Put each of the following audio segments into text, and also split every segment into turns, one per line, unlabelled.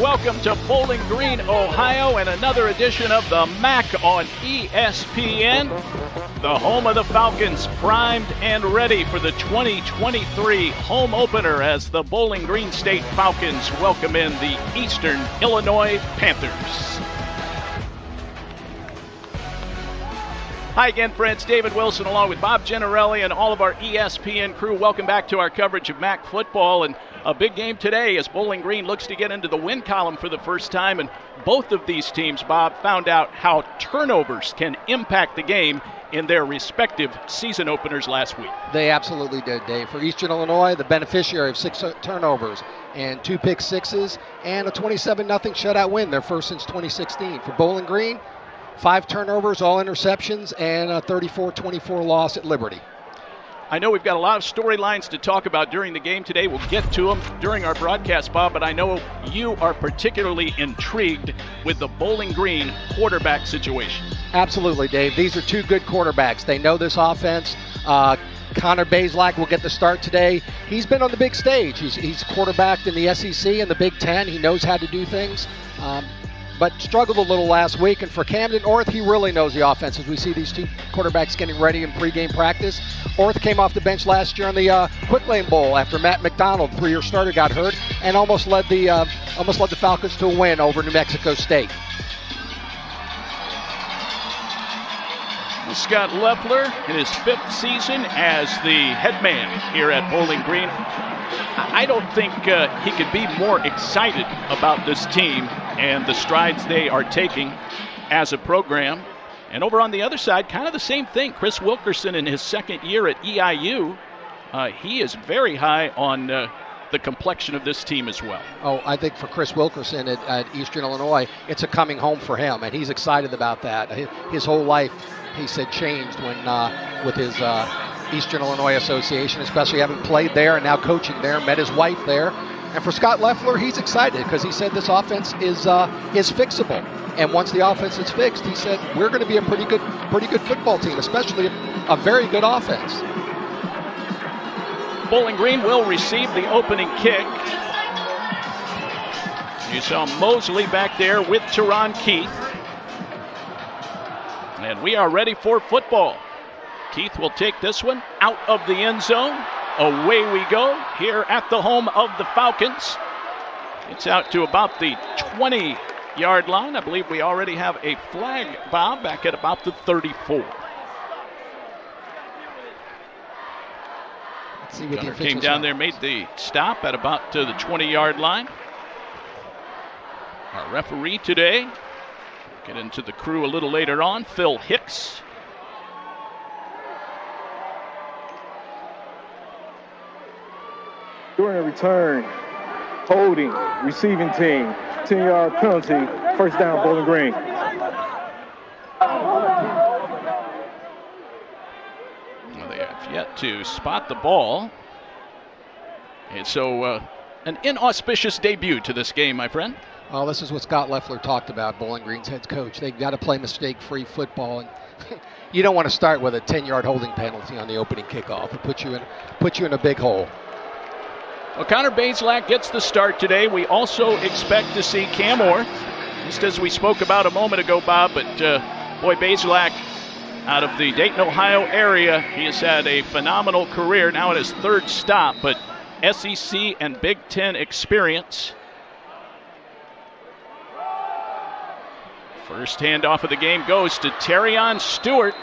Welcome to Bowling Green, Ohio, and another edition of the MAC on ESPN. The home of the Falcons, primed and ready for the 2023 home opener as the Bowling Green State Falcons welcome in the Eastern Illinois Panthers. Hi again, friends. David Wilson along with Bob Gennarelli and all of our ESPN crew. Welcome back to our coverage of MAC football. And a big game today as Bowling Green looks to get into the win column for the first time. And both of these teams, Bob, found out how turnovers can impact the game in their respective season openers last week.
They absolutely did, Dave. For Eastern Illinois, the beneficiary of six uh, turnovers and two pick sixes and a 27 0 shutout win, their first since 2016. For Bowling Green, five turnovers, all interceptions, and a 34 24 loss at Liberty.
I know we've got a lot of storylines to talk about during the game today. We'll get to them during our broadcast, Bob, but I know you are particularly intrigued with the Bowling Green quarterback situation.
Absolutely, Dave. These are two good quarterbacks. They know this offense. Uh, Connor Bazelak will get the start today. He's been on the big stage. He's, he's quarterbacked in the SEC and the Big Ten. He knows how to do things. Um, but struggled a little last week. And for Camden Orth, he really knows the offense as we see these two quarterbacks getting ready in pregame practice. Orth came off the bench last year on the uh, Quick Lane Bowl after Matt McDonald, three-year starter, got hurt and almost led the uh, almost led the Falcons to a win over New Mexico State.
Scot Loeffler in his fifth season as the head man here at Bowling Green. I don't think uh, he could be more excited about this team and the strides they are taking as a program. And over on the other side, kind of the same thing. Chris Wilkerson in his second year at EIU, uh, he is very high on uh, the complexion of this team as well.
Oh, I think for Chris Wilkerson at, at, Eastern Illinois, it's a coming home for him, and he's excited about that. His, whole life, he said, changed when uh, with his uh, Eastern Illinois Association, especially having played there and now coaching there, met his wife there. And for Scot Loeffler, he's excited because he said this offense is uh, is fixable. And once the offense is fixed, he said we're going to be a pretty good pretty good football team, especially a very good offense.
Bowling Green will receive the opening kick. You saw Mosley back there with Teron Keith. And we are ready for football. Keith will take this one out of the end zone. Away we go here at the home of the Falcons. It's out to about the 20 yard line. I believe we already have a flag, Bob, back at about the 34. Let's see what Gunner came down there, made the stop at about to the 20 yard line. Our referee today, get into the crew a little later on, Phil Hicks.
During a return, holding, receiving team, 10 yard penalty, first down, Bowling Green.
Well, they have yet to spot the ball. And so, uh, an inauspicious debut to this game, my friend.
Well, this is what Scot Loeffler talked about, Bowling Green's head coach. They've got to play mistake free football. And you don't want to start with a 10 yard holding penalty on the opening kickoff. It puts you in, puts you in a big hole.
Well, Connor Bazelak gets the start today. We also expect to see Cam Orth, just as we spoke about a moment ago, Bob. But uh, boy, Bazelak out of the Dayton, Ohio area, he has had a phenomenal career now at his third stop, but SEC and Big Ten experience. First handoff of the game goes to Terion Stewart.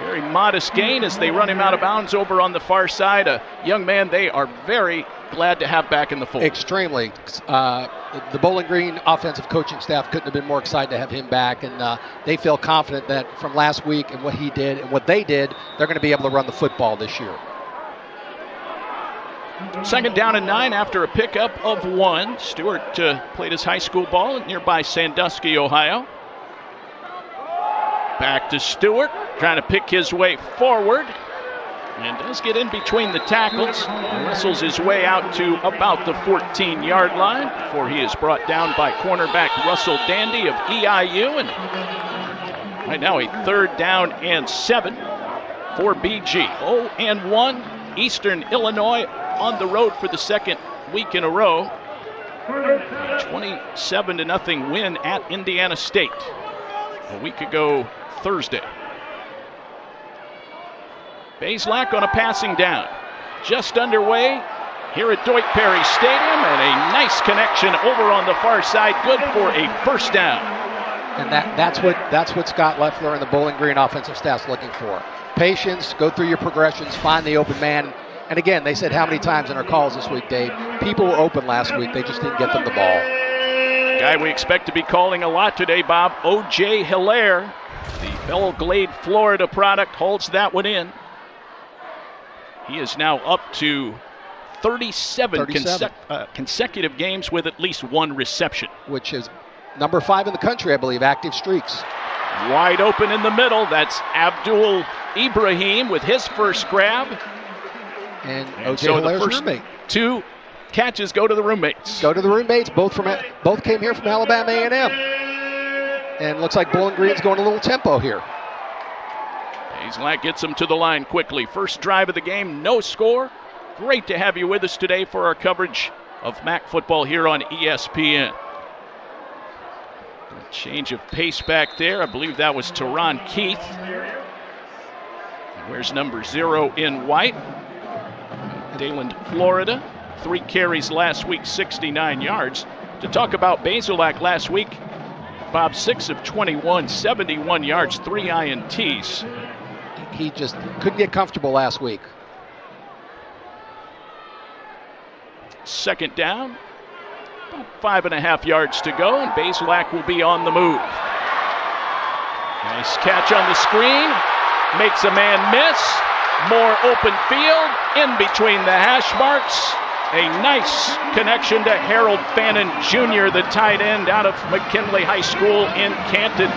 Very modest gain as they run him out of bounds over on the far side. A young man they are very glad to have back in the fold.
Extremely. Uh, the Bowling Green offensive coaching staff couldn't have been more excited to have him back, and uh, they feel confident that from last week and what he did and what they did, they're going to be able to run the football this year.
Second down and nine after a pickup of one. Stewart uh, played his high school ball at nearby Sandusky, Ohio. Back to Stewart, trying to pick his way forward. And does get in between the tackles. Wrestles his way out to about the 14 yard line before he is brought down by cornerback Russell Dandy of EIU. And right now, a third down and seven for BG. 0 and 1. Eastern Illinois on the road for the second week in a row. A 27 to nothing win at Indiana State a week ago Thursday. Bazelak on a passing down. Just underway here at Doyt Perry Stadium, and a nice connection over on the far side. Good for a first down.
And that, that's what that's what Scot Loeffler and the Bowling Green offensive staff's looking for. Patience, go through your progressions, find the open man. And again, they said how many times in our calls this week, Dave? People were open last week. They just didn't get them the ball.
Guy we expect to be calling a lot today, Bob. O.J. Hilaire, the Belle Glade, Florida product, holds that one in. He is now up to 37,
37.
conse- uh, consecutive games with at least one reception.
Which is number five in the country, I believe, active streaks.
Wide open in the middle. That's Abdul Ibrahim with his first grab.
And,
And
OJ
so the first
roommate.
two catches go to the roommates.
Go to the roommates. Both from both came here from Alabama A&M. And looks like Bowling Green's going a little tempo here.
Bazelak gets him to the line quickly. First drive of the game, no score. Great to have you with us today for our coverage of MAC football here on ESPN. A change of pace back there. I believe that was Teron Keith. Where's number zero in white? Dayland, Florida. Three carries last week, 69 yards. To talk about Bazelak last week, Bob, 6 of 21, 71 yards, three INTs.
He just couldn't get comfortable last week.
Second down, about five and a half yards to go, and Bazelak will be on the move. Nice catch on the screen, makes a man miss. More open field in between the hash marks. A nice connection to Harold Fannin Jr., the tight end out of McKinley High School in Canton.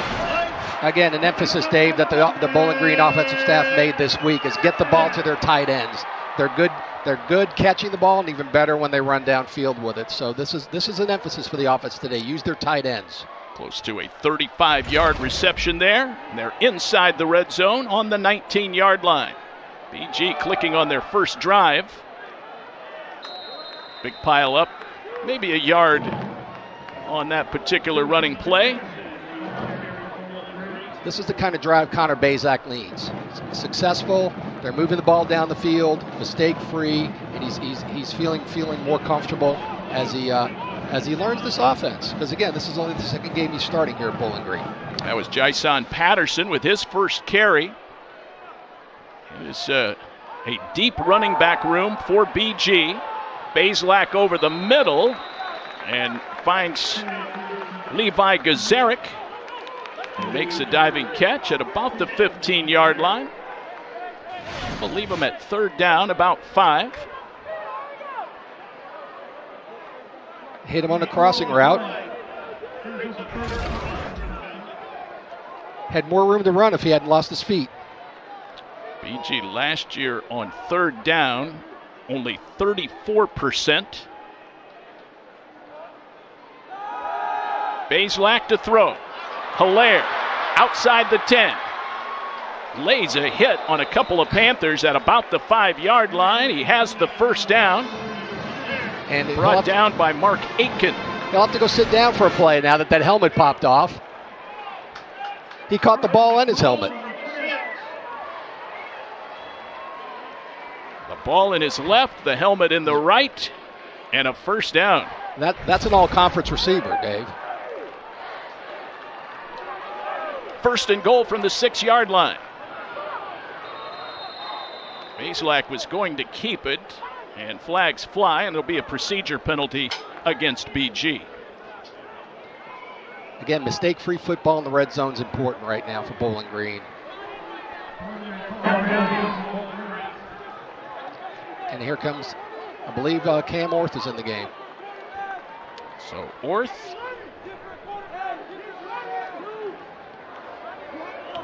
Again, an emphasis, Dave, that the, the Bowling Green offensive staff made this week is get the ball to their tight ends. They're good. They're good catching the ball, and even better when they run downfield with it. So this is this is an emphasis for the offense today. Use their tight ends.
Close to a 35 yard reception there. They're inside the red zone on the 19 yard line. BG clicking on their first drive. Big pile up, maybe a yard on that particular running play.
This is the kind of drive Connor Bazak needs. Successful. They're moving the ball down the field, mistake free, and he's he's, he's feeling feeling more comfortable as he uh, as he learns this offense. Because again, this is only the second game he's starting here at Bowling Green.
That was Jason Patterson with his first carry. It is uh, a deep running back room for BG. Bazelak over the middle and finds Levi Gazarek. Makes a diving catch at about the 15 yard line. We'll leave him at third down, about five.
Hit him on the crossing route. Had more room to run if he hadn't lost his feet.
BG last year on third down, only 34%. Bazelak to throw. Hilaire outside the 10. Lays a hit on a couple of Panthers at about the five yard line. He has the first down,
And
brought down by Mark Aitken.
he'll have to go sit down for a play now that that helmet popped off. He caught the ball and his helmet.
Ball in his left, the helmet in the right, and a first down.
That that's an all-conference receiver, Dave.
First and goal from the six yard line. Bazelak was going to keep it, and flags fly, and there'll be a procedure penalty against BG.
Again, mistake-free football in the red zone is important right now for Bowling Green. And here comes, I believe uh, Cam Orth is in the game.
So Orth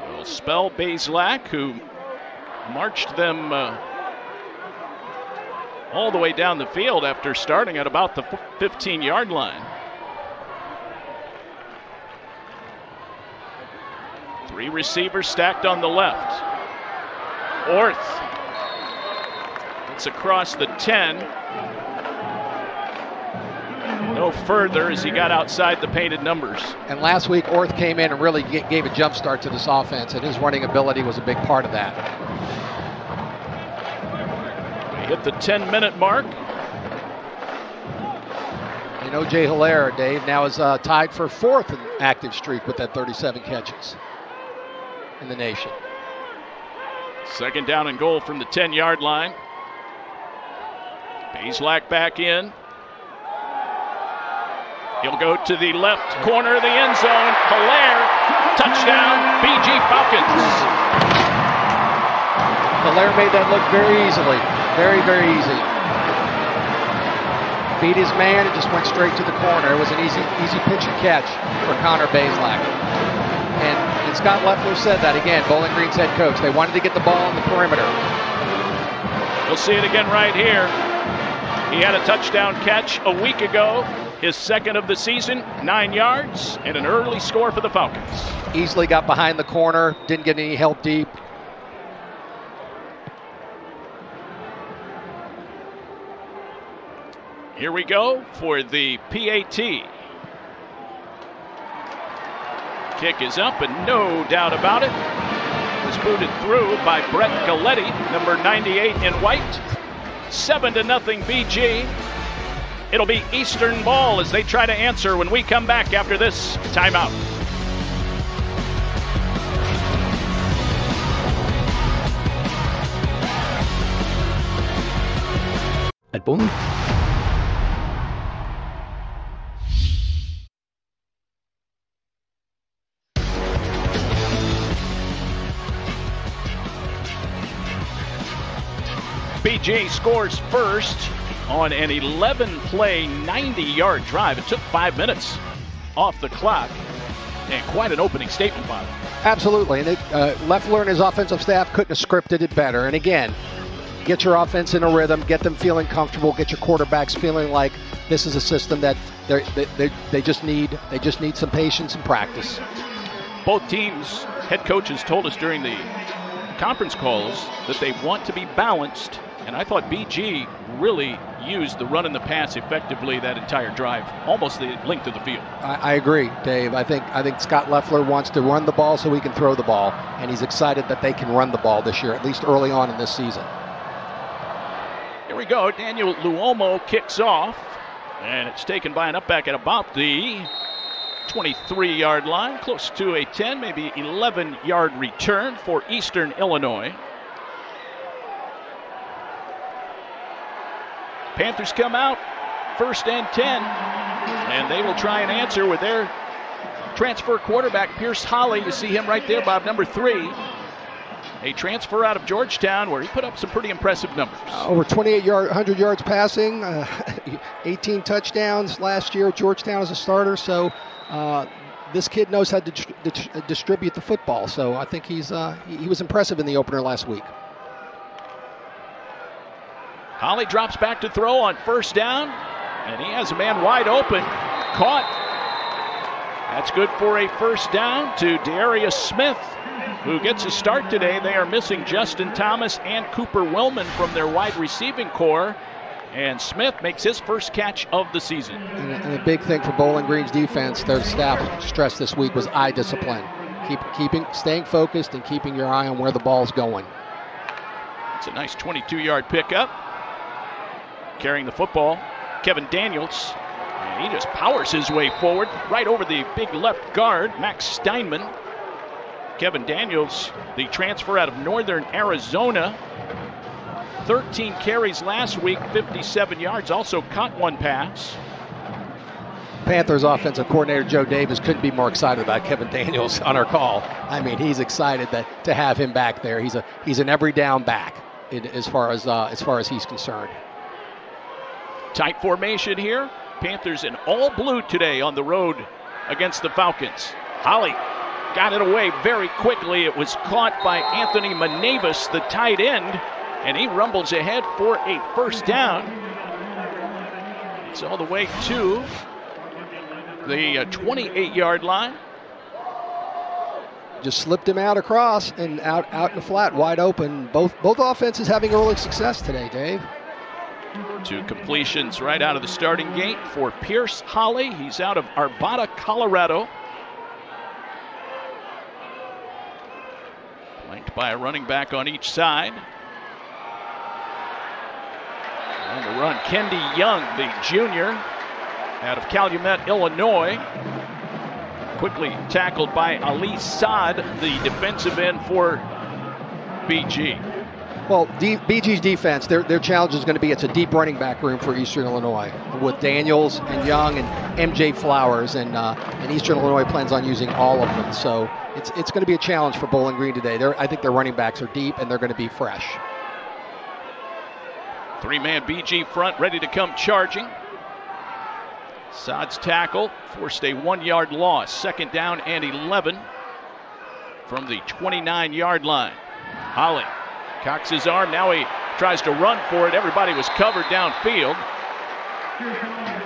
will spell Bazelak, who marched them uh, all the way down the field after starting at about the 15 yard line. Three receivers stacked on the left. Orth. Across the 10. no further as he got outside the painted numbers.
And last week, Orth came in and really gave a jump start to this offense, and his running ability was a big part of that.
We hit the 10 minute mark.
And OJ Hilaire, Dave, now is uh, tied for fourth in active streak with that 37 catches in the nation.
Second down and goal from the 10 yard line. Bazelak back in. He'll go to the left corner of the end zone. Hilaire, touchdown, BG Falcons.
Hilaire made that look very easily. Very, very easy. Beat his man and just went straight to the corner. It was an easy, easy pitch and catch for Connor Bazelak. And, and Scot Loeffler said that again, Bowling Green's head coach. They wanted to get the ball on the perimeter.
We'll see it again right here. He had a touchdown catch a week ago, his second of the season, nine yards, and an early score for the Falcons.
Easily got behind the corner, didn't get any help deep.
Here we go for the PAT. Kick is up, and no doubt about it. Was booted through by Brett Galetti, number 98 in white. 7 to nothing BG. It'll be Eastern ball as they try to answer when we come back after this timeout.
At Bowling
BG scores first on an 11 play, 90 yard drive. It took five minutes off the clock. And quite an opening statement, Bob.
Absolutely. And it, uh, Loeffler and his offensive staff couldn't have scripted it better. And again, get your offense in a rhythm, get them feeling comfortable, get your quarterbacks feeling like this is a system that they they they just need they just need some patience and practice.
Both teams' head coaches told us during the conference calls that they want to be balanced and I thought BG really used the run and the pass effectively that entire drive, almost the length of the field.
I, I, agree, Dave. I think I think Scot Loeffler wants to run the ball so he can throw the ball, and he's excited that they can run the ball this year, at least early on in this season.
Here we go. Daniel Luomo kicks off, and it's taken by an upback at about the 23 yard line, close to a 10, maybe 11 yard return for Eastern Illinois. Panthers come out, first and 10, and they will try and answer with their transfer quarterback, Pierce Holley. You see him right there, Bob, number three. A transfer out of Georgetown where he put up some pretty impressive numbers.
Over 28 yard, 100 yards passing, uh, 18 touchdowns last year Georgetown as a starter. So uh, this kid knows how to dist- distribute the football. So I think he's uh, he was impressive in the opener last week.
Holley drops back to throw on first down, and he has a man wide open. Caught. That's good for a first down to Darius Smith, who gets a start today. They are missing Justin Thomas and Cooper Wellman from their wide receiving core. And Smith makes his first catch of the season.
And, and a big thing for Bowling Green's defense, their staff stressed this week was eye discipline. Keep keeping staying focused and keeping your eye on where the ball's going.
It's a nice 22-yard pickup carrying the football. Kevin Daniels. And he just powers his way forward right over the big left guard, Max Steinman. Kevin Daniels, the transfer out of Northern Arizona. 13 carries last week, 57 yards, also caught one pass.
Panthers offensive coordinator Joe Davis couldn't be more excited about Kevin Daniels on our call. I mean, he's excited that to have him back there. He's a he's an every down back as far as uh, as far as he's concerned.
Tight formation here. Panthers in all blue today on the road against the Falcons. Holly got it away very quickly. It was caught by Anthony Manavis, the tight end, and he rumbles ahead for a first down. It's all the way to the 28 uh, yard line.
Just slipped him out across and out out in the flat, wide open. Both both offenses having early success today, Dave.
Two completions right out of the starting gate for Pierce Holley. He's out of Arvada, Colorado. Flanked by a running back on each side. On the run, Kendi Young, the junior, out of Calumet, Illinois. Quickly tackled by Ali Saad, the defensive end for BG.
Well, D- BG's defense, their, their challenge is going to be it's a deep running back room for Eastern Illinois with Daniels and Young and MJ Flowers, and uh, and Eastern Illinois plans on using all of them. So it's it's going to be a challenge for Bowling Green today. They're, I think their running backs are deep and they're going to be fresh.
Three-man BG front ready to come charging. Saad's tackle forced a one-yard loss. Second down and 11 from the 29-yard line. Holley cocks his arm. Now he tries to run for it. Everybody was covered downfield.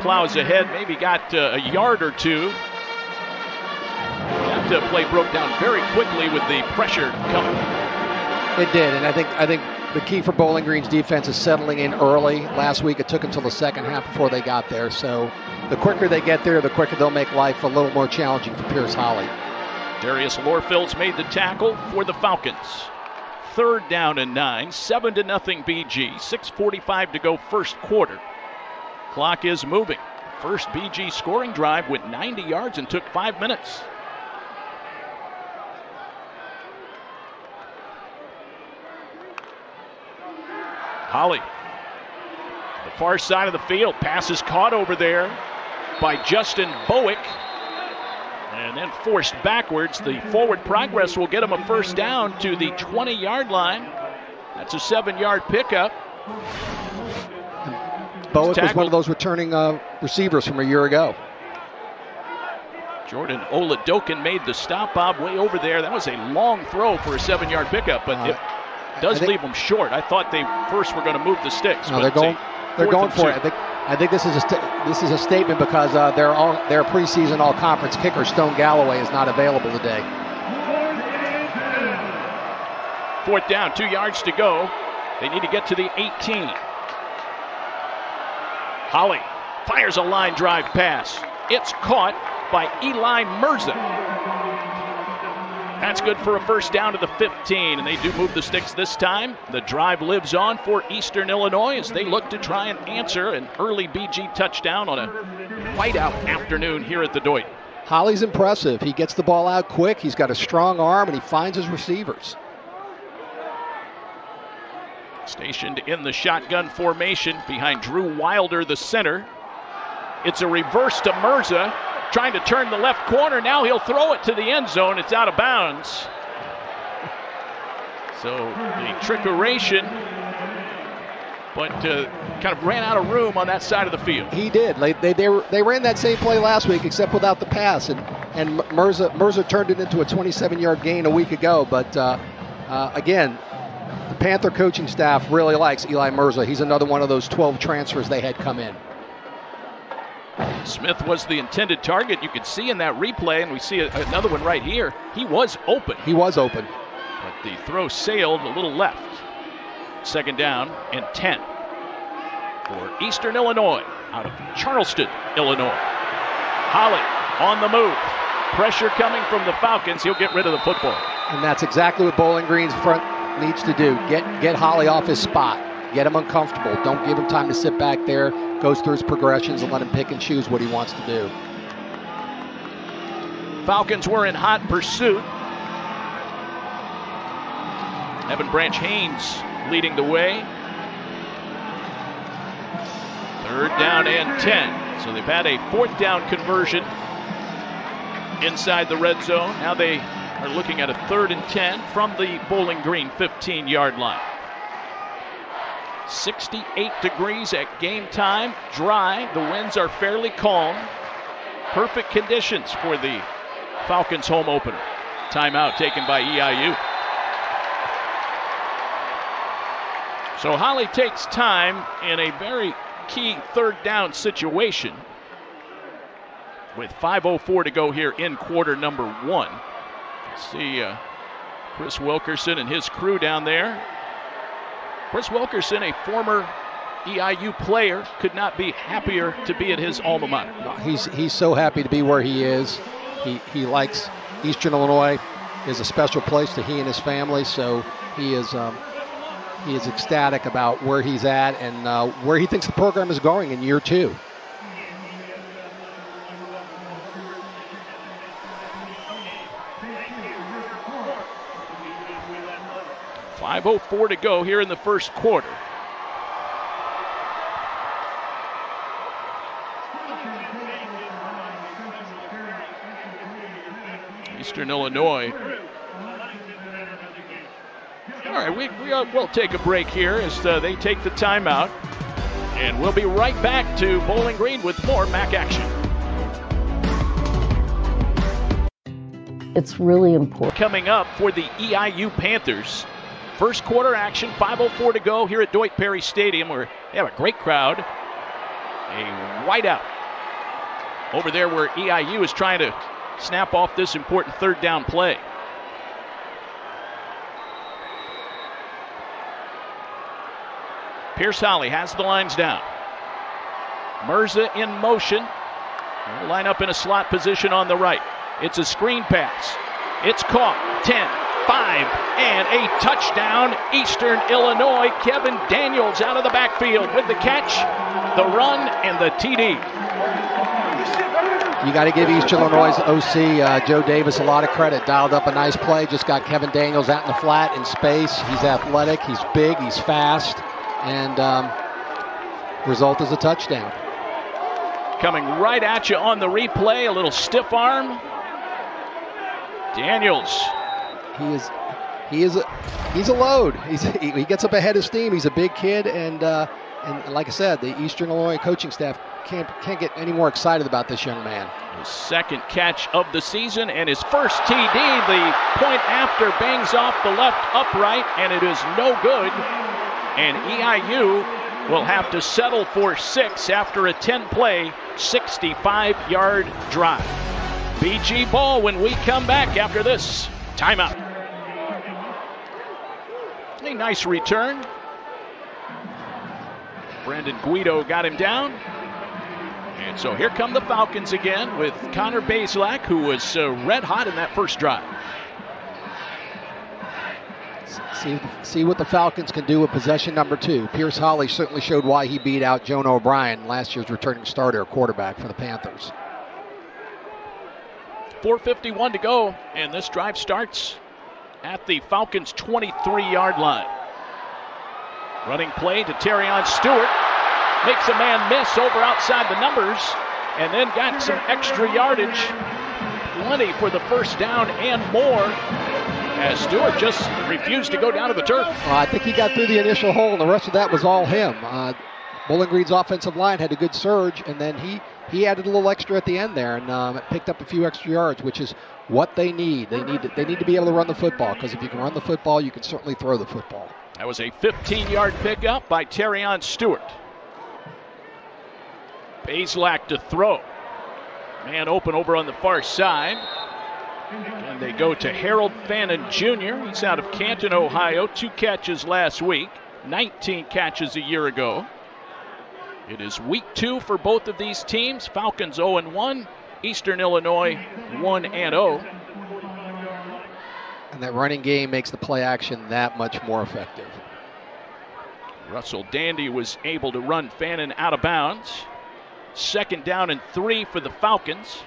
Plows ahead. Maybe got uh, a yard or two. That uh, play broke down very quickly with the pressure coming.
It did, and I think I think the key for Bowling Green's defense is settling in early. Last week it took until the second half before they got there. So the quicker they get there, the quicker they'll make life a little more challenging for Pierce Holley.
Darius Lorfields made the tackle for the Falcons. Third down and nine, seven to nothing BG. 6:45 to go, first quarter. Clock is moving. First BG scoring drive went 90 yards and took five minutes. Holley. The far side of the field. Pass is caught over there by Justin Bowick. And then forced backwards. The forward progress will get him a first down to the 20 yard line. That's a seven yard pickup.
Bowick was one of those returning uh, receivers from a year ago.
Jordan Oladokun made the stop, Bob, way over there. That was a long throw for a seven yard pickup, but uh, it does think, leave them short. I thought they first were going to move the sticks.
No, they're going. They're going for it. I think. I think this is a st- this is a statement because uh, their all their preseason all conference kicker Stone Galloway is not available today.
Fourth down, two yards to go. They need to get to the 18. Holley fires a line drive pass. It's caught by Eli Mirza. That's good for a first down to the 15, and they do move the sticks this time. The drive lives on for Eastern Illinois as they look to try and answer an early BG touchdown on a whiteout afternoon here at the Doyt.
Holley's impressive. He gets the ball out quick. He's got a strong arm, and he finds his receivers.
Stationed in the shotgun formation behind Drew Wilder, the center. It's a reverse to Mirza trying to turn the left corner. Now he'll throw it to the end zone. It's out of bounds. So the trickeration, but uh, kind of ran out of room on that side of the field.
He did. They, they, they, they ran that same play last week, except without the pass. And, and Mirza, Mirza turned it into a 27 yard gain a week ago. But uh, uh, again, the Panther coaching staff really likes Eli Mirza. He's another one of those 12 transfers they had come in.
Smith was the intended target. You could see in that replay, and we see another one right here. He was open.
He was open.
But the throw sailed a little left. Second down and 10 for Eastern Illinois out of Charleston, Illinois. Holley on the move. Pressure coming from the Falcons. He'll get rid of the football.
And that's exactly what Bowling Green's front needs to do. Get get Holley off his spot. Get him uncomfortable. Don't give him time to sit back there, goes through his progressions, and let him pick and choose what he wants to do.
Falcons were in hot pursuit. Evan Branch Haynes leading the way. Third down and 10. So they've had a fourth down conversion inside the red zone. Now they are looking at a third and 10 from the Bowling Green 15 yard line. 68 degrees at game time, dry. The winds are fairly calm. Perfect conditions for the Falcons home opener. Timeout taken by EIU. So Holley takes time in a very key third down situation with 5.04 to go here in quarter number one. See uh, Chris Wilkerson and his crew down there Chris Wilkerson, a former EIU player could not be happier to be at his alma mater.
No, he's he's so happy to be where he is. He he likes Eastern Illinois is a special place to he and his family. So he is um, he is ecstatic about where he's at and uh, where he thinks the program is going in year two.
Five oh four to go here in the first quarter. Eastern Illinois. All right, we, we uh, will take a break here as uh, they take the timeout. And we'll be right back to Bowling Green with more MAC action.
It's really important.
Coming up for the EIU Panthers. First quarter action, 5.04 to go here at Doyt Perry Stadium, where they have a great crowd. A whiteout over there where EIU is trying to snap off this important third down play. Pierce Holley has the lines down. Mirza in motion. Line up in a slot position on the right. It's a screen pass. It's caught. 10, 5, and a touchdown. Eastern Illinois. Kevin Daniels out of the backfield with the catch, the run, and the TD.
You got to give Eastern Illinois' OC uh, Joe Davis a lot of credit. Dialed up a nice play. Just got Kevin Daniels out in the flat in space. He's athletic. He's big. He's fast, and um, result is a touchdown.
Coming right at you on the replay, a little stiff arm. Daniels.
He is he is a he's a load. He's he, gets up ahead of steam. He's a big kid, and uh, and like I said, the Eastern Illinois coaching staff can't can't get any more excited about this young man.
His second catch of the season and his first TD. The point after bangs off the left upright, and it is no good. And EIU will have to settle for six after a 10 play, 65 yard drive. BG ball when we come back after this timeout. A nice return. Brandon Guido got him down. And so here come the Falcons again with Connor Bazelak, who was uh, red hot in that first drive.
See, see what the Falcons can do with possession number two. Pierce Holley certainly showed why he beat out Jonah O'Brien, last year's returning starter quarterback for the Panthers.
4.51 to go, and this drive starts at the Falcons' 23 yard line. Running play to Terion Stewart. Makes a man miss over outside the numbers, and then got some extra yardage. Plenty for the first down and more. As Stewart just refused to go down to the turf.
Uh, I think he got through the initial hole, and the rest of that was all him. Uh, Bowling Green's offensive line had a good surge, and then he he added a little extra at the end there and um, picked up a few extra yards, which is what they need. They need to, they need to be able to run the football because if you can run the football, you can certainly throw the football.
That was a 15-yard pickup by Terion Stewart. Bazelak to throw. Man open over on the far side. And they go to Harold Fannin Jr. He's out of Canton, Ohio. Two catches last week, 19 catches a year ago. It is week two for both of these teams. Falcons 0 1, Eastern Illinois 1 0.
And that running game makes the play action that much more effective.
Russell Dandy was able to run Fannin out of bounds. Second down and three for the Falcons.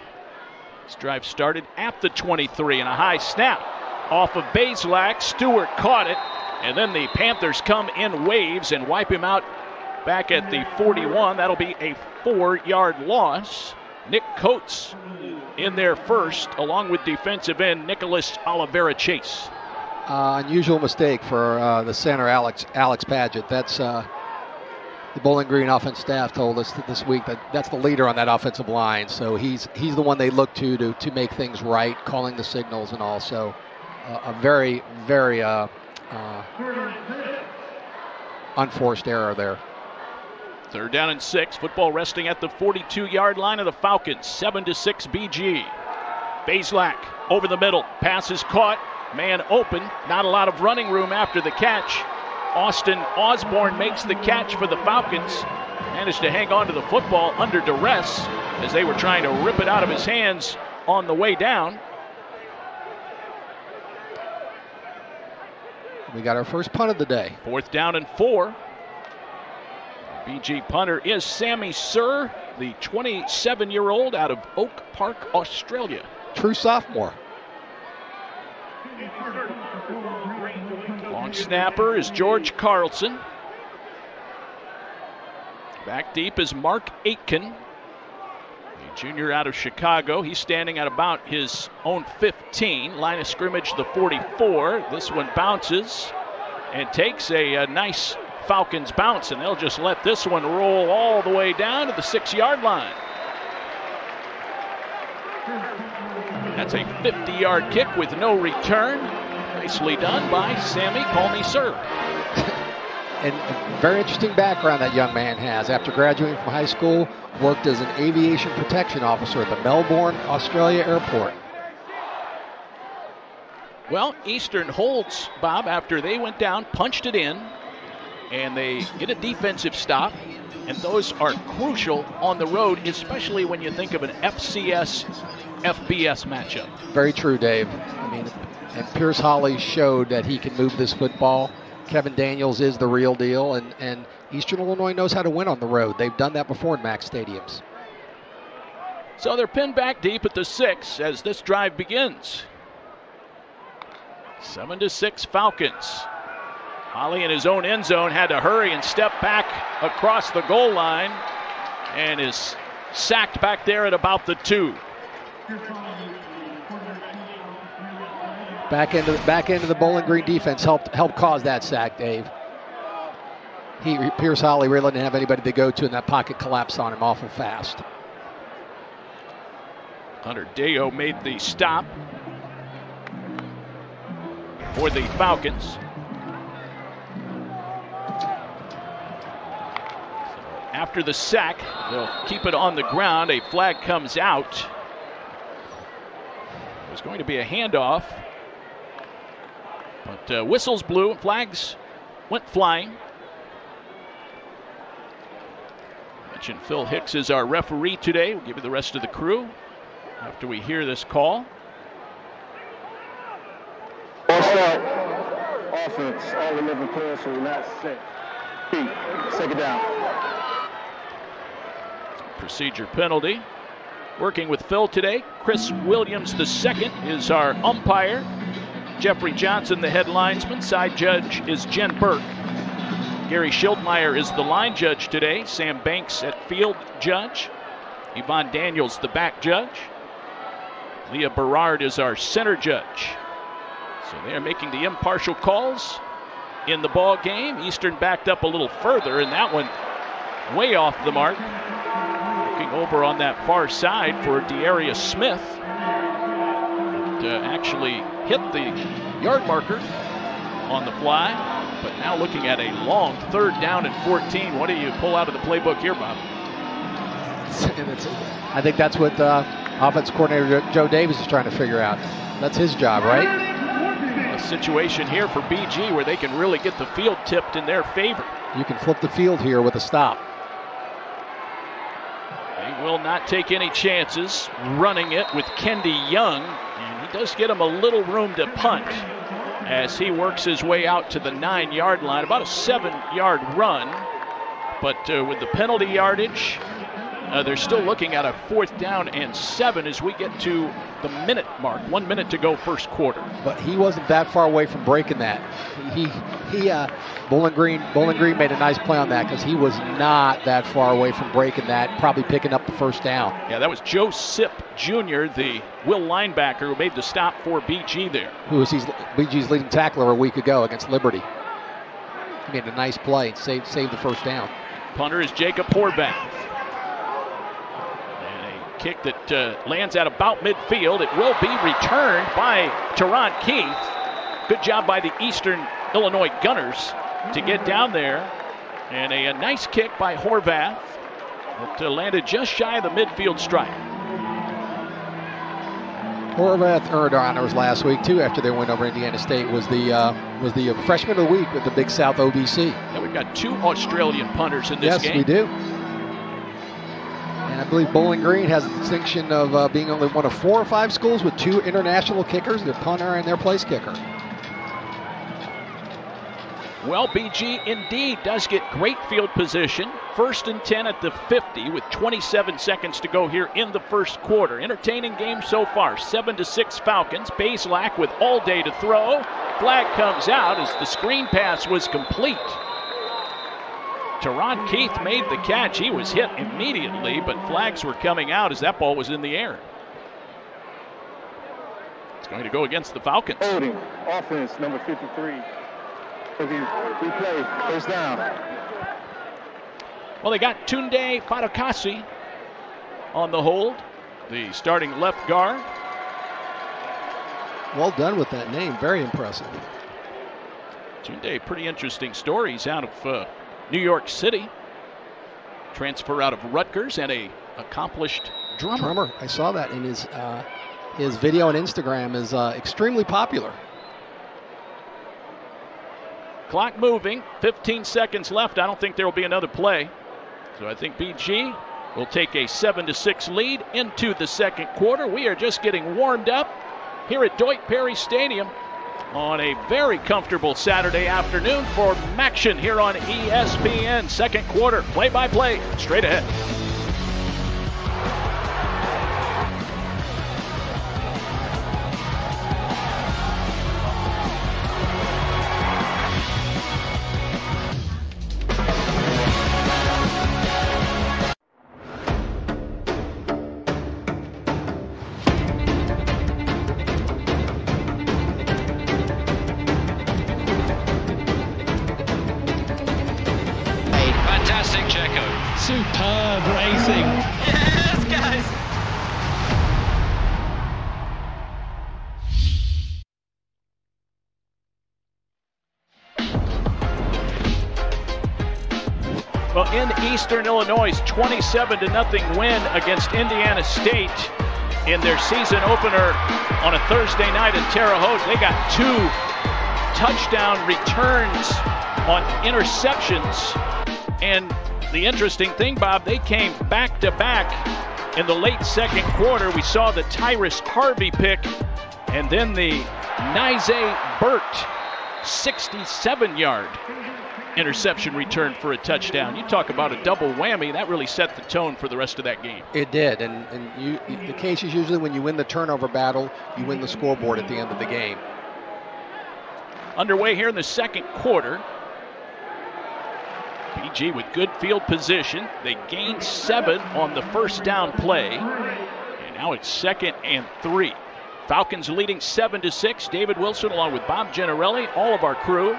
This drive started at the 23 and a high snap off of Bazelak. Stewart caught it, and then the Panthers come in waves and wipe him out back at the 41. That'll be a four yard loss. Nick Coates in there first, along with defensive end Nicholas Oliveira Chase.
Uh, unusual mistake for uh, the center, Alex Alex Paget. That's uh, the Bowling Green offense staff told us this week that that's the leader on that offensive line. So he's he's the one they look to to, to make things right, calling the signals and also uh, a very very uh, uh, unforced error there.
Third down and six. Football resting at the 42 yard line of the Falcons. 7 to 6 BG. Bazelak over the middle. Pass is caught. Man open. Not a lot of running room after the catch. Austin Osborne makes the catch for the Falcons. Managed to hang on to the football under duress as they were trying to rip it out of his hands on the way down.
We got our first punt of the day.
Fourth down and four. BG punter is Sammy Sir, the 27 year old out of Oak Park, Australia.
True sophomore.
Long snapper is George Carlson. Back deep is Mark Aitken, a junior out of Chicago. He's standing at about his own 15. Line of scrimmage, the 44. This one bounces and takes a, a nice Falcons bounce, and they'll just let this one roll all the way down to the six yard line. That's a 50 yard kick with no return. Nicely done by Sammy Call Me Sir.
and very interesting background that young man has. After graduating from high school, worked as an aviation protection officer at the Melbourne, Australia airport.
Well, Eastern holds, Bob, after they went down, punched it in, and they get a defensive stop. And those are crucial on the road, especially when you think of an FCS FBS matchup.
Very true, Dave. I mean, and Pierce Holley showed that he can move this football. Kevin Daniels is the real deal, and, and Eastern Illinois knows how to win on the road. They've done that before in MAC stadiums.
So they're pinned back deep at the six as this drive begins. Seven to six Falcons. Holley in his own end zone had to hurry and step back across the goal line and is sacked back there at about the two.
Back into the back end of the Bowling Green defense helped help cause that sack, Dave. He Pierce Holley really didn't have anybody to go to, and that pocket collapsed on him awful fast.
Hunter Deo made the stop for the Falcons. After the sack, they'll keep it on the ground. A flag comes out. There's going to be a handoff. But uh, whistles blew and flags went flying. Mentioned Phil Hicks is our referee today. We'll give you the rest of the crew after we hear this call.
Offense, all 11 players are not set. Second down.
Procedure penalty. Working with Phil today, Chris Williams II is our umpire. Jeffrey Johnson, the head linesman. Side judge is Jen Burke. Gary Schildmeyer is the line judge today. Sam Banks at field judge. Yvonne Daniels, the back judge. Leah Berard is our center judge. So they are making the impartial calls in the ball game. Eastern backed up a little further, and that one way off the mark. Over on that far side for Darius Smith. It, uh, actually hit the yard marker on the fly, but now looking at a long third down and 14. What do you pull out of the playbook here, Bob?
I think that's what uh, offense coordinator Joe Davis is trying to figure out. That's his job, right?
A situation here for BG where they can really get the field tipped in their favor.
You can flip the field here with a stop.
Will not take any chances running it with Kendi Young, and he does get him a little room to punt as he works his way out to the nine yard line. About a seven yard run, but uh, with the penalty yardage, uh, they're still looking at a fourth down and seven as we get to the minute mark. One minute to go, first quarter.
But he wasn't that far away from breaking that. He he uh, Bowling Green Bowling Green made a nice play on that because he was not that far away from breaking that, probably picking up the first down.
Yeah, that was Joe Sip Jr., the Will linebacker, who made the stop for BG there.
Who was BG's leading tackler a week ago against Liberty. He made a nice play and saved saved the first down.
Punter is Jacob Horvath kick that uh, lands at about midfield. It will be returned by Teron Keith. Good job by the Eastern Illinois Gunners to get down there. And a, a nice kick by Horvath that uh, landed just shy of the midfield stripe.
Horvath earned honors last week too. After they went over Indiana State, was the uh, was the freshman of the week with the Big South OVC.
Yeah, we've got two Australian punters in this
yes,
game.
Yes, we do. I believe Bowling Green has the distinction of uh, being only one of four or five schools with two international kickers, their punter and their place kicker.
Well, BG indeed does get great field position. First and 10 at the 50 with 27 seconds to go here in the first quarter. Entertaining game so far. 7 to 6 Falcons. Bazelak with all day to throw. Flag comes out as the screen pass was complete. Ta'Ron Keith made the catch. He was hit immediately, but flags were coming out as that ball was in the air. It's going to go against the Falcons.
Holding offense number 53. Replay, first down.
Well, they got Tunde Fatukasi on the hold, the starting left guard.
Well done with that name. Very impressive.
Tunde, pretty interesting story. He's out of uh, New York City. Transfer out of Rutgers and a accomplished drummer.
Drummer. I saw that in his uh, his video on Instagram is uh, extremely popular.
Clock moving, 15 seconds left. I don't think there will be another play. So I think BG will take a 7 to 6 lead into the second quarter. We are just getting warmed up here at Doyt Perry Stadium on a very comfortable Saturday afternoon for MACtion here on ESPN. Second quarter, play by play, straight ahead. Eastern Illinois' 27 to nothing win against Indiana State in their season opener on a Thursday night at Terre Haute. They got two touchdown returns on interceptions. And the interesting thing, Bob, they came back to back in the late second quarter. We saw the Tyrus Harvey pick and then the Nize Burt 67 yard interception return for a touchdown. You talk about a double whammy. That really set the tone for the rest of that game.
It did. And, and you, the case is usually when you win the turnover battle, you win the scoreboard at the end of the game.
Underway here in the second quarter. BG with good field position. They gained seven on the first down play. And now it's second and three. Falcons leading seven to six. David Wilson along with Bob Gennarelli, all of our crew.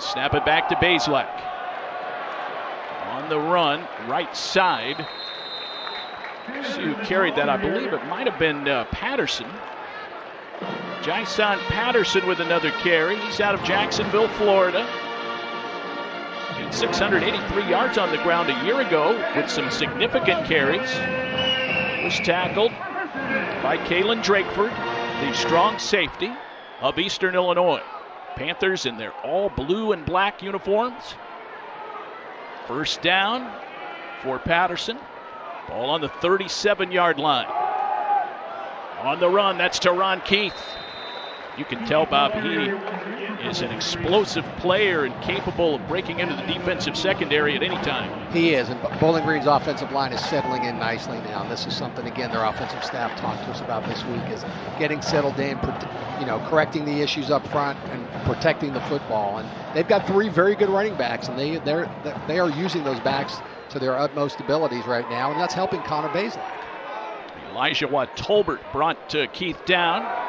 Snap it back to Bazelak. On the run, right side. See who carried that. I believe it might have been uh, Patterson. Jaison Patterson with another carry. He's out of Jacksonville, Florida. 683 yards on the ground a year ago with some significant carries. Was tackled by Kalen Drakeford, the strong safety of Eastern Illinois. Panthers in their all blue and black uniforms. First down for Patterson. Ball on the 37 yard line. On the run, that's Ta'Ron Keith. You can tell, Bob, he is an explosive player and capable of breaking into the defensive secondary at any time.
He is, and Bowling Green's offensive line is settling in nicely now. And this is something, again, their offensive staff talked to us about this week is getting settled in, you know, correcting the issues up front and protecting the football. And they've got three very good running backs, and they they're they are using those backs to their utmost abilities right now, and that's helping Connor Bazelak.
Elijah Watt Tolbert brought uh, Keith down.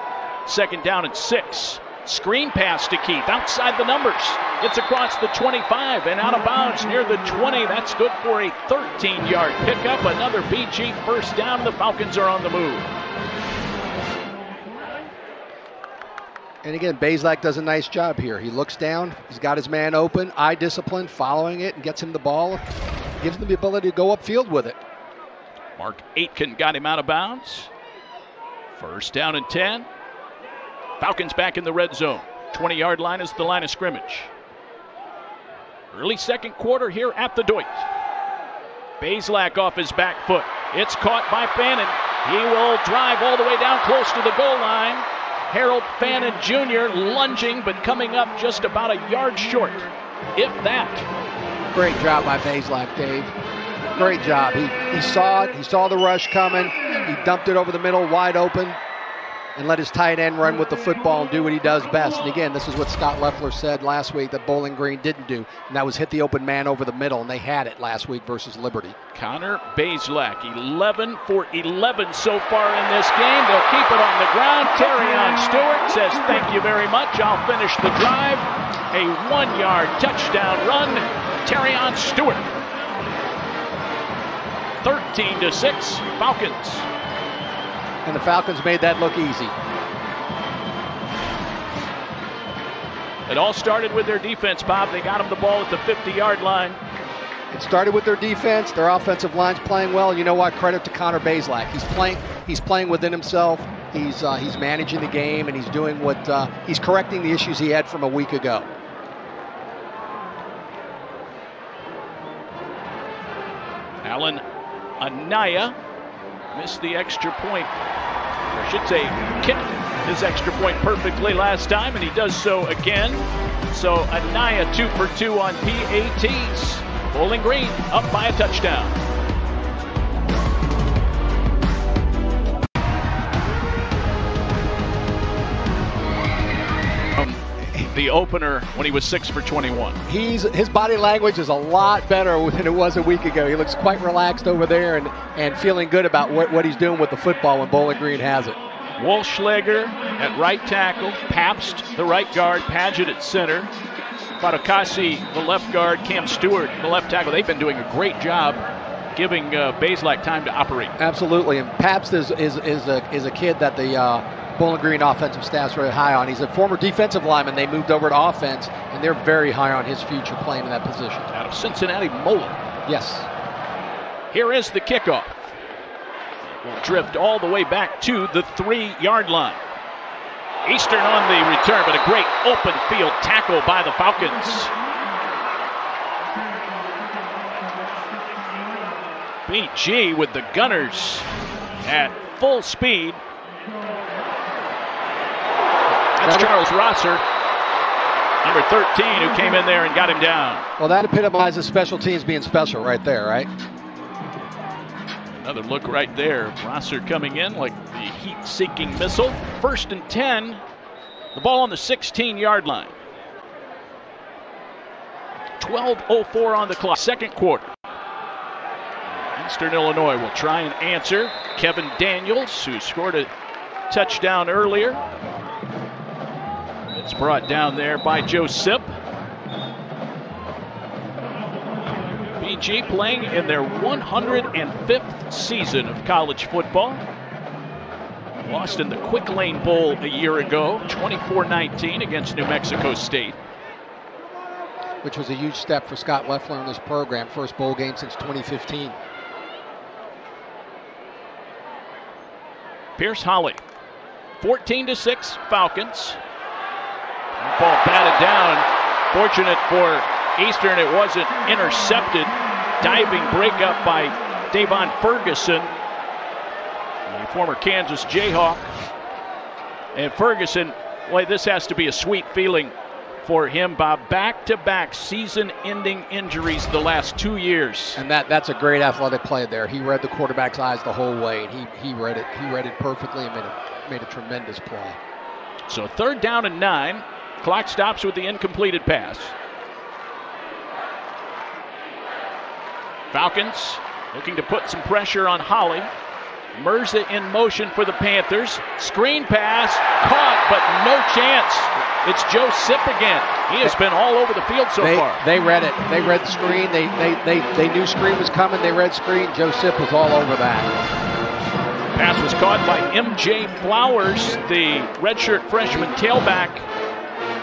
Second down and six. Screen pass to Keith outside the numbers. Gets across the 25 and out of bounds near the 20. That's good for a 13 yard pickup. Another BG first down. The Falcons are on the move.
And again, Bazelak does a nice job here. He looks down, he's got his man open, eye discipline, following it, and gets him the ball. Gives him the ability to go upfield with it.
Mark Aitken got him out of bounds. First down and 10. Falcons back in the red zone. 20 yard line is the line of scrimmage. Early second quarter here at the Doyt. Bazelak off his back foot. It's caught by Fannin. He will drive all the way down close to the goal line. Harold Fannin Jr. lunging, but coming up just about a yard short, if that.
Great job by Bazelak, Dave. Great job. He, he saw it. He saw the rush coming. He dumped it over the middle, wide open and let his tight end run with the football and do what he does best. And again, this is what Scot Loeffler said last week that Bowling Green didn't do, and that was hit the open man over the middle, and they had it last week versus Liberty.
Connor Bazelak, 11 for 11 so far in this game. They'll keep it on the ground. Terion Stewart says, Thank you very much. I'll finish the drive. A one yard touchdown run. Terion Stewart. 13 to 6, Falcons
and the Falcons made that look easy.
It all started with their defense, Bob. They got them the ball at the 50 yard line.
It started with their defense. Their offensive line's playing well. You know what? Credit to Connor Bazelak. He's playing. He's playing within himself. He's uh, he's managing the game and he's doing what uh, he's correcting the issues he had from a week ago.
Alan Anaya missed the extra point. Or I should say, kicked his extra point perfectly last time, and he does so again. So Anaya two for two on PATs. Bowling Green up by a touchdown. The opener when he was six for 21.
He's his body language is a lot better than it was a week ago. He looks quite relaxed over there and, and feeling good about what, what he's doing with the football when Bowling Green has it.
Walschlager at right tackle, Pabst the right guard, Paget at center, Fatukasi the left guard, Cam Stewart the left tackle. They've been doing a great job giving uh, Bazelak time to operate.
Absolutely, and Pabst is is, is a is a kid that the uh, Bowling Green offensive staff's very high on. He's a former defensive lineman. They moved over to offense, and they're very high on his future playing in that position.
Out of Cincinnati, Moeller.
Yes.
Here is the kickoff. Will drift all the way back to the three yard line. Eastern on the return, but a great open field tackle by the Falcons. BG with the Gunners at full speed that's Charles Rosser, number 13, who came in there and got him down.
Well, that epitomizes special teams being special right there, right?
Another look right there. Rosser coming in like the heat seeking missile. First and 10. The ball on the 16 yard line. 12.04 on the clock. Second quarter. Eastern Illinois will try and answer. Kevin Daniels, who scored a touchdown earlier, it's brought down there by Joe Sip. BG playing in their 105th season of college football. Lost in the Quick Lane Bowl a year ago, 24-19 against New Mexico State.
Which was a huge step for Scot Loeffler in this program. First bowl game since 2015.
Pierce Holley, 14 to 6 Falcons. Batted down. Fortunate for Eastern, it wasn't intercepted. Diving breakup by Davon Ferguson, the former Kansas Jayhawk. And Ferguson, boy, this has to be a sweet feeling for him, Bob. Back to back season ending injuries the last two years.
And that that's a great athletic play there. He read the quarterback's eyes the whole way, and he, he read it he read it perfectly and made a, made a tremendous play.
So third down and nine. Clock stops with the incompleted pass. Falcons looking to put some pressure on Holley. Mirza in motion for the Panthers. Screen pass, caught, but no chance. It's Joe Sip again. He has been all over the field so
they,
far.
They read it. They read the screen. They, they, they, they knew screen was coming. They read screen. Joe Sip was all over that.
Pass was caught by M.J. Flowers, the redshirt freshman tailback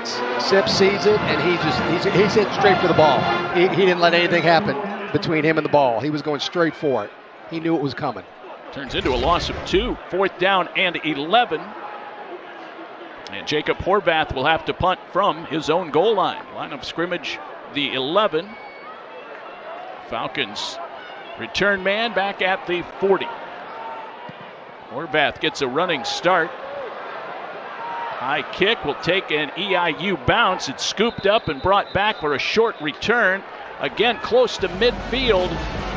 Sip sees it, and he just he's, he's straight for the ball. He, he didn't let anything happen between him and the ball. He was going straight for it. he knew it was coming.
Turns into a loss of two, fourth down and 11. And Jacob Horvath will have to punt from his own goal line. Line of scrimmage, the 11. Falcons return man back at the 40. Horvath gets a running start. High kick will take an EIU bounce. It's scooped up and brought back for a short return. Again, close to midfield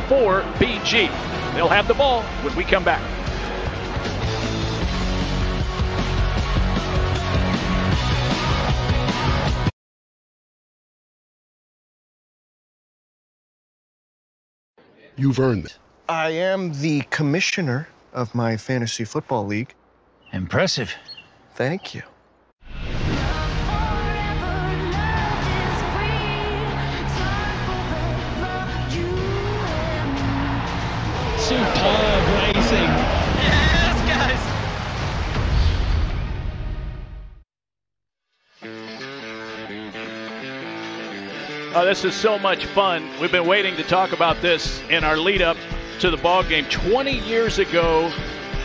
for BG. They'll have the ball when we come back.
You've earned it.
I am the commissioner of my fantasy football league.
Impressive.
Thank you.
Oh, this is so much fun. We've been waiting to talk about this in our lead up to the ball game. 20 years ago,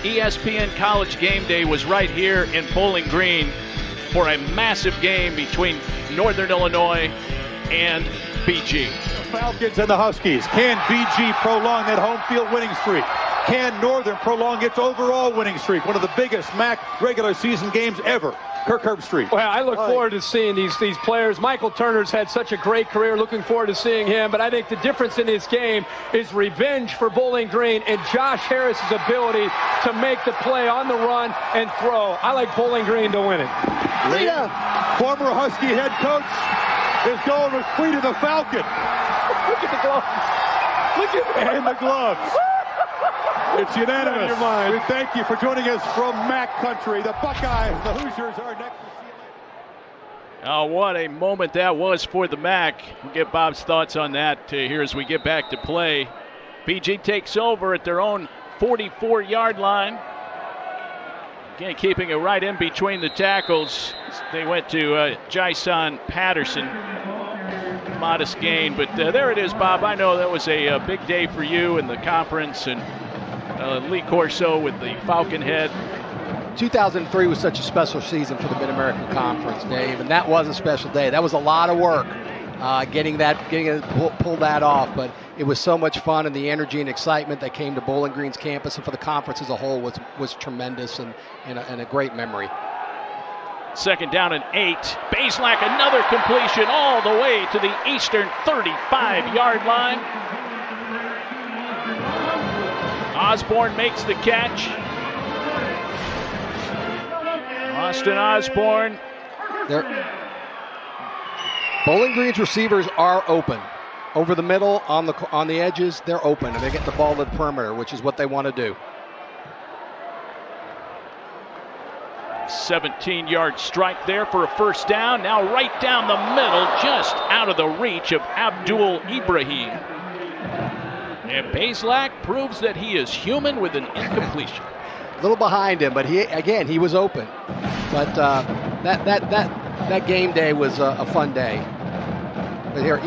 ESPN College Game Day was right here in Bowling Green for a massive game between Northern Illinois and BG.
Falcons and the Huskies. Can BG prolong that home field winning streak? Can Northern prolong its overall winning streak? One of the biggest MAC regular season games ever. Kirk Herbstreit.
Well, I look forward to seeing these these players. Michael Turner's had such a great career. Looking forward to seeing him. But I think the difference in this game is revenge for Bowling Green and Josh Harris's ability to make the play on the run and throw. I like Bowling Green to win it.
Lita, former Husky head coach, is going with Frida the Falcon.
Look at the gloves. Look at that.
And the gloves. It's unanimous.
Your mind.
We thank you for joining us from MAC country. The Buckeyes, the Hoosiers are next.
Oh, what a moment that was for the MAC. We'll get Bob's thoughts on that uh, here as we get back to play. BG takes over at their own 44 yard line. Again, keeping it right in between the tackles. They went to uh, Jaison Patterson. Modest gain, but uh, there it is, Bob. I know that was a, a big day for you in the conference, and uh, Lee Corso with the Falcon head.
2003 was such a special season for the Mid American Conference, Dave, and that was a special day. That was a lot of work uh, getting that, getting it, pull, pull that off, but it was so much fun, and the energy and excitement that came to Bowling Green's campus and for the conference as a whole was was tremendous and, and, a, and a great memory.
Second down and eight. Bazelak, another completion all the way to the eastern 35 yard line. Osborne makes the catch. Austin Osborne.
They're, Bowling Green's receivers are open. Over the middle, on the on the edges, they're open, and they get the ball to the perimeter, which is what they want to do.
17 yard strike there for a first down. Now right down the middle, just out of the reach of Abdul Ibrahim. And Bazelak proves that he is human with an incompletion.
A little behind him, but he again he was open. But uh, that that that that game day was a, a fun day. But here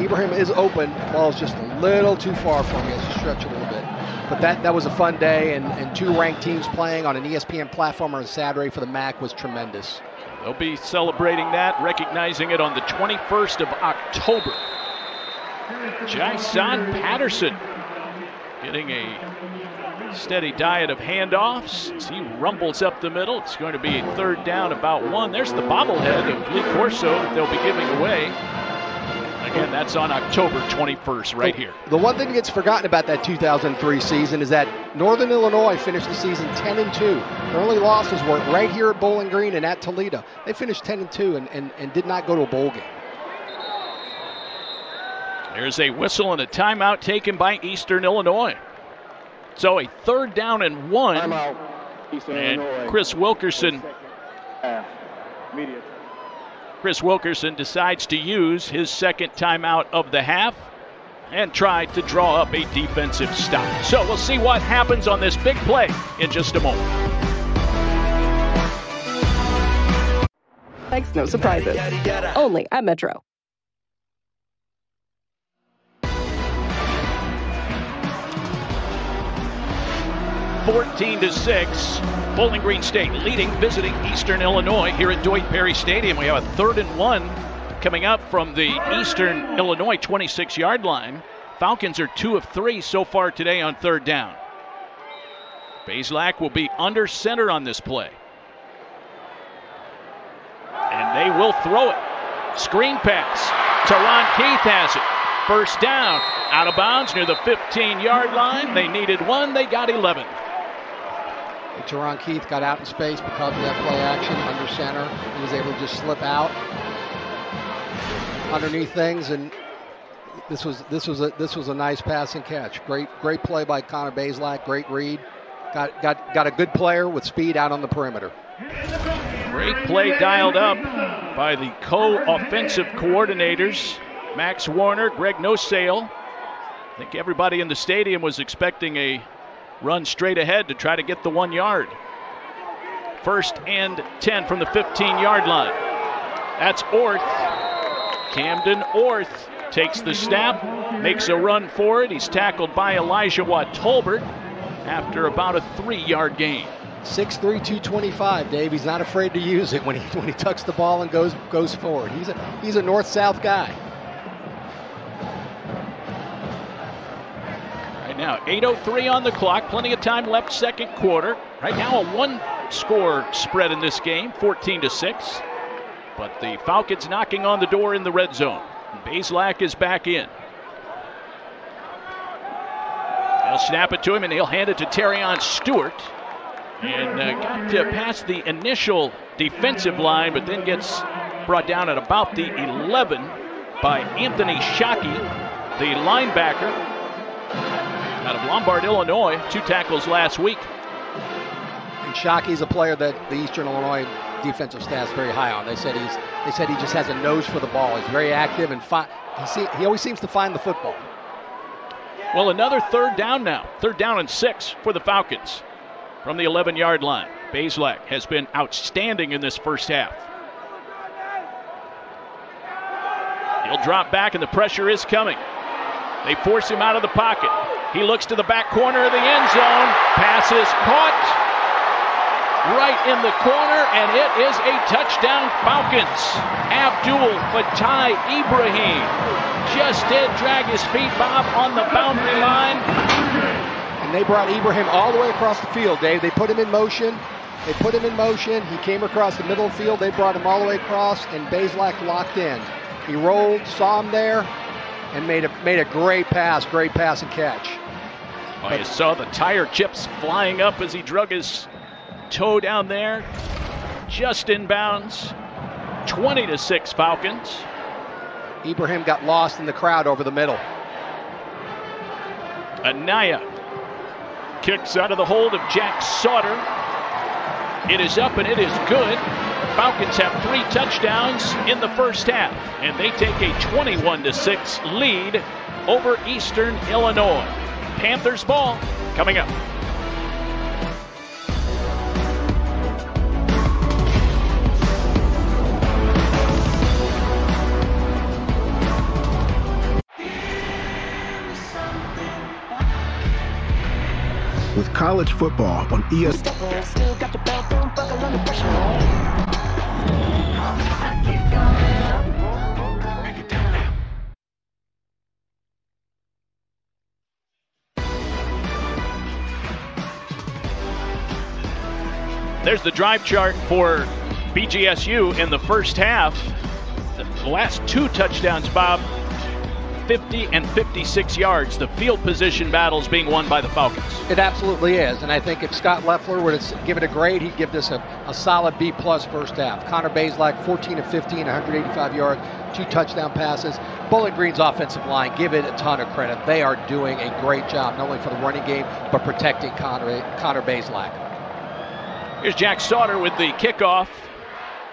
Ibrahim is open. Ball's just a little too far for him. He has to stretch a little bit. But that, that was a fun day, and, and two ranked teams playing on an ESPN platform on Saturday for the MAC was tremendous.
They'll be celebrating that, recognizing it on the 21st of October. Jaison Patterson getting a steady diet of handoffs as he rumbles up the middle. It's going to be a third down, about one. There's the bobblehead of Lee Corso that they'll be giving away. Again, that's on October 21st, right here.
The one thing that gets forgotten about that 2003 season is that Northern Illinois finished the season 10 and 2. Their only losses were right here at Bowling Green and at Toledo. They finished 10 and 2 and, and, and did not go to a bowl game.
There's a whistle and a timeout taken by Eastern Illinois. So a third down and one.
Timeout, Eastern
and
Illinois.
Chris Wilkerson.
Half. Media.
Chris Wilkerson decides to use his second timeout of the half and try to draw up a defensive stop. So we'll see what happens on this big play in just a moment.
Thanks, no surprises. Only at Metro.
14 to 6. Bowling Green State leading, visiting Eastern Illinois here at Doyt Perry Stadium. We have a third and one coming up from the Eastern Illinois 26 yard line. Falcons are two of three so far today on third down. Bazelak will be under center on this play. And they will throw it. Screen pass. Ta'Ron Keith has it. First down. Out of bounds near the 15 yard line. They needed one, they got 11.
Ta'Ron Keith got out in space because of that play action under center. He was able to just slip out underneath things, and this was this was a this was a nice pass and catch. Great great play by Connor Bazelak. Great read. Got got got a good player with speed out on the perimeter.
Great play dialed up by the co-offensive coordinators, Max Warner, Greg Nosale. I think everybody in the stadium was expecting a run straight ahead to try to get the one yard. First and 10 from the 15 yard line. That's Orth. Camden Orth takes the snap, makes a run for it. He's tackled by Elijah Watt Tolbert after about a three yard gain.
6'3", 225, Dave. He's not afraid to use it when he when he tucks the ball and goes goes forward. He's a he's a north-south guy.
Now, 8.03 on the clock. Plenty of time left, second quarter. Right now, a one score spread in this game, 14 to 6. But the Falcons knocking on the door in the red zone. Bazelak is back in. They'll snap it to him and he'll hand it to Terion Stewart. And uh, got to pass the initial defensive line, but then gets brought down at about the 11 by Anthony Shockey, the linebacker out of Lombard, Illinois. Two tackles last week.
And Shockey's a player that the Eastern Illinois defensive staff is very high on. They said he's they said he just has a nose for the ball. He's very active and fi- he, see, he always seems to find the football.
Well, another third down now. Third down and six for the Falcons from the 11 yard line. Bazelak has been outstanding in this first half. He'll drop back, and the pressure is coming. They force him out of the pocket. He looks to the back corner of the end zone. Pass is caught right in the corner, and it is a touchdown, Falcons. Abdul Fatai Ibrahim just did drag his feet, Bob, on the boundary line.
And they brought Ibrahim all the way across the field, Dave. They put him in motion. They put him in motion. He came across the middle of the field. They brought him all the way across, and Bazelak locked in. He rolled, saw him there, and made a made a great pass, great pass and catch.
Oh, you saw the tire chips flying up as he drug his toe down there. Just inbounds. 20 to 6 Falcons.
Ibrahim got lost in the crowd over the middle.
Anaya kicks out of the hold of Jack Sauter. It is up and it is good. Falcons have three touchdowns in the first half, and they take a 21 to 6 lead over Eastern Illinois. Panthers ball coming up.
with college football on ESPN.
There's the drive chart for BGSU in the first half. The last two touchdowns, Bob, 50 and 56 yards. The field position battles being won by the Falcons.
It absolutely is, and I think if Scot Loeffler were to give it a grade, he'd give this a, a solid B plus first half. Connor Bazelak, 14 of 15, 185 yards, two touchdown passes. Bowling Green's offensive line, give it a ton of credit. They are doing a great job, not only for the running game, but protecting Connor, Connor Bazelak.
Here's Jack Sauter with the kickoff.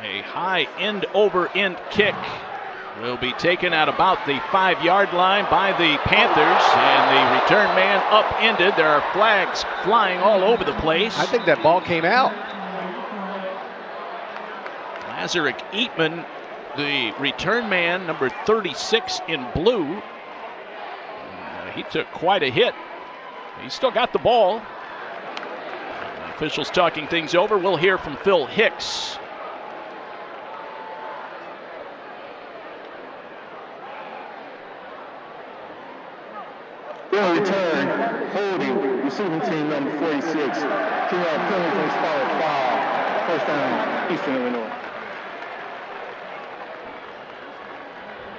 A high end over end kick will be taken at about the five yard line by the Panthers, and the return man upended. There are flags flying all over the place.
I think that ball came out.
Lazarick Eatman, the return man, number 36 in blue. Uh, he took quite a hit. He still got the ball. Officials talking things over. We'll hear from Phil Hicks.
Will return, holding, receiving team number 46. Team out penalty spot foul. First down, Eastern Illinois.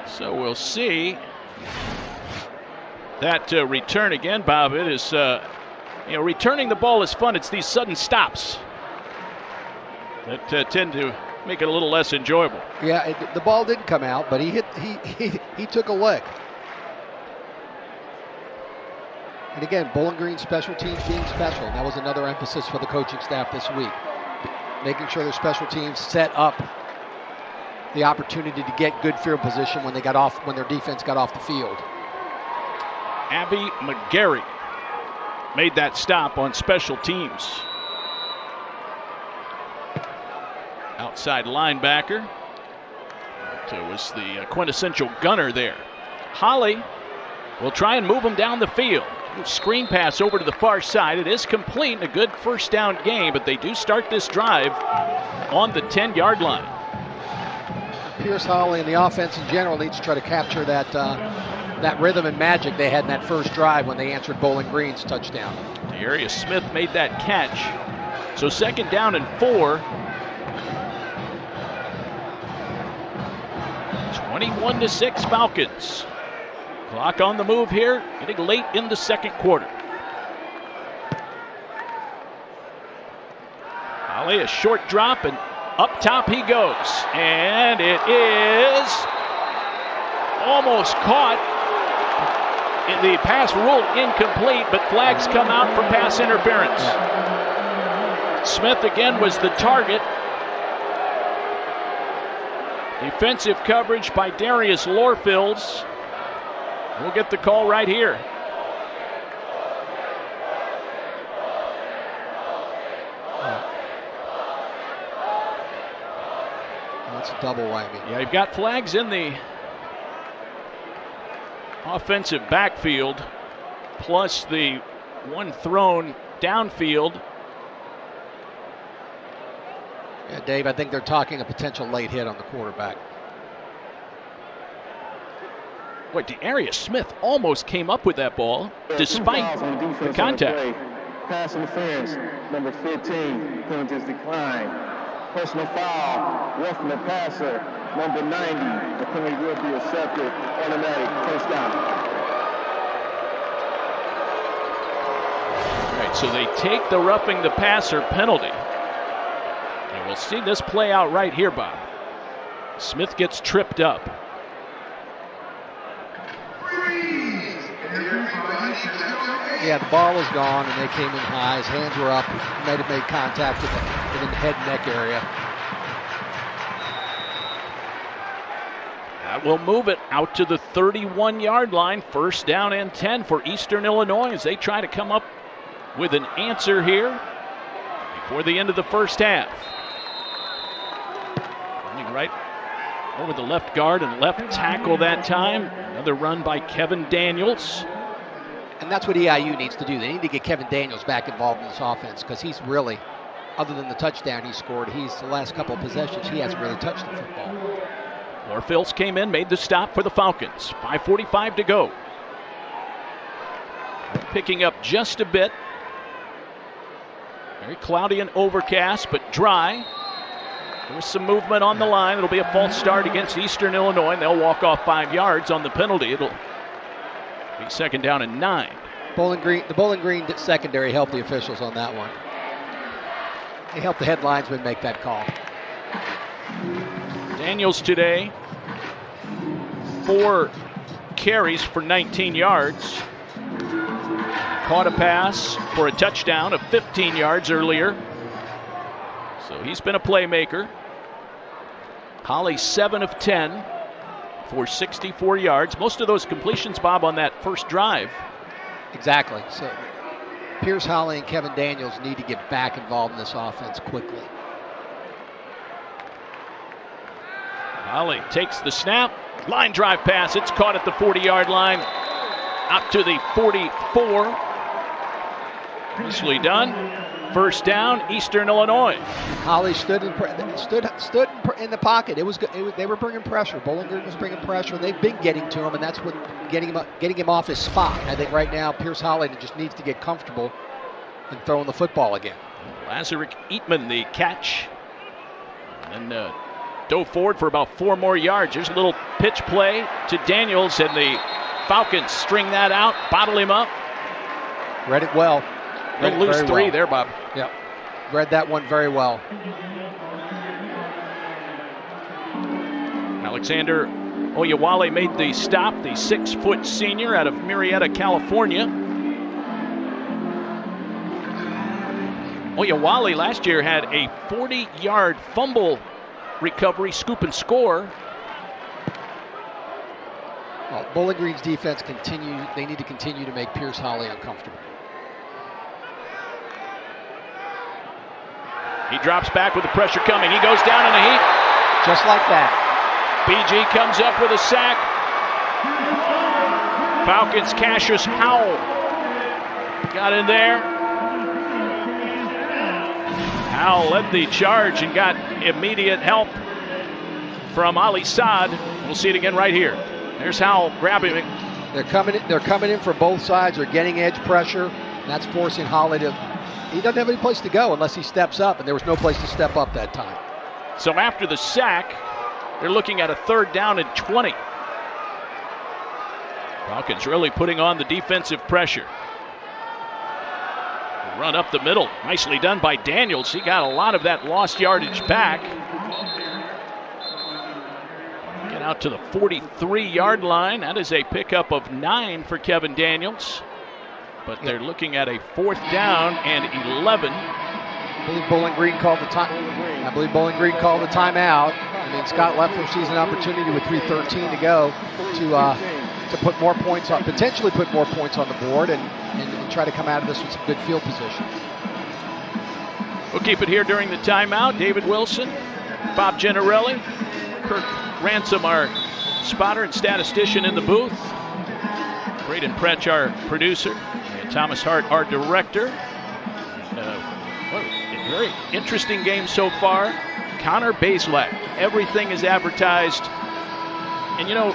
So we'll see that uh, return again, Bob. It is, uh, you know, returning the ball is fun. It's these sudden stops that uh, tend to make it a little less enjoyable.
Yeah, it, the ball didn't come out, but he hit. He he, he took a lick. And again, Bowling Green special teams being special. And that was another emphasis for the coaching staff this week, making sure their special teams set up the opportunity to get good field position when they got off when their defense got off the field.
Abby McGarry made that stop on special teams. Outside linebacker. It was the uh, quintessential gunner there. Holley will try and move him down the field. Screen pass over to the far side. It is complete a good first down game, but they do start this drive on the 10 yard line.
Pierce Holley and the offense in general needs to try to capture that uh, that rhythm and magic they had in that first drive when they answered Bowling Green's touchdown.
Darius Smith made that catch. So second down and four. 21 to 6 Falcons. Clock on the move here, getting late in the second quarter. Holley, a short drop, and up top he goes. And it is almost caught. The pass ruled incomplete, but flags come out for pass interference. Smith again was the target. Defensive coverage by Darius Lorfields. We'll get the call right here.
That's a double whammy.
Yeah, you've got flags in the offensive backfield, plus the one thrown downfield.
Yeah, Dave, I think they're talking a potential late hit on the quarterback.
Boy, Darius Smith almost came up with that ball despite the contact.
Pass interference, number 15, penalties decline. Personal foul, roughing the passer, number 90. The penalty will be accepted. Automatic first down.
All right, so they take the roughing the passer penalty. And we'll see this play out right here, Bob. Smith gets tripped up.
Yeah, the ball was gone and they came in high. His hands were up. He might have made contact with the, the head and neck area.
That will move it out to the 31 yard line. First down and 10 for Eastern Illinois as they try to come up with an answer here before the end of the first half. Running right over the left guard and left tackle that time. Another run by Kevin Daniels.
And that's what EIU needs to do. They need to get Kevin Daniels back involved in this offense because he's really, other than the touchdown he scored, he's the last couple of possessions, he hasn't really touched the football.
Lorfields came in, made the stop for the Falcons. 5.45 to go. Picking up just a bit. Very cloudy and overcast, but dry. There's some movement on the line. It'll be a false start against Eastern Illinois, and they'll walk off five yards on the penalty. It'll be second down and nine.
Bowling Green, the Bowling Green secondary helped the officials on that one. They helped the headlinesman make that call.
Daniels today, four carries for 19 yards. Caught a pass for a touchdown of 15 yards earlier. So he's been a playmaker. Holley, 7 of 10 for 64 yards. Most of those completions, Bob, on that first drive.
Exactly. So Pierce Holley and Kevin Daniels need to get back involved in this offense quickly.
Holley takes the snap. Line drive pass. It's caught at the 40 yard line. Up to the 44. Nicely done. First down, Eastern Illinois.
Holley stood in, stood stood in the pocket. It was, it was they were bringing pressure. Bowling Green was bringing pressure. They've been getting to him, and that's what getting him getting him off his spot. I think right now Pierce Holley just needs to get comfortable in throwing the football again.
Lazarick Eatman the catch, and uh, dove forward for about four more yards. There's a little pitch play to Daniels, and the Falcons string that out, bottle him up.
Read it well.
Read lose three
well.
there, Bob.
Yep. Read that one very well.
Alexander Oyewale made the stop, the six foot senior out of Murrieta, California. Oyewale last year had a 40 yard fumble recovery, scoop and score.
Well, Bowling Green's defense continue. They need to continue to make Pierce Holley uncomfortable.
He drops back with the pressure coming. He goes down in a heat.
Just like that.
BG comes up with a sack. Falcons Cassius Howell got in there. Howell led the charge and got immediate help from Ali Saad. We'll see it again right here. There's Howell grabbing it.
They're coming in, they're coming in from both sides. They're getting edge pressure. That's forcing Holley to he doesn't have any place to go unless he steps up, and there was no place to step up that time.
So after the sack, they're looking at a third down and 20. Falcons really putting on the defensive pressure. Run up the middle. Nicely done by Daniels. He got a lot of that lost yardage back. Get out to the 43 yard line. That is a pickup of nine for Kevin Daniels but they're looking at a fourth down and 11.
I believe Bowling Green called the time. I believe Bowling Green called the timeout. I mean, Scot Loeffler sees an opportunity with 3:13 to go to uh, to put more points on, potentially put more points on the board, and, and, and try to come out of this with some good field position.
We'll keep it here during the timeout. David Wilson, Bob Gennarelli, Kirk Ransom, our spotter and statistician in the booth. Braden Pretch, our producer. Thomas Hart, our director. Uh, very interesting game so far. Connor Bazelak. Everything is advertised. And you know,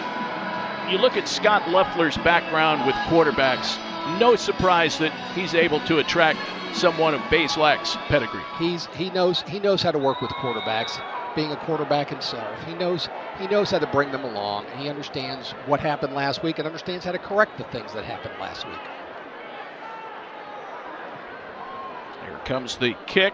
you look at Scot Loeffler's background with quarterbacks. No surprise that he's able to attract someone of Bazelak's pedigree.
He's he knows he knows how to work with quarterbacks. Being a quarterback himself, he knows he knows how to bring them along. and He understands what happened last week and understands how to correct the things that happened last week.
Comes the kick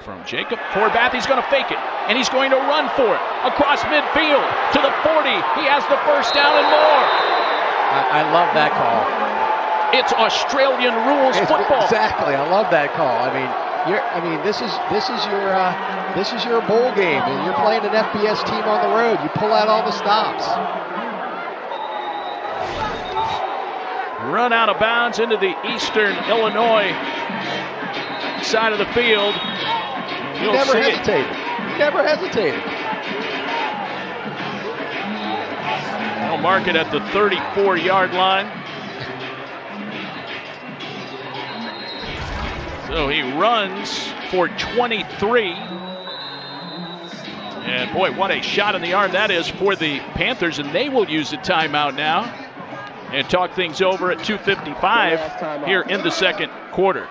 from Jacob Horvath. He's going to fake it, and he's going to run for it across midfield to the 40. He has the first down and more.
I, I love that call.
It's Australian rules
it's,
football.
Exactly, I love that call. I mean, I mean, this is this is your uh, this is your bowl game, and you're playing an FBS team on the road. You pull out all the stops.
Run out of bounds into the Eastern Illinois side of the field.
He never hesitated. It. He never hesitated.
They'll mark it at the 34 yard line. So he runs for 23. And boy, what a shot in the arm that is for the Panthers, and they will use a timeout now and talk things over at 2.55 here in the second quarter.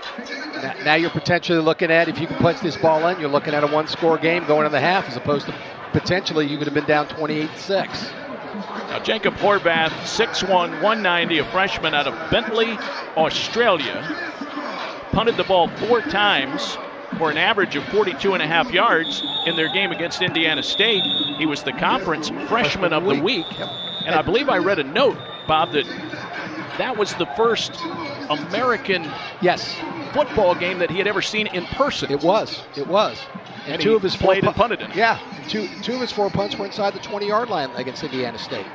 Now you're potentially looking at, if you can punch this ball in, you're looking at a one score game going in the half as opposed to potentially you could have been down 28 6.
Now, Jacob Horvath, 6'1, 190, a freshman out of Bentley, Australia, punted the ball four times for an average of 42 and a half yards in their game against Indiana State. He was the conference freshman of the week. And I believe I read a note, Bob, that that was the first American
yes
football game that he had ever seen in person.
It was. It was.
And, and two of his played and punted it.
Yeah, two two of his four punts were inside the 20-yard line against Indiana State.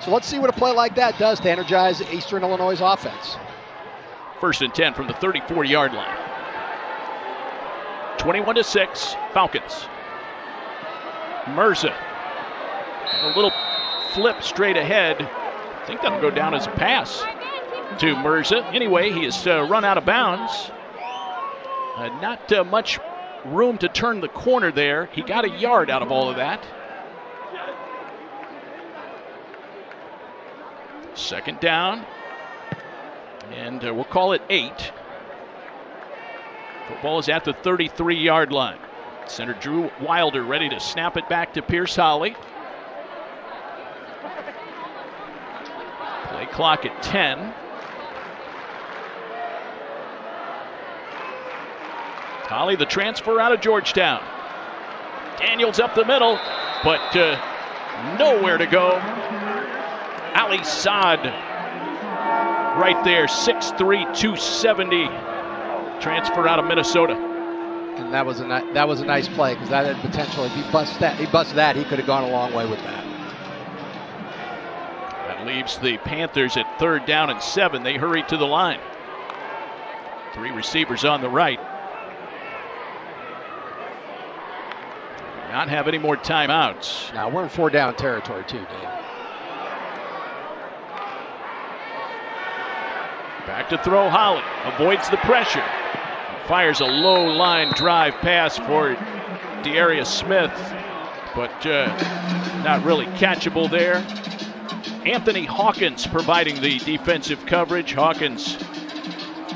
So let's see what a play like that does to energize Eastern Illinois' offense.
First and 10 from the 34-yard line. 21 to 6, Falcons. Mirza. A little flip straight ahead. I think that'll go down as a pass. To Mirza. Anyway, he has uh, run out of bounds. Uh, not uh, much room to turn the corner there. He got a yard out of all of that. Second down. And uh, we'll call it eight. Football is at the 33 yard line. Center Drew Wilder ready to snap it back to Pierce Holley. Play clock at 10. Holley, the transfer out of Georgetown. Daniels up the middle, but uh, nowhere to go. Ali Saad right there, 6'3, 270. Transfer out of Minnesota.
And that was a ni- that was a nice play because that had potential. If he busts that, he busts that, he could have gone a long way with that.
That leaves the Panthers at third down and seven. They hurry to the line. Three receivers on the right. Not have any more timeouts.
Now we're in four down territory too, Dave.
Back to throw Holley. Avoids the pressure. Fires a low line drive pass for Darius Smith, but uh, not really catchable there. Anthony Hawkins providing the defensive coverage. Hawkins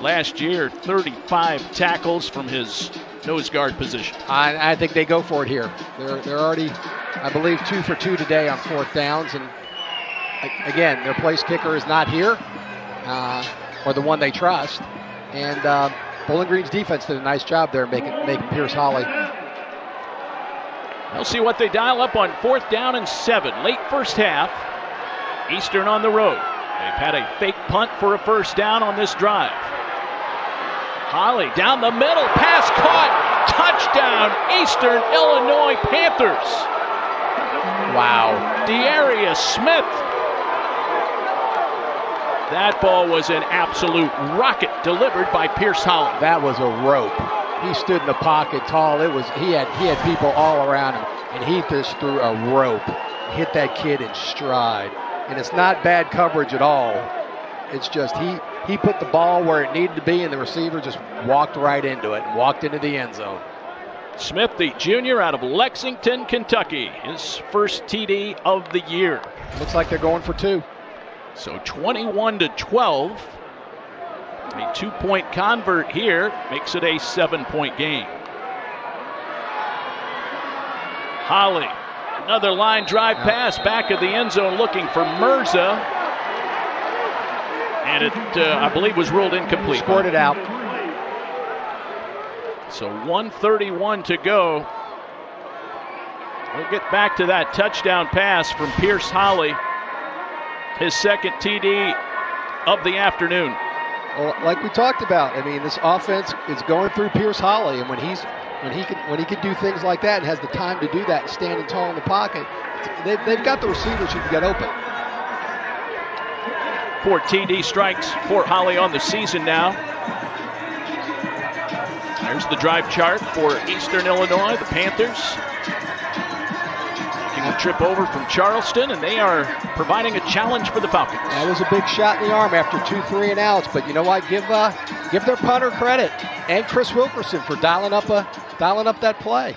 last year 35 tackles from his nose guard position.
I, I think they go for it here. They're they're already, I believe, two for two today on fourth downs, and again, their place kicker is not here, uh, or the one they trust, and. Uh, Bowling Green's defense did a nice job there making making Pierce Holley.
We'll see what they dial up on fourth down and seven. Late first half. Eastern on the road. They've had a fake punt for a first down on this drive. Holley down the middle, pass caught, touchdown, Eastern Illinois Panthers.
Wow.
Darius Smith that ball was an absolute rocket delivered by Pierce Holley.
That was a rope. He stood in the pocket tall. It was he had he had people all around him, and he just threw a rope, hit that kid in stride. And it's not bad coverage at all. It's just he he put the ball where it needed to be, and the receiver just walked right into it and walked into the end zone.
Smith, the junior out of Lexington, Kentucky, his first TD of the year.
Looks like they're going for two.
So 21 to 12. A two point convert here makes it a seven point game. Holley, another line drive pass back of the end zone looking for Mirza. And it, uh, I believe, was ruled incomplete.
Scored it out.
So 131 to go. We'll get back to that touchdown pass from Pierce Holley his second TD of the afternoon.
Well, like we talked about, I mean, this offense is going through Pierce Holley, and when he's when he can when he can do things like that and has the time to do that, standing tall in the pocket, they've, they've got the receivers who can get open.
Four TD strikes for Holley on the season now. There's the drive chart for Eastern Illinois, the Panthers. Making a trip over from Charleston, and they are providing a challenge for the Falcons.
That was a big shot in the arm after two three and outs, but you know what? Give uh, give their punter credit and Chris Wilkerson for dialing up a dialing up that play.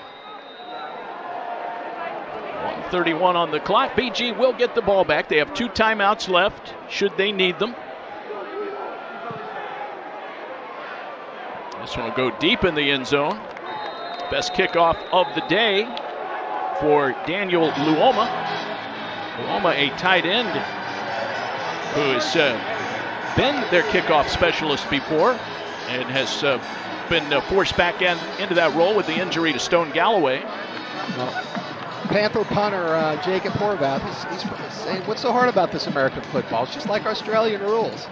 131 on the clock. BG will get the ball back. They have two timeouts left, should they need them. This one will go deep in the end zone. Best kickoff of the day for Daniel Luoma. Luoma, a tight end who has uh, been their kickoff specialist before and has uh, been uh, forced back in, into that role with the injury to Stone Galloway.
Well, Panther punter uh, Jacob Horvath, he's, he's saying, what's so hard about this American football? It's just like Australian rules.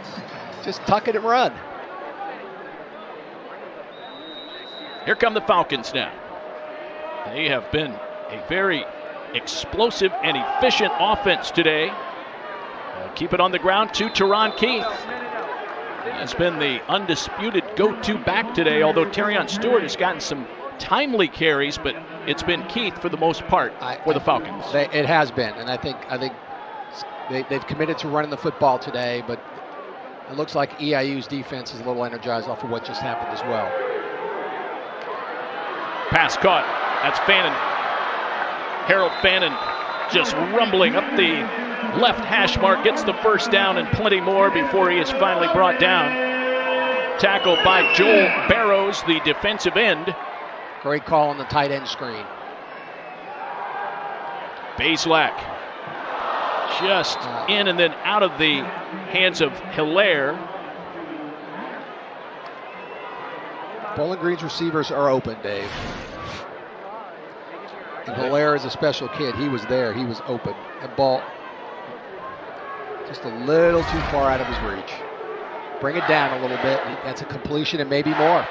Just tuck it and run.
Here come the Falcons now. They have been a very explosive and efficient offense today. Uh, keep it on the ground to Ta'Ron Keith. Has been the undisputed go-to back today, although Terion Stewart has gotten some timely carries, but it's been Keith for the most part for the Falcons.
They, it has been, and I think I think they, they've committed to running the football today, but It looks like EIU's defense is a little energized off of what just happened as well.
Pass caught. That's Fannin. Harold Fannin just rumbling up the left hash mark, gets the first down and plenty more before he is finally brought down. Tackled by Joel Barrows, the defensive end.
Great call on the tight end screen.
Bazelak just in and then out of the hands of Hilaire.
Bowling Green's receivers are open, Dave. And Hilaire is a special kid. He was there. He was open. That ball just a little too far out of his reach. Bring it down a little bit. That's a completion and maybe more.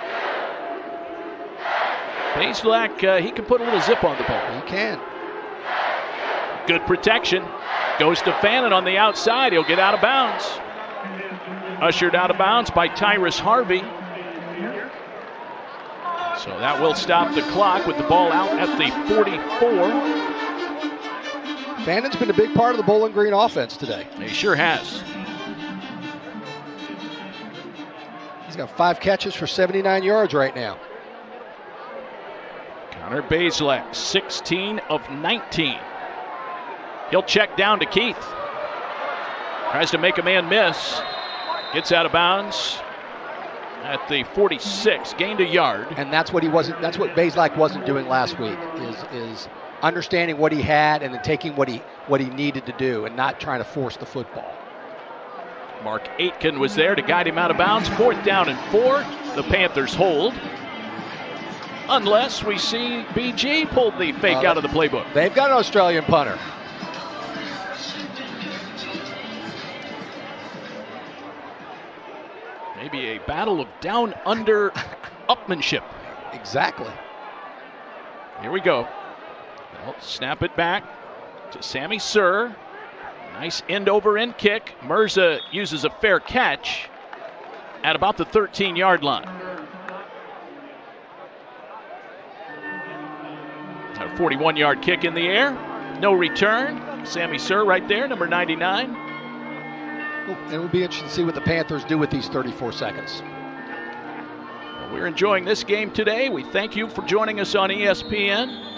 Bazelak, uh, he can put a little zip on the ball.
He can.
Good protection. Goes to Fannin on the outside. He'll get out of bounds. Ushered out of bounds by Tyrus Harvey. So that will stop the clock with the ball out at the 44.
Fannin's been a big part of the Bowling Green offense today.
He sure has.
He's got five catches for 79 yards right now.
Connor Bazelak, 16 of 19. He'll check down to Keith. Tries to make a man miss. Gets out of bounds at the 46, gained a yard.
And that's what he wasn't. That's what Bazelak wasn't doing last week. Is is understanding what he had and then taking what he what he needed to do and not trying to force the football.
Mark Aitken was there to guide him out of bounds. Fourth down and four. The Panthers hold. Unless we see BG pull the fake uh, out of the playbook.
They've got an Australian punter.
Maybe a battle of down under upmanship.
Exactly.
Here we go. Well, snap it back to Sammy Sir. Nice end over end kick. Mirza uses a fair catch at about the 13 yard line. A 41 yard kick in the air. No return. Sammy Sir right there, number 99.
It will be interesting to see what the Panthers do with these 34 seconds.
We're enjoying this game today. We thank you for joining us on ESPN.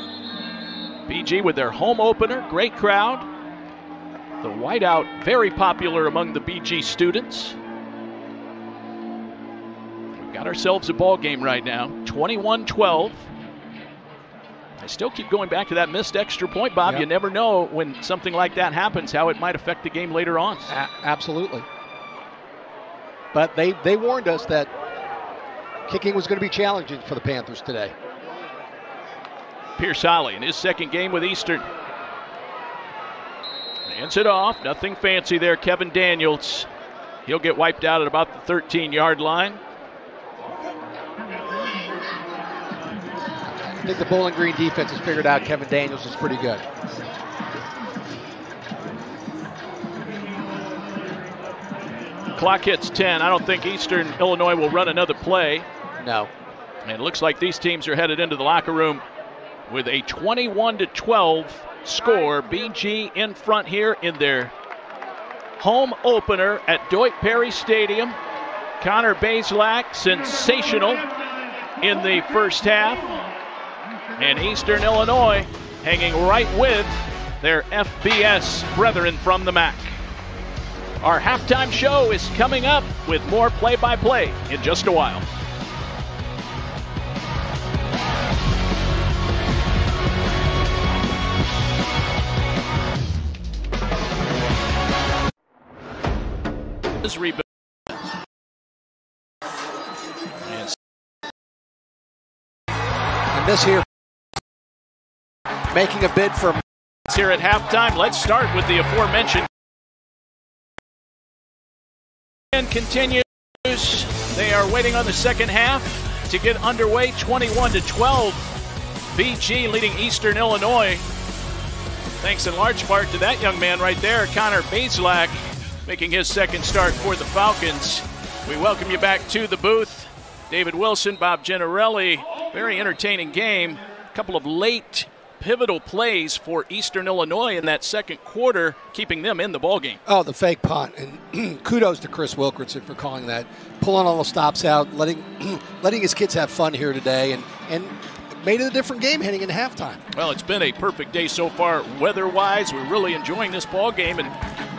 BG with their home opener, great crowd. The whiteout, very popular among the BG students. We've got ourselves a ball game right now, 21 12. I still keep going back to that missed extra point, Bob. Yep. You never know when something like that happens how it might affect the game later on.
A- absolutely. But they, they warned us that kicking was going to be challenging for the Panthers today.
Pierce Holley in his second game with Eastern. Hands it off. Nothing fancy there. Kevin Daniels. He'll get wiped out at about the 13 yard line.
I think the Bowling Green defense has figured out Kevin Daniels is pretty good.
Clock hits 10. I don't think Eastern Illinois will run another play.
No.
And it looks like these teams are headed into the locker room with a 21 to 12 score. BG in front here in their home opener at Doyt Perry Stadium. Connor Bazelak, sensational in the first half and Eastern Illinois hanging right with their FBS brethren from the MAC. Our halftime show is coming up with more play by play in just a while.
And this here making a bid for.
Here at halftime, let's start with the aforementioned. And continues. They are waiting on the second half to get underway. 21 to 12. BG leading Eastern Illinois. Thanks in large part to that young man right there, Connor Bazelak, making his second start for the Falcons. We welcome you back to the booth. David Wilson, Bob Gennarelli. Very entertaining game. A couple of late pivotal plays for Eastern Illinois in that second quarter, keeping them in the ballgame.
Oh, the fake punt, and kudos to Chris Wilkerson for calling that, pulling all the stops out, letting letting his kids have fun here today, and and made it a different game heading into halftime.
Well, it's been a perfect day so far weather-wise. We're really enjoying this ball game, and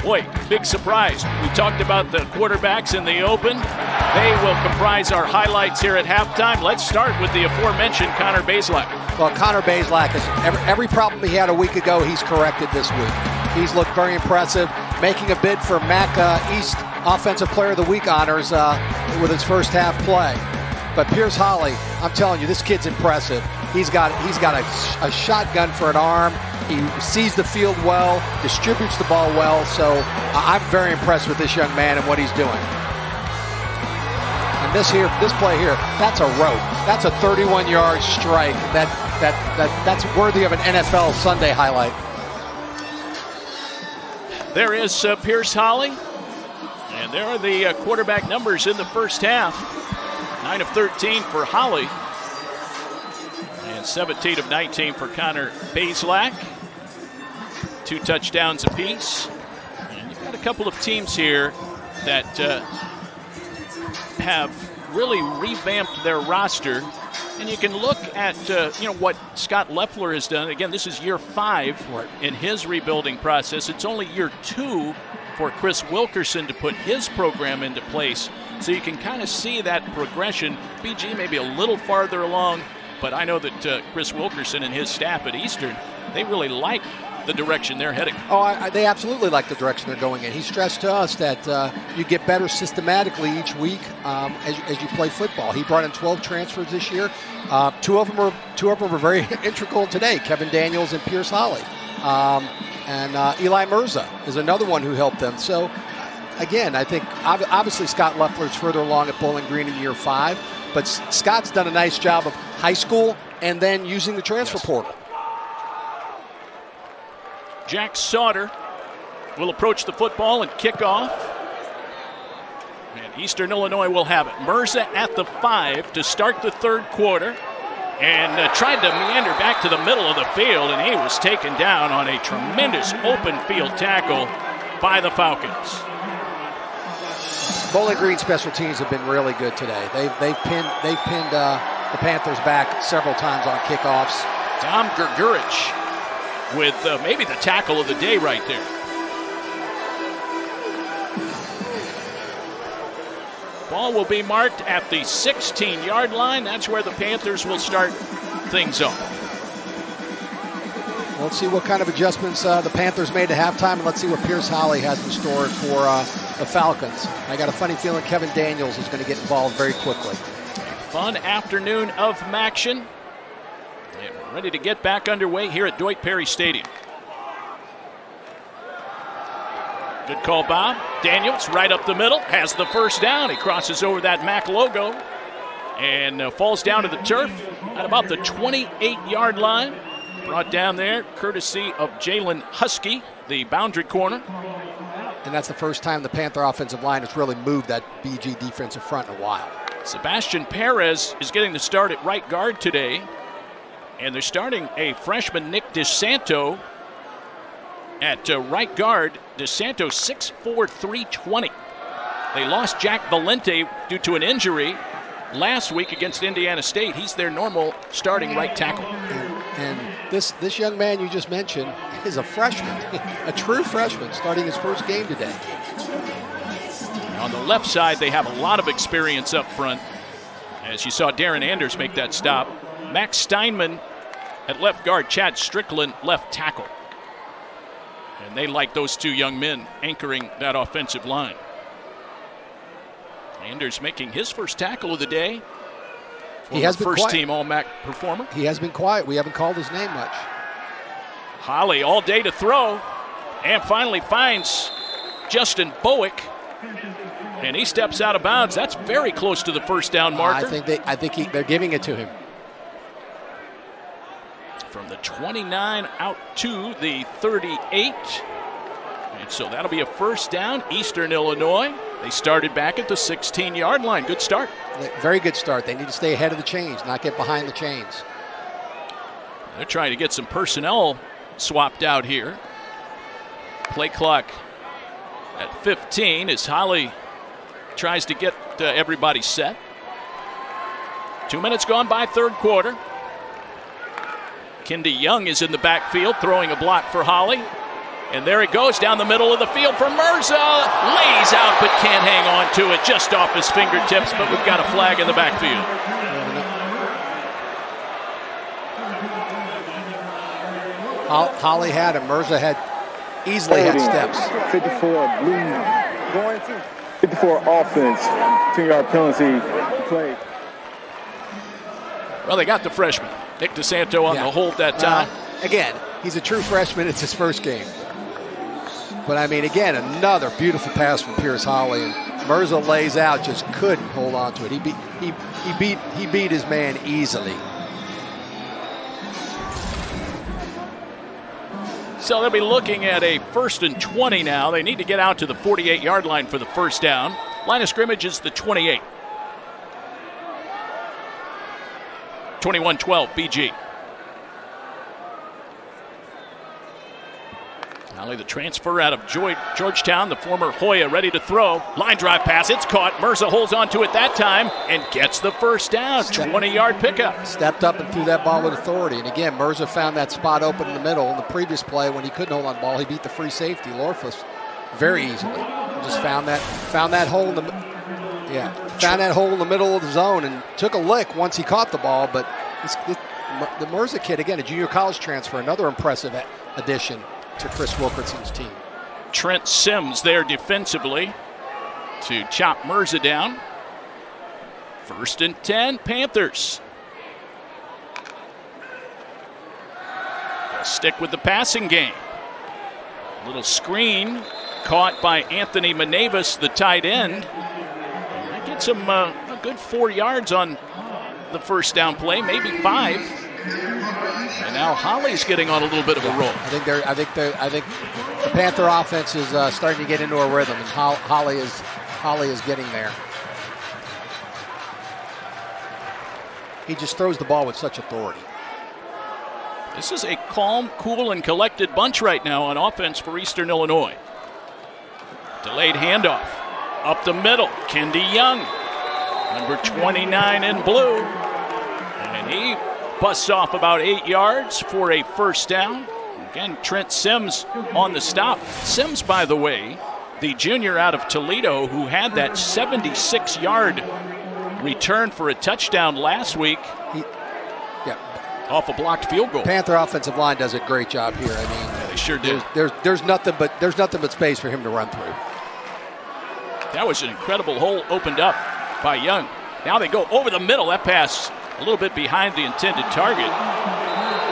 boy, big surprise. We talked about the quarterbacks in the open. They will comprise our highlights here at halftime. Let's start with the aforementioned Connor Bazelak.
Well, Connor Bazelak is every, every problem he had a week ago, he's corrected this week. He's looked very impressive, making a bid for MAC uh, East Offensive Player of the Week honors uh, with his first half play. But Pierce Holley, I'm telling you, this kid's impressive. He's got he's got a, a shotgun for an arm. He sees the field well, distributes the ball well. So I'm very impressed with this young man and what he's doing. And this here, this play here, that's a rope. That's a 31-yard strike. That that that that's worthy of an NFL Sunday highlight.
There is uh, Pierce Holley, and there are the uh, quarterback numbers in the first half. 9 of 13 for Holley, and 17 of 19 for Connor Bazelak. Two touchdowns apiece. And you've got a couple of teams here that uh, have really revamped their roster. And you can look at uh, you know what Scot Loeffler has done. Again, this is year five in his rebuilding process. It's only year two for Chris Wilkerson to put his program into place. So you can kind of see that progression. BG maybe a little farther along, but I know that uh, Chris Wilkerson and his staff at Eastern, they really like the direction they're heading.
Oh, I, they absolutely like the direction they're going in. He stressed to us that uh, you get better systematically each week um, as, as, you play football. He brought in 12 transfers this year. Uh, two of them were two of them were very integral today. Kevin Daniels and Pierce Holley. Um, and uh, Eli Mirza is another one who helped them. So, again, I think obviously Scot Loeffler's further along at Bowling Green in year five, but Scot's done a nice job of high school and then using the transfer yes. portal.
Jack Sauter will approach the football and kick off. And Eastern Illinois will have it. Mirza at the five to start the third quarter and uh, tried to meander back to the middle of the field, and he was taken down on a tremendous open field tackle by the Falcons.
Bowling Green special teams have been really good today. They've they've pinned they've pinned uh, the Panthers back several times on kickoffs.
Tom Gergurich with uh, maybe the tackle of the day right there. Ball will be marked at the 16 yard line. That's where the Panthers will start things off.
Let's see what kind of adjustments uh, the Panthers made at halftime, and let's see what Pierce Holley has in store for uh, the Falcons. I got a funny feeling Kevin Daniels is going to get involved very quickly.
Fun afternoon of action. Ready to get back underway here at Doyt Perry Stadium. Good call, Bob. Daniels right up the middle, has the first down. He crosses over that MAC logo and uh, falls down to the turf at about the 28 yard line. Brought down there courtesy of Jalen Huskey, the boundary corner.
And that's the first time the Panther offensive line has really moved that BG defensive front in a while.
Sebastian Perez is getting the start at right guard today. And they're starting a freshman, Nick DeSanto, at uh, right guard. DeSanto 6'4, 320. They lost Jack Valente due to an injury last week against Indiana State. He's their normal starting right tackle.
And, and this, this young man you just mentioned is a freshman, a true freshman, starting his first game today.
On the left side, they have a lot of experience up front. As you saw Darren Anders make that stop. Max Steinman at left guard, Chad Strickland left tackle. And they like those two young men anchoring that offensive line. Anders making his first tackle of the day. He has been first quiet. team All MAC performer.
He has been quiet. We haven't called his name much.
Holley all day to throw, and finally finds Justin Bowick, and he steps out of bounds. That's very close to the first down marker.
Uh, I think they, I think he, they're giving it to him
from the 29 out to the 38. And so that'll be a first down, Eastern Illinois. They started back at the 16 yard line. Good start.
Very good start. They need to stay ahead of the chains, not get behind the chains.
They're trying to get some personnel swapped out here. Play clock at 15 as Holley tries to get uh, everybody set. Two minutes gone by third quarter. Kendi Young is in the backfield throwing a block for Holley. And there it goes down the middle of the field for Mirza. Lays out but can't hang on to it just off his fingertips, but we've got a flag in the backfield.
Holley had him. Mirza had easily had steps.
54 blue. Going to 54 offense. Two yard penalty play.
Well, they got the freshman. Nick DeSanto on
Yeah.
the hold that time.
Uh, again, he's a true freshman. It's his first game. But I mean, again, another beautiful pass from Pierce Holley, and Mirza lays out, just couldn't hold on to it. He beat he he beat he beat his man easily.
So they'll be looking at a first and 20 now. They need to get out to the 48 yard line for the first down. Line of scrimmage is the 28. 21 12, BG. Holley, the transfer out of Georgetown, the former Hoya, ready to throw. Line drive pass, it's caught. Mirza holds on to it that time and gets the first down. 20 yard pickup.
Stepped up and threw that ball with authority. And again, Mirza found that spot open in the middle. In the previous play, when he couldn't hold on the ball, he beat the free safety, Lorfus, very easily. Just found that found that hole in the yeah found that hole in the middle of the zone and took a lick once he caught the ball. But this, this, the Mirza kid again, a junior college transfer, another impressive addition to Chris Wilkerson's team.
Trent Sims there defensively to chop Mirza down. First and 10, Panthers. They'll stick with the passing game. Little screen caught by Anthony Menavis, the tight end. That gets him uh, a good four yards on the first down play, maybe five. And now Holley's getting on a little bit of a roll.
I think they're. I think they're. I think the Panther offense is uh, starting to get into a rhythm, and Hol- Holley is Holley is getting there. He just throws the ball with such authority.
This is a calm, cool, and collected bunch right now on offense for Eastern Illinois. Delayed handoff. Up the middle. Kendi Young, number 29 in blue. And he busts off about eight yards for a first down. Again, Trent Sims on the stop. Sims, by the way, the junior out of Toledo who had that 76 yard return for a touchdown last week
Yeah,
off a blocked field goal.
Panther offensive line does a great job here. I mean,
They sure did.
there's, there's there's nothing but there's nothing but space for him to run through.
That was an incredible hole opened up by Young. Now they go over the middle. That pass a little bit behind the intended target.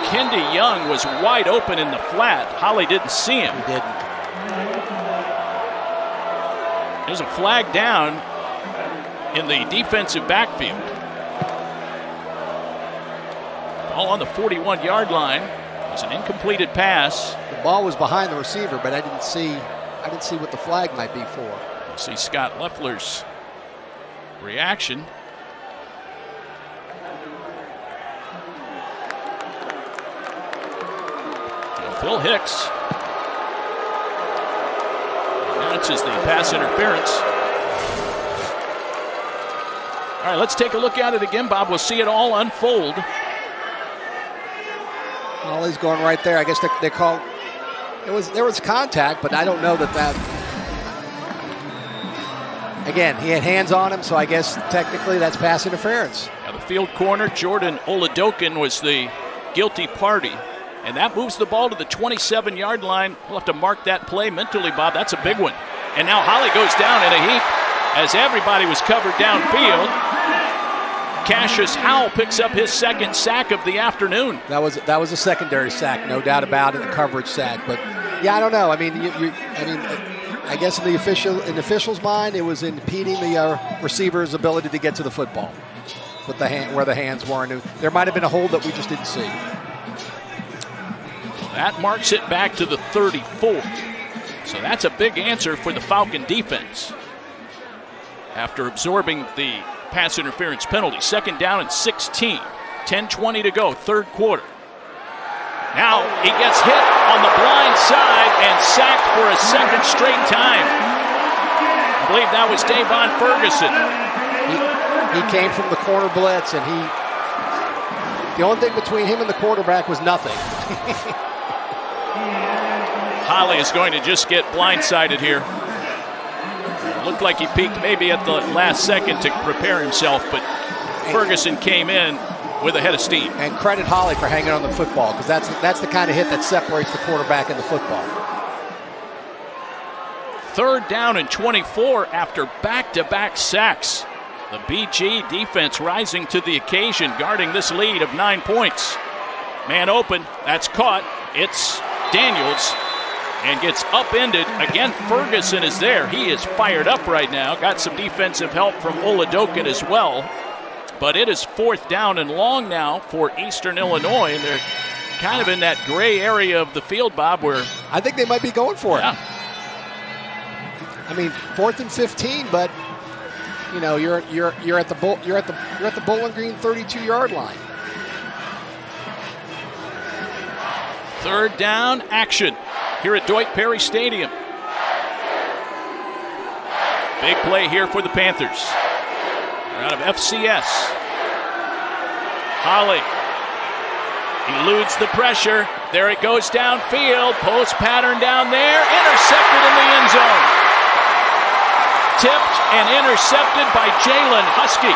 Kendi Young was wide open in the flat. Holley didn't see him.
He didn't.
There's a flag down in the defensive backfield. All on the 41 yard line. It's an incompleted pass.
The ball was behind the receiver, but I didn't see I didn't see what the flag might be for.
We'll see Scot Loeffler's reaction. Phil Hicks announces the pass interference. All right, let's take a look at it again, Bob. We'll see it all unfold.
Holley's going right there. I guess they, they call it was there was contact, but I don't know that that. Again, he had hands on him, so I guess technically that's pass interference.
Now the field corner, Jordan Oladokun was the guilty party. And that moves the ball to the 27 yard line. We'll have to mark that play mentally, Bob. That's a big one. And now Holley goes down in a heap as everybody was covered downfield. Cassius Howell picks up his second sack of the afternoon.
That was that was a secondary sack, no doubt about it, a coverage sack. But yeah, I don't know. I mean, you, you I mean, I guess in the official in the official's mind, it was impeding the uh, receiver's ability to get to the football with the hand where the hands were. And there might have been a hold that we just didn't see.
That marks it back to the 34. So that's a big answer for the Falcon defense. After absorbing the pass interference penalty, second down and 16. 10 20 to go, third quarter. Now he gets hit on the blind side and sacked for a second straight time. I believe that was Davon Ferguson.
He, he came from the corner blitz, and he. The only thing between him and the quarterback was nothing.
Holley is going to just get blindsided here. Looked like he peeked maybe at the last second to prepare himself, but Ferguson came in with a head of steam.
And credit Holley for hanging on the football because that's that's the kind of hit that separates the quarterback and the football.
Third down and 24 after back-to-back sacks. The BG defense rising to the occasion, guarding this lead of nine points. Man open, that's caught. It's Daniels and gets upended. Again, Ferguson is there. He is fired up right now. Got some defensive help from Oladokun as well. But it is fourth down and long now for Eastern Illinois, and they're kind of in that gray area of the field, Bob, where
I think they might be going for it.
Yeah.
I mean, fourth and 15, but you know, you're you're you're at the bull, you're at the you're at the Bowling Green 32 yard line.
Third down action here at Doyt Perry Stadium. Big play here for the Panthers. They're out of FCS. Holley eludes the pressure. There it goes downfield. Post pattern down there. Intercepted in the end zone. Tipped and intercepted by Jalen Huskey.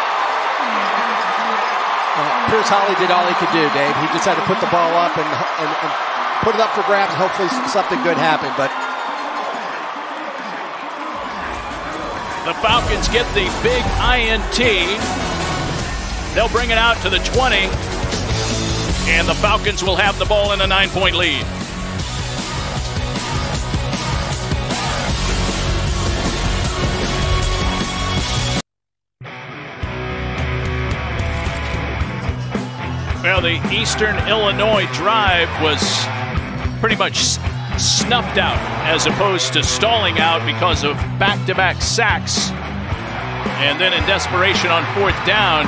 Uh, Pierce Holley did all he could do, Dave. He just had to put the ball up and, and, and put it up for grabs. Hopefully, something good happened. But
the Falcons get the big INT. They'll bring it out to the 20, and the Falcons will have the ball in a nine-point lead. Well, the Eastern Illinois drive was pretty much snuffed out as opposed to stalling out because of back to back sacks. And then in desperation on fourth down,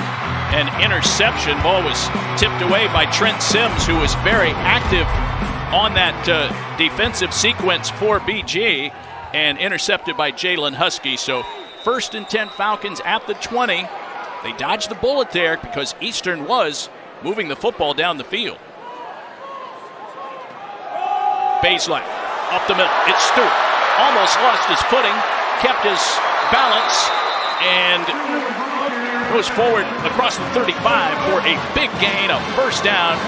an interception. Ball was tipped away by Trent Sims, who was very active on that uh, defensive sequence for BG and intercepted by Jalen Huskey. So first and 10 Falcons at the 20. They dodged the bullet there because Eastern was moving the football down the field. Baseline, up the middle. It's Stewart. Almost lost his footing, kept his balance, and goes forward across the 35 for a big gain, a first down.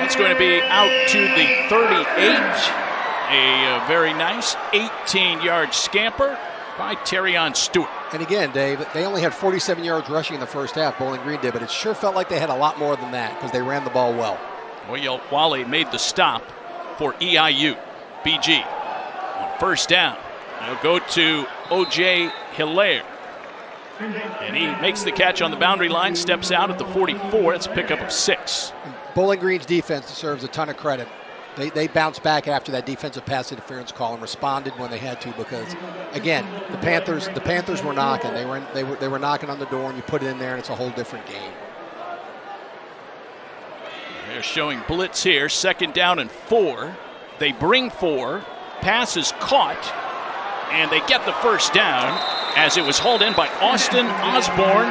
It's going to be out to the 38. A, a very nice 18 yard scamper by Terion Stewart.
And again, Dave, they only had 47 yards rushing in the first half, Bowling Green did, but it sure felt like they had a lot more than that because they ran the ball well.
Well, Wally made the stop for EIU. BG on first down. They'll go to OJ Hilaire. And he makes the catch on the boundary line, steps out at the 44. It's a pickup of six.
Bowling Green's defense deserves a ton of credit. They, they bounced back after that defensive pass interference call and responded when they had to because, again, the Panthers the Panthers were knocking. They were in, they were they were knocking on the door, and you put it in there, and it's a whole different game.
They're showing blitz here, second down and four. They bring four. Pass is caught, and they get the first down as it was hauled in by Austin Osborne.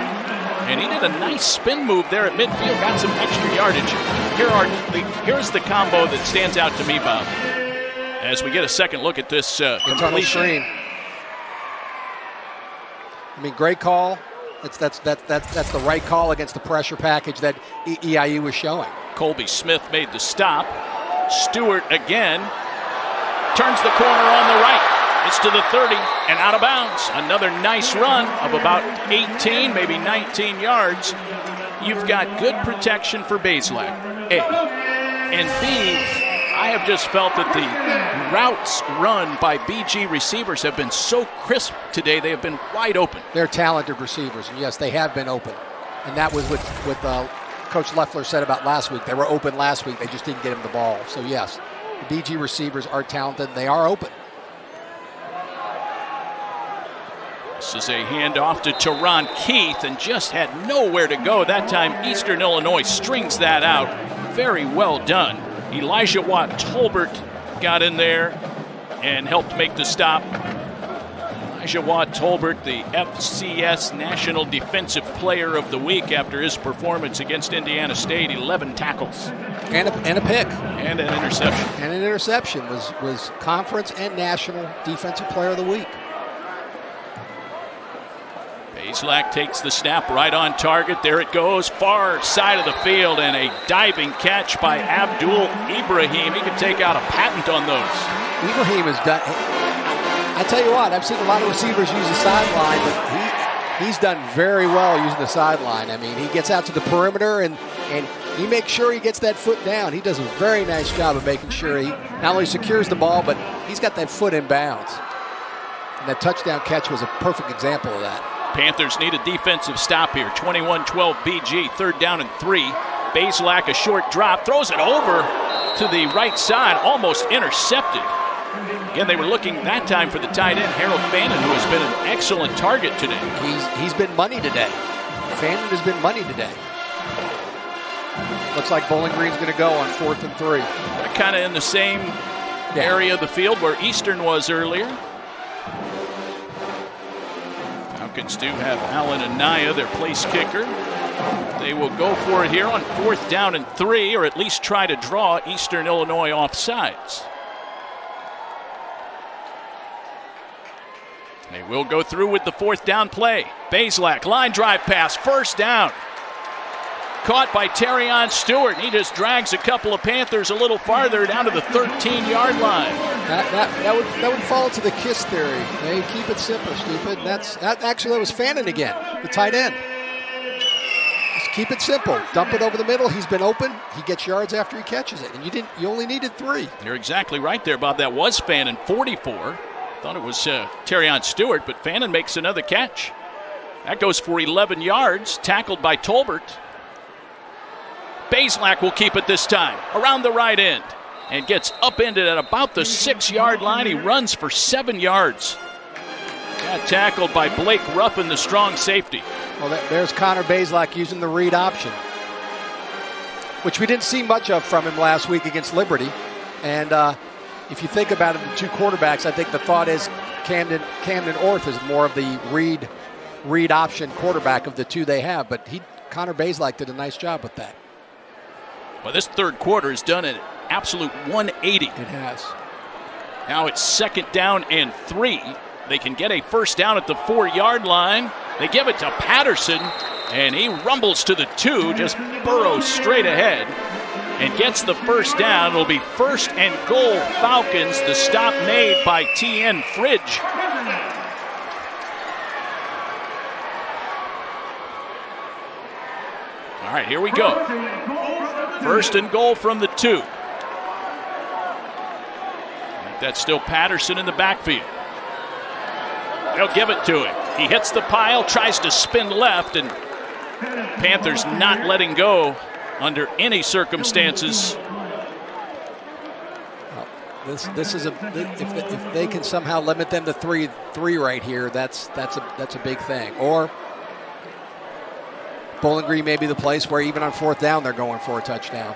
And he did a nice spin move there at midfield, got some extra yardage. Here are the, here's the combo that stands out to me, Bob. As we get a second look at this uh, completion.
I mean, great call. That's that's that's that's that's the right call against the pressure package that EIU was showing.
Colby Smith made the stop. Stewart again turns the corner on the right. It's to the 30 and out of bounds. Another nice run of about 18, maybe 19 yards. You've got good protection for Bazelak, A. And B, I have just felt that the routes run by BG receivers have been so crisp today. They have been wide open.
They're talented receivers, and yes, they have been open. And that was what, what uh, Coach Loeffler said about last week. They were open last week. They just didn't get him the ball. So, yes, the BG receivers are talented. They are open.
This is a handoff to Ta'Ron Keith and just had nowhere to go. That time, Eastern Illinois strings that out very well done. Elijah Watt Tolbert got in there and helped make the stop. Elijah Watt Tolbert, the FCS National Defensive Player of the Week after his performance against Indiana State, 11 tackles.
And a, and a pick.
And an interception.
And an interception was, was conference and national defensive player of the week.
Bazelak takes the snap right on target. There it goes, far side of the field, and a diving catch by Abdul Ibrahim. He can take out a patent on those.
Ibrahim has done. I tell you what, I've seen a lot of receivers use the sideline, but he he's done very well using the sideline. I mean, he gets out to the perimeter and and he makes sure he gets that foot down. He does a very nice job of making sure he not only secures the ball, but he's got that foot in bounds. And that touchdown catch was a perfect example of that.
Panthers need a defensive stop here. 21 12 BG, third down and three. Bazelak, a short drop, throws it over to the right side, almost intercepted. Again, they were looking that time for the tight end, Harold Fannin, who has been an excellent target today.
He's he's been money today. Fannin has been money today. Looks like Bowling Green's going to go on fourth and three.
Kind of in the same yeah. area of the field where Eastern was earlier. Falcons do have Alan Anaya, their place kicker. They will go for it here on fourth down and three, or at least try to draw Eastern Illinois off sides. They will go through with the fourth down play. Bazelak, line drive pass, first down. Caught by Terion Stewart. He just drags a couple of Panthers a little farther down to the 13 yard line.
That, that, that, would, that would fall to the KISS theory. Hey, keep it simple, stupid. That's that, Actually, that was Fannin again, the tight end. Just keep it simple. Dump it over the middle. He's been open. He gets yards after he catches it. And you didn't. You only needed three.
You're exactly right there, Bob. That was Fannin, 44. Thought it was uh, Terion Stewart, but Fannin makes another catch. That goes for 11 yards, tackled by Tolbert. Bazelak will keep it this time around the right end and gets upended at about the six yard line. He runs for seven yards. Got tackled by Blake Ruffin, the strong safety.
Well, there's Connor Bazelak using the read option, which we didn't see much of from him last week against Liberty. And uh, if you think about it, the two quarterbacks, I think the thought is Camden Camden Orth is more of the read read option quarterback of the two they have. But he Connor Bazelak did a nice job with that.
Well, this third quarter has done an absolute 180. It
has.
Now it's second down and three. They can get a first down at the four yard line. They give it to Patterson, and he rumbles to the two, just burrows straight ahead and gets the first down. It'll be first and goal Falcons. The stop made by TN Fridge. All right, here we go. First and goal from the two. That's still Patterson in the backfield. They'll give it to him. He hits the pile, tries to spin left, and Panthers not letting go under any circumstances.
this this is a if, if they can somehow limit them to three three right here, that's that's a that's a big thing. Or Bowling Green may be the place where even on fourth down they're going for a touchdown.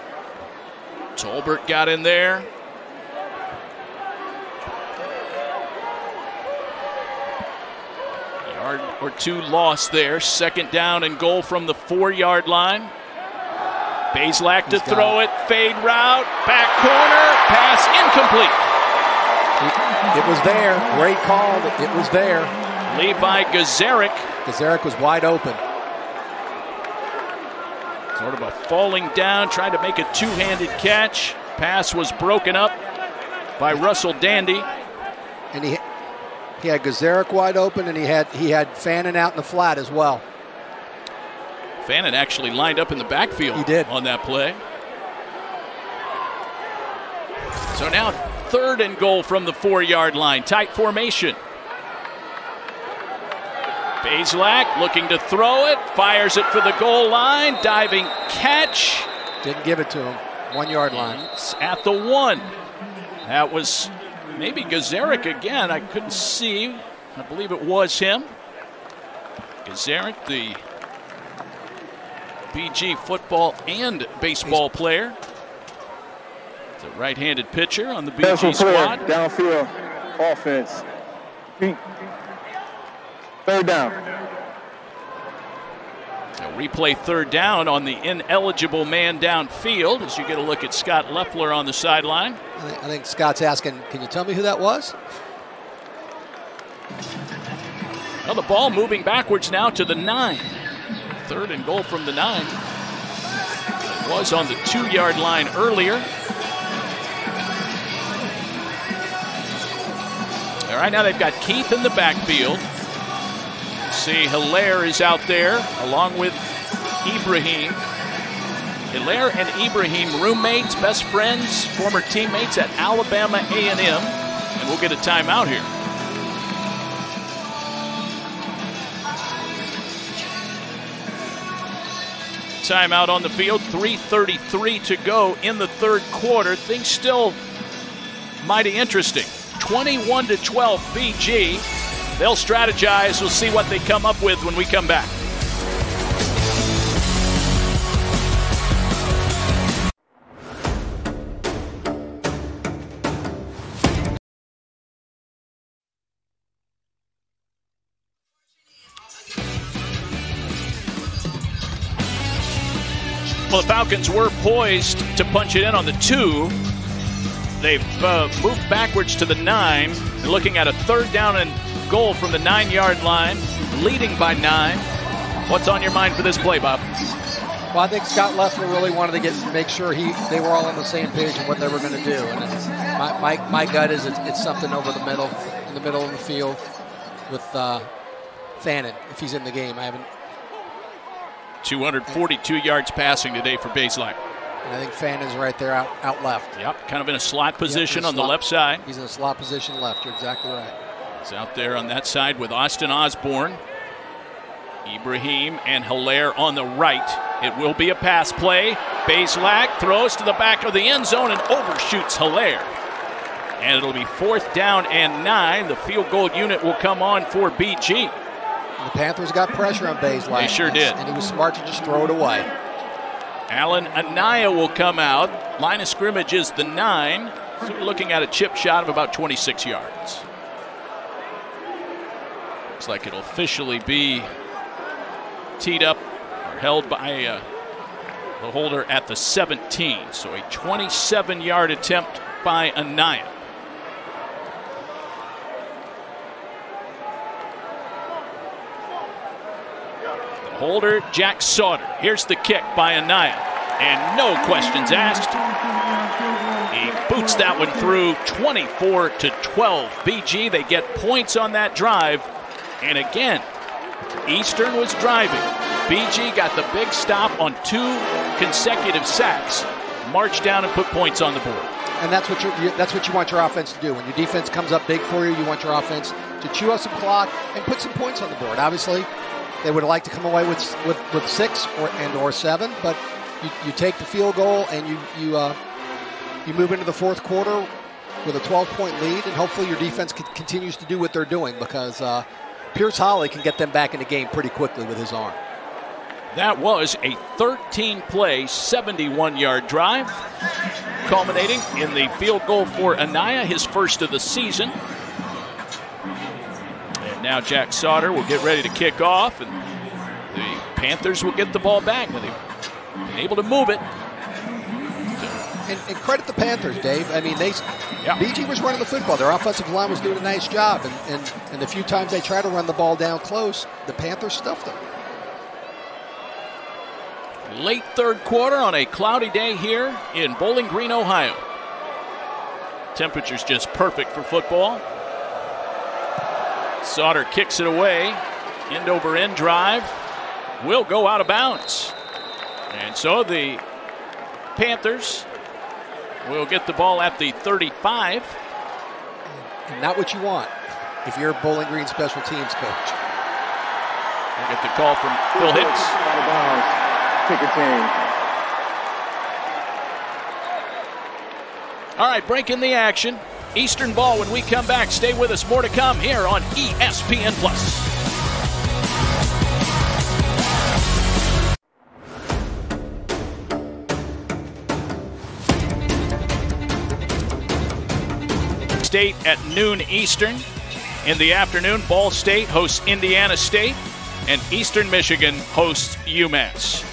Tolbert got in there. Yard or two lost there. Second down and goal from the four yard line. Bazelak to throw it. Fade route. Back corner. Pass incomplete.
It was there. Great call. It was there.
Levi Gazarek.
Gazarek was wide open.
Sort of a falling down, trying to make a two handed catch. Pass was broken up by Russell Dandy.
And he he had Gazarek wide open, and he had he had Fannin out in the flat as well.
Fannin actually lined up in the backfield.
He did
on that play. So now third and goal from the four-yard line. Tight formation. Bazelak looking to throw it, fires it for the goal line, diving catch.
Didn't give it to him. One yard line.
It's at the one. That was maybe Gazarek again. I couldn't see. I believe it was him. Gazarek, the BG football and baseball player. It's a right-handed pitcher on the BG squad.
Downfield offense. Third down.
A replay third down on the ineligible man downfield as you get a look at Scot Loeffler on the sideline.
I think, I think Scot's asking, can you tell me who that was?
Well, the ball moving backwards now to the nine. Third and goal from the nine. It was on the two yard line earlier. All right, now they've got Keith in the backfield. See, Hilaire is out there along with Ibrahim. Hilaire and Ibrahim, roommates, best friends, former teammates at Alabama A&M, and we'll get a timeout here. Timeout on the field, 3.33 to go in the third quarter. Things still mighty interesting. 21 to 12 BG. They'll strategize. We'll see what they come up with when we come back. Well, the Falcons were poised to punch it in on the two. They've uh, moved backwards to the nine. They're looking at a third down and goal from the nine yard line, leading by nine. What's on your mind for this play, Bob?
Well, I think Scot Loeffler really wanted to get make sure he they were all on the same page and what they were going to do. And my, my, my gut is it's, it's, something over the middle, in the middle of the field with uh, Fannin if he's in the game. I haven't
242 yards passing today for Bazelak.
I think Fan is right there out, out left.
Yep, kind of in a slot position yep, on slot, the left side.
He's in a slot position left. You're exactly right.
Out there on that side with Austin Osborne, Ibrahim, and Hilaire on the right. It will be a pass play. Bazelak throws to the back of the end zone and overshoots Hilaire. And it'll be fourth down and nine. The field goal unit will come on for BG.
The Panthers got pressure on Bazelak.
They sure did.
And he was smart to just throw it away.
Alan Anaya will come out. Line of scrimmage is the nine. So we're looking at a chip shot of about 26 yards. Looks like it'll officially be teed up or held by uh, the holder at the 17. So a 27 yard attempt by Anaya. The holder, Jack Sauter. Here's the kick by Anaya. And no questions asked. He boots that one through 24 to 12. BG, they get points on that drive. And again, Eastern was driving. BG got the big stop on two consecutive sacks, marched down and put points on the board.
And that's what you that's what you want your offense to do. When your defense comes up big for you, you want your offense to chew up some clock and put some points on the board. Obviously, they would like to come away with with, with six or and or seven, but you, you take the field goal and you you uh, you move into the fourth quarter with a 12 point lead, and hopefully your defense continues to do what they're doing because uh, Pierce Holley can get them back in the game pretty quickly with his arm.
That was a 13 play, 71 yard drive, culminating in the field goal for Anaya, his first of the season. And now Jack Sauter will get ready to kick off, and the Panthers will get the ball back. They've been able to move it.
And, and, credit the Panthers, Dave. I mean, they yeah. BG was running the football. Their offensive line was doing a nice job, and, and, and the few times they tried to run the ball down close, the Panthers stuffed them.
Late third quarter on a cloudy day here in Bowling Green, Ohio. Temperature's just perfect for football. Sauter kicks it away. End over end drive will go out of bounds. And so the Panthers will get the ball at the 35.
And not what you want if you're a Bowling Green special teams coach.
We'll get the call from Phil Hicks.
Out of bounds. Kick team.
All right, breaking the action. Eastern ball when we come back. Stay with us. More to come here on ESPN Plus. State at noon Eastern. In the afternoon, Ball State hosts Indiana State, and Eastern Michigan hosts UMass.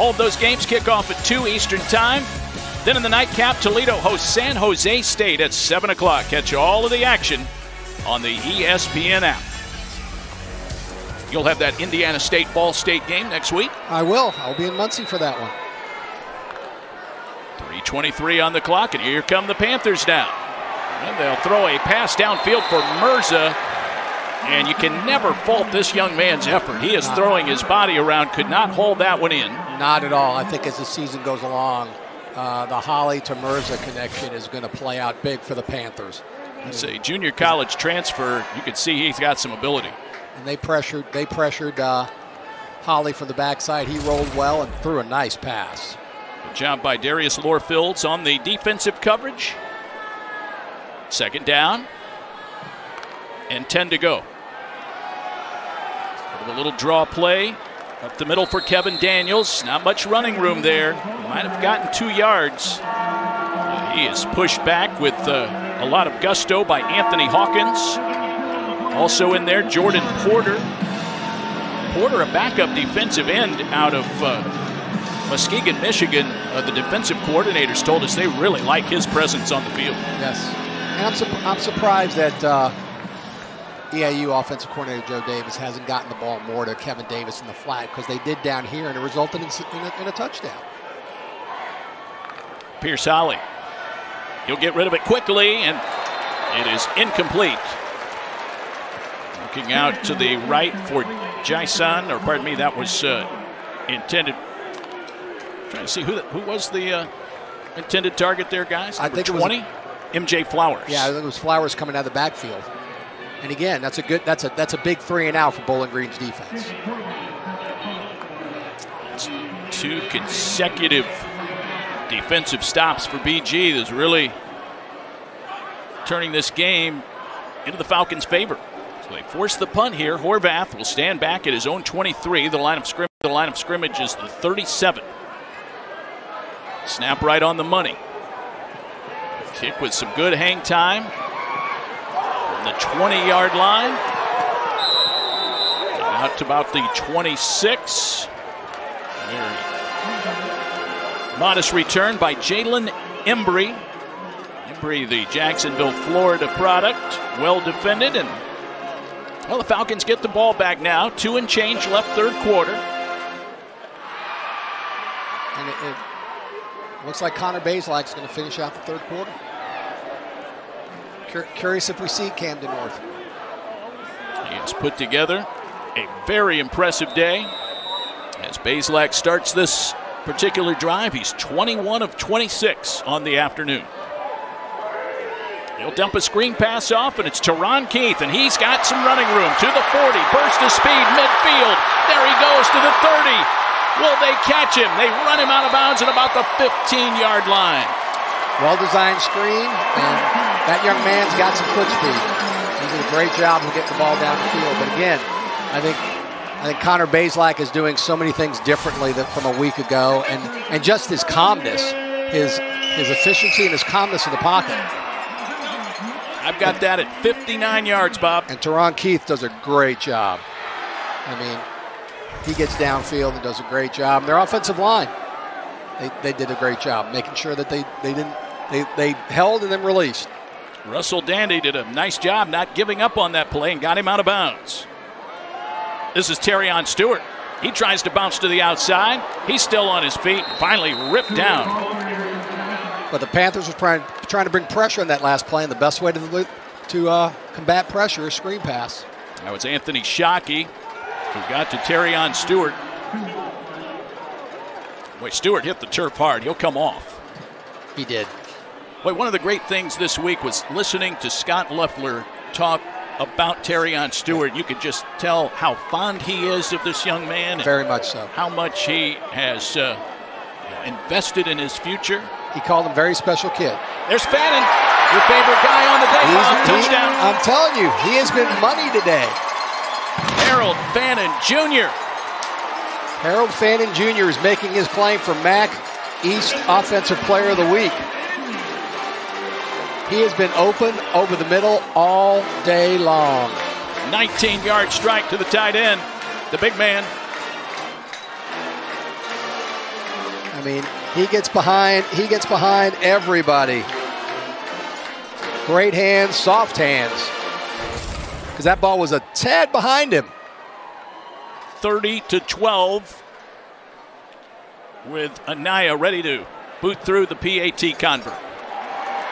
All of those games kick off at 2 Eastern Time. Then in the nightcap, Toledo hosts San Jose State at 7 o'clock. Catch all of the action on the ESPN app. You'll have that Indiana State Ball State game next week.
I will. I'll be in Muncie for that one.
3.23 on the clock, and here come the Panthers now. And they'll throw a pass downfield for Mirza. And you can never fault this young man's effort. He is throwing his body around, could not hold that one in.
Not at all. I think as the season goes along, uh, the Holley to Mirza connection is going to play out big for the Panthers.
It's a junior college transfer. You can see he's got some ability.
And they pressured. They pressured uh, Holley from the backside. He rolled well and threw a nice pass.
Good job by Darius Lorfields on the defensive coverage. Second down. And 10 to go. A little draw play up the middle for Kevin Daniels. Not much running room there. Might have gotten two yards. He is pushed back with uh, a lot of gusto by Anthony Hawkins. Also in there, Jordan Porter. Porter, a backup defensive end out of uh, Muskegon, Michigan. Uh, the defensive coordinators told us they really like his presence on the field.
Yes. And I'm, su- I'm surprised that uh, EIU offensive coordinator Joe Davis hasn't gotten the ball more to Kevin Davis in the flat because they did down here and it resulted in, in, a, in a touchdown.
Pierce Holley. He'll get rid of it quickly, and it is incomplete. Looking out to the right for Jason, or pardon me, that was uh, intended. Trying to see who who was the uh, intended target there, guys.
I think
20.
it was
MJ Flowers.
Yeah, I think it was Flowers coming out of the backfield. And again, that's a good that's a that's a big three and out for Bowling Green's defense.
It's two consecutive defensive stops for BG that's really turning this game into the Falcons' favor. So they force the punt here. Horvath will stand back at his own 23. The line of scrimmage, the line of scrimmage is the 37. Snap right on the money. Kick with some good hang time from the 20-yard line. Out to about the 26. Modest return by Jalen Embry. Embry, the Jacksonville, Florida product. Well defended. And, well, the Falcons get the ball back now. Two and change left third quarter.
And it, it looks like Connor Bazelak's going to finish out the third quarter. Cur- curious if we see Camden Orth.
He has put together a very impressive day. As Bazelak starts this particular drive, he's 21 of 26 on the afternoon. He'll dump a screen pass off, and it's Ta'Ron Keith, and he's got some running room to the 40. Burst of speed midfield. There he goes to the 30. Will they catch him? They run him out of bounds at about the 15 yard line.
Well designed screen, and that young man's got some foot speed. He did a great job of getting the ball down the field. But again, I think I think Connor Bazelak is doing so many things differently than from a week ago, and and just his calmness, his his efficiency and his calmness in the pocket.
I've got that at 59 yards, Bob.
And Ta'Ron Keith does a great job. I mean, he gets downfield and does a great job. And their offensive line, they, they did a great job making sure that they, they didn't they, they held and then released.
Russell Dandy did a nice job not giving up on that play and got him out of bounds. This is Terion Stewart. He tries to bounce to the outside. He's still on his feet. Finally ripped down.
But the Panthers were trying trying to bring pressure on that last play, and the best way to to uh, combat pressure is screen pass.
Now it's Anthony Shockey who got to Terion Stewart. Wait, Stewart hit the turf hard. He'll come off.
He did.
Wait, one of the great things this week was listening to Scot Loeffler talk about Terion Stewart. You could just tell how fond he is of this young man.
Very much so.
How much he has uh, invested in his future.
He called him very special kid.
There's Fannin, your favorite guy on the day. Bob, touchdown.
He, I'm telling you, he has been money today.
Harold Fannin Jr.
Harold Fannin Jr. is making his claim for MAC East Offensive Player of the Week. He has been open over the middle all day long.
19 yard strike to the tight end, the big man.
I mean, he gets behind, he gets behind everybody. Great hands, soft hands. Because that ball was a tad behind him.
30 to 12 with Anaya ready to boot through the PAT convert.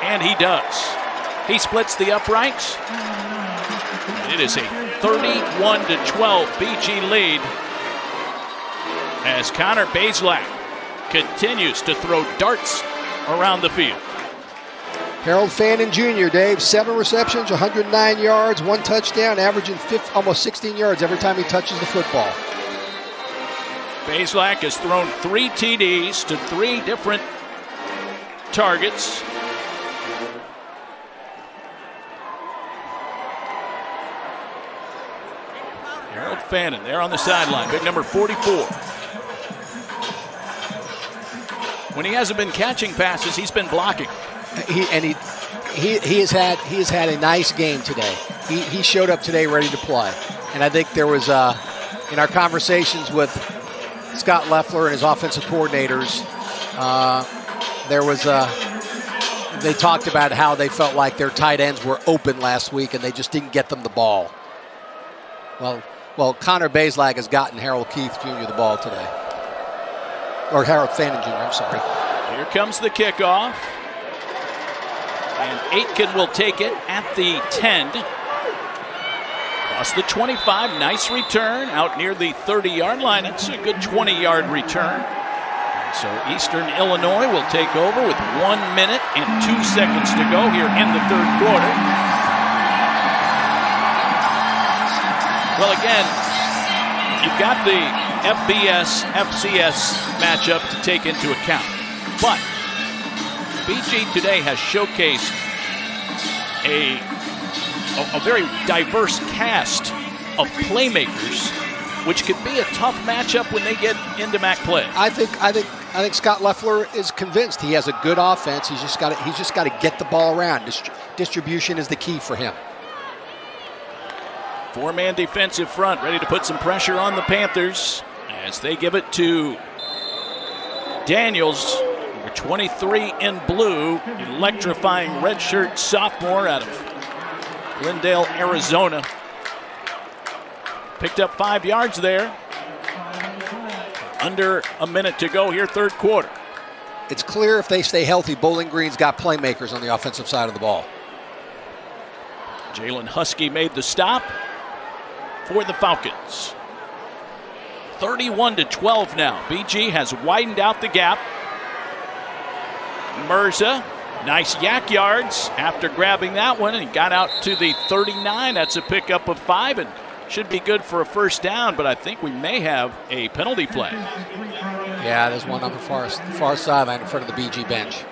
And he does. He splits the uprights. It is a 31 to 12 BG lead as Connor Bazelak continues to throw darts around the field.
Harold Fannin Jr., Dave, seven receptions, 109 yards, one touchdown, averaging almost 16 yards every time he touches the football.
Bazelak has thrown three TDs to three different targets. Harold Fannin there on the sideline, big number 44. When he hasn't been catching passes, he's been blocking.
He, and he, he, he has had he has had a nice game today. He, he showed up today ready to play, and I think there was uh, in our conversations with Scot Loeffler and his offensive coordinators, uh, there was uh, they talked about how they felt like their tight ends were open last week and they just didn't get them the ball. Well, well, Connor Bazelak has gotten Harold Keith Jr. the ball today, or Harold Fannin Jr. I'm sorry.
Here comes the kickoff, and Aitken will take it at the 10. Across the 25, nice return out near the 30 yard line. It's a good 20 yard return. So Eastern Illinois will take over with one minute and two seconds to go here in the third quarter. Well, again, you've got the FBS FCS matchup to take into account. But BG today has showcased a a, a very diverse cast of playmakers, which could be a tough matchup when they get into MAC play.
I think I think I think Scot Loeffler is convinced he has a good offense. He's just got to, he's just got to get the ball around. Dist- distribution is the key for him.
Four-man defensive front, ready to put some pressure on the Panthers as they give it to Daniels, number 23 in blue, electrifying redshirt sophomore out of Glendale, Arizona. Picked up five yards there. Under a minute to go here, third quarter.
It's clear if they stay healthy, Bowling Green's got playmakers on the offensive side of the ball.
Jalen Huskey made the stop for the Falcons. 31 to 12 now. BG has widened out the gap. Mirza Nice YAC yards after grabbing that one and got out to the 39. That's a pickup of five and should be good for a first down, but I think we may have a penalty flag.
Yeah, there's one on the far, far sideline in front of the BG bench.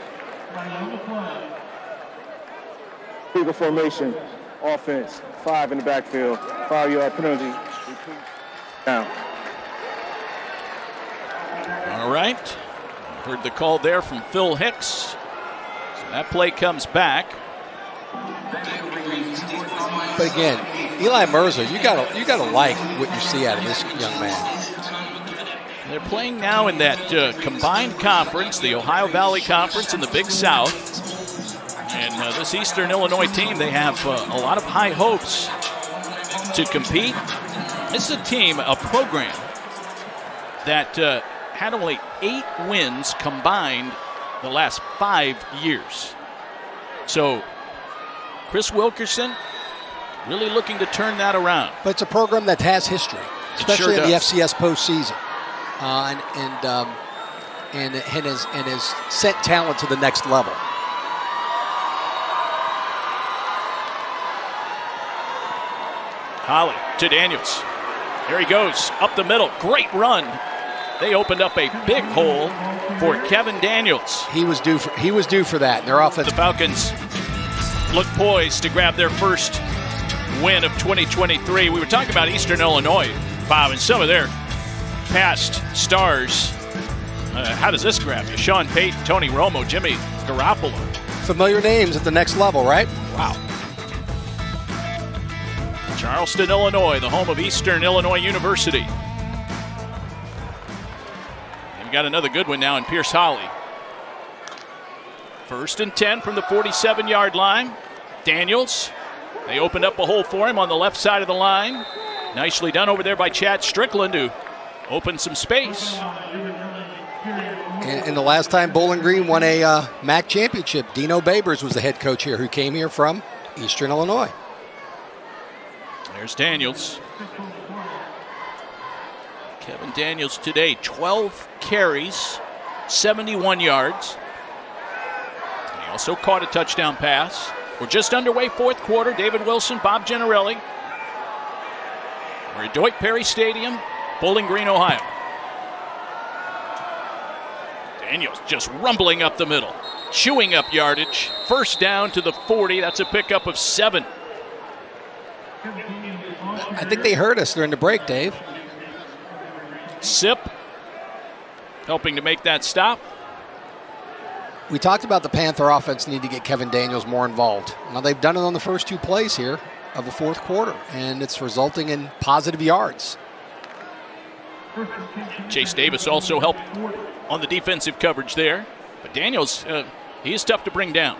Eagle formation, offense, five in the backfield, five yard penalty. Down.
All right. Heard the call there from Phil Hicks. That play comes back.
But again, Eli Mirza, you gotta you gotta like what you see out of this young man.
They're playing now in that uh, combined conference, the Ohio Valley Conference in the Big South. And uh, this Eastern Illinois team, they have uh, a lot of high hopes to compete. This is a team, a program that uh, had only eight wins combined the last five years. So, Chris Wilkerson really looking to turn that around.
But it's a program that has history, especially
sure
in the FCS postseason, uh, and and, um, and and has and has sent talent to the next level.
Holley to Daniels. Here he goes up the middle. Great run. They opened up a big hole for Kevin Daniels.
He was due for he was due for that. Their offense.
The Falcons look poised to grab their first win of 2023. We were talking about Eastern Illinois, Bob, and some of their past stars. Uh, how does this grab you? Sean Payton, Tony Romo, Jimmy Garoppolo,
familiar names at the next level, right?
Wow. Charleston, Illinois, the home of Eastern Illinois University. We've got another good one now in Pierce Holley. First and 10 from the 47 yard line. Daniels. They opened up a hole for him on the left side of the line. Nicely done over there by Chad Strickland, who opened some space.
And, and the last time Bowling Green won a uh, MAC championship, Dino Babers was the head coach here, who came here from Eastern Illinois.
There's Daniels. Kevin Daniels today, 12 carries, 71 yards. He also caught a touchdown pass. We're just underway, fourth quarter. David Wilson, Bob Gennarelli. We're at Doyt Perry Stadium, Bowling Green, Ohio. Daniels just rumbling up the middle, chewing up yardage. First down to the 40. That's a pickup of seven.
I think they heard us during the break, Dave.
Sip helping to make that stop.
We talked about the Panther offense need to get Kevin Daniels more involved. Now they've done it on the first two plays here of the fourth quarter, and it's resulting in positive yards.
Chase Davis also helped on the defensive coverage there, but Daniels, uh, he is tough to bring down.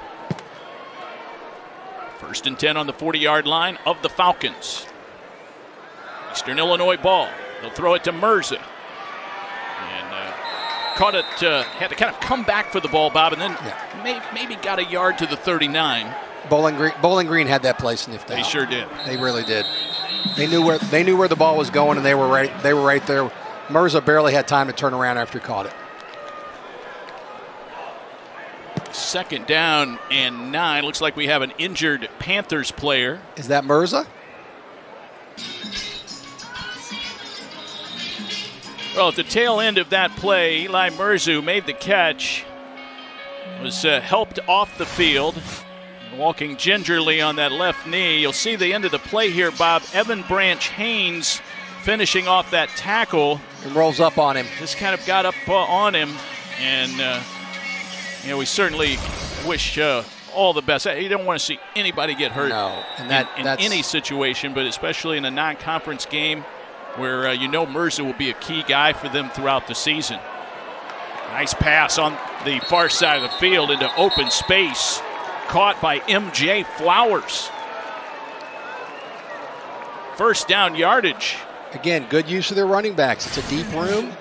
First and 10 on the 40 yard line of the Falcons. Eastern Illinois ball. They'll throw it to Mirza. And uh, caught it, uh, had to kind of come back for the ball, Bob, and then
Yeah.
may, maybe got a yard to the 39.
Bowling Green, Bowling Green had that play sniffed out.
They sure did.
They really did. They knew where they knew where the ball was going, and they were right. They were right there. Mirza barely had time to turn around after he caught it.
Second down and nine. Looks like we have an injured Panthers player.
Is that Mirza?
Well, at the tail end of that play, Eli Mirza made the catch, was uh, helped off the field, walking gingerly on that left knee. You'll see the end of the play here, Bob. Evan Branch Haynes finishing off that tackle.
And rolls up on him.
Just kind of got up uh, on him, and uh, you know we certainly wish uh, all the best. You don't want to see anybody get hurt
No, and that
in, in any situation, but especially in a non-conference game where uh, you know Mercer will be a key guy for them throughout the season. Nice pass on the far side of the field into open space, caught by MJ Flowers. First down yardage.
again good use of their running backs. It's a deep room,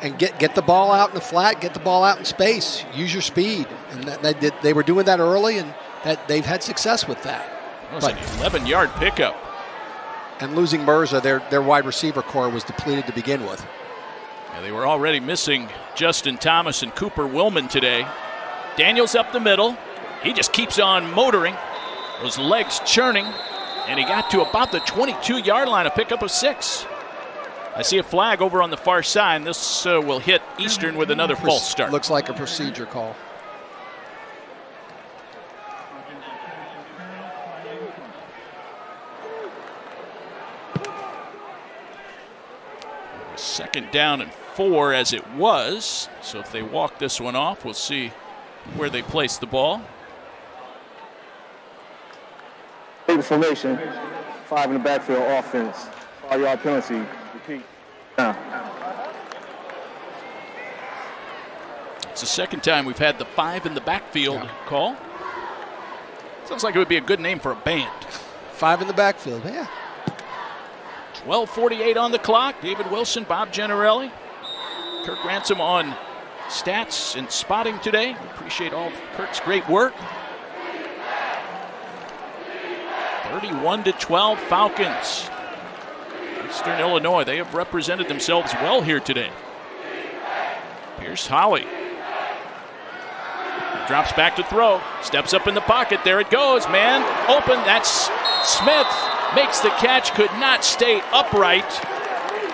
and get get the ball out in the flat, get the ball out in space, use your speed, and that, they did. They were doing that early, and that they've had success with that.
That was
But-
an 11-yard pickup.
And losing Mirza, their their wide receiver core was depleted to begin with.
Yeah, they were already missing Justin Thomas and Cooper Willman today. Daniels up the middle. He just keeps on motoring, those legs churning, and he got to about the 22 yard line, a pickup of six. I see a flag over on the far side. This uh, will hit Eastern with another false start.
Looks like a procedure call.
Second down and four as it was. So if they walk this one off, we'll see where they place the ball.
Eight formation, five in the backfield offense, five yard penalty. Repeat. Now,
It's the second time we've had the five in the backfield call. Sounds like it would be a good name for a band.
Five in the backfield. Yeah.
12:48 on the clock. David Wilson, Bob Gennarelli, Kirk Ransom on stats and spotting today. Appreciate all Kirk's great work. 31 to 12 Falcons. Eastern Illinois, they have represented themselves well here today. Pierce Holley drops back to throw, steps up in the pocket. There it goes, man. Open. That's Smith makes the catch, could not stay upright.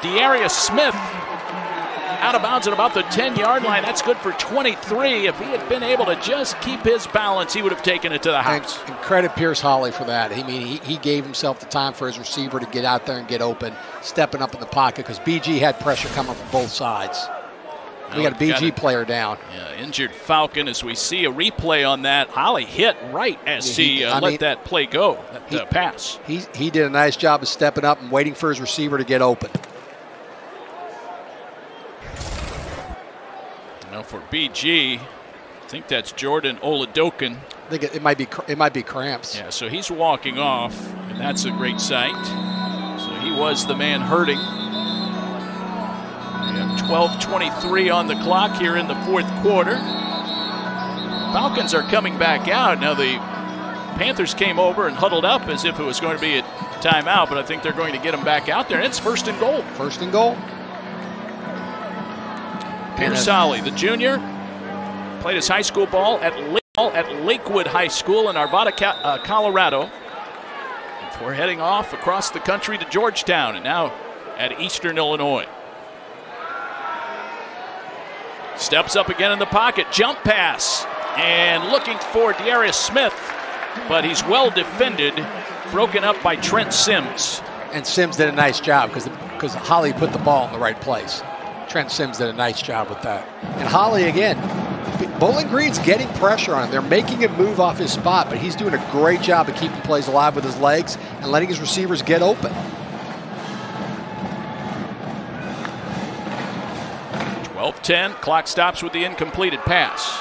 Darius Smith out of bounds at about the 10 yard line. That's good for 23. If he had been able to just keep his balance, he would have taken it to the
And,
house.
and credit Pierce Holley for that. I mean, he, he gave himself the time for his receiver to get out there and get open, stepping up in the pocket because BG had pressure coming from both sides. We got a BG
got
player down.
Yeah, injured Falcon as we see a replay on that. Holley hit right as he,
He-
uh, let
mean,
that play go, that
he-
uh, pass.
He he did a nice job of stepping up and waiting for his receiver to get open.
Now for BG, I think that's Jordan Oladokun.
I think it, it might be it might be cramps.
Yeah, so he's walking off, and that's a great sight. So he was the man hurting. We have 12:23 on the clock here in the fourth quarter. Falcons are coming back out now. The Panthers came over and huddled up as if it was going to be a timeout, but I think they're going to get them back out there. And it's first and goal.
First and goal.
Pierce Holley, the junior, played his high school ball at Lake, at Lakewood High School in Arvada, uh, Colorado. Before heading off across the country to Georgetown, and now at Eastern Illinois. Steps up again in the pocket, jump pass, and looking for Darius Smith, but he's well defended, broken up by Trent Sims.
And Sims did a nice job because because Holley put the ball in the right place. Trent Sims did a nice job with that. And Holley again, Bowling Green's getting pressure on him. They're making him move off his spot, but he's doing a great job of keeping plays alive with his legs and letting his receivers get open.
12-10, clock stops with the incompleted pass.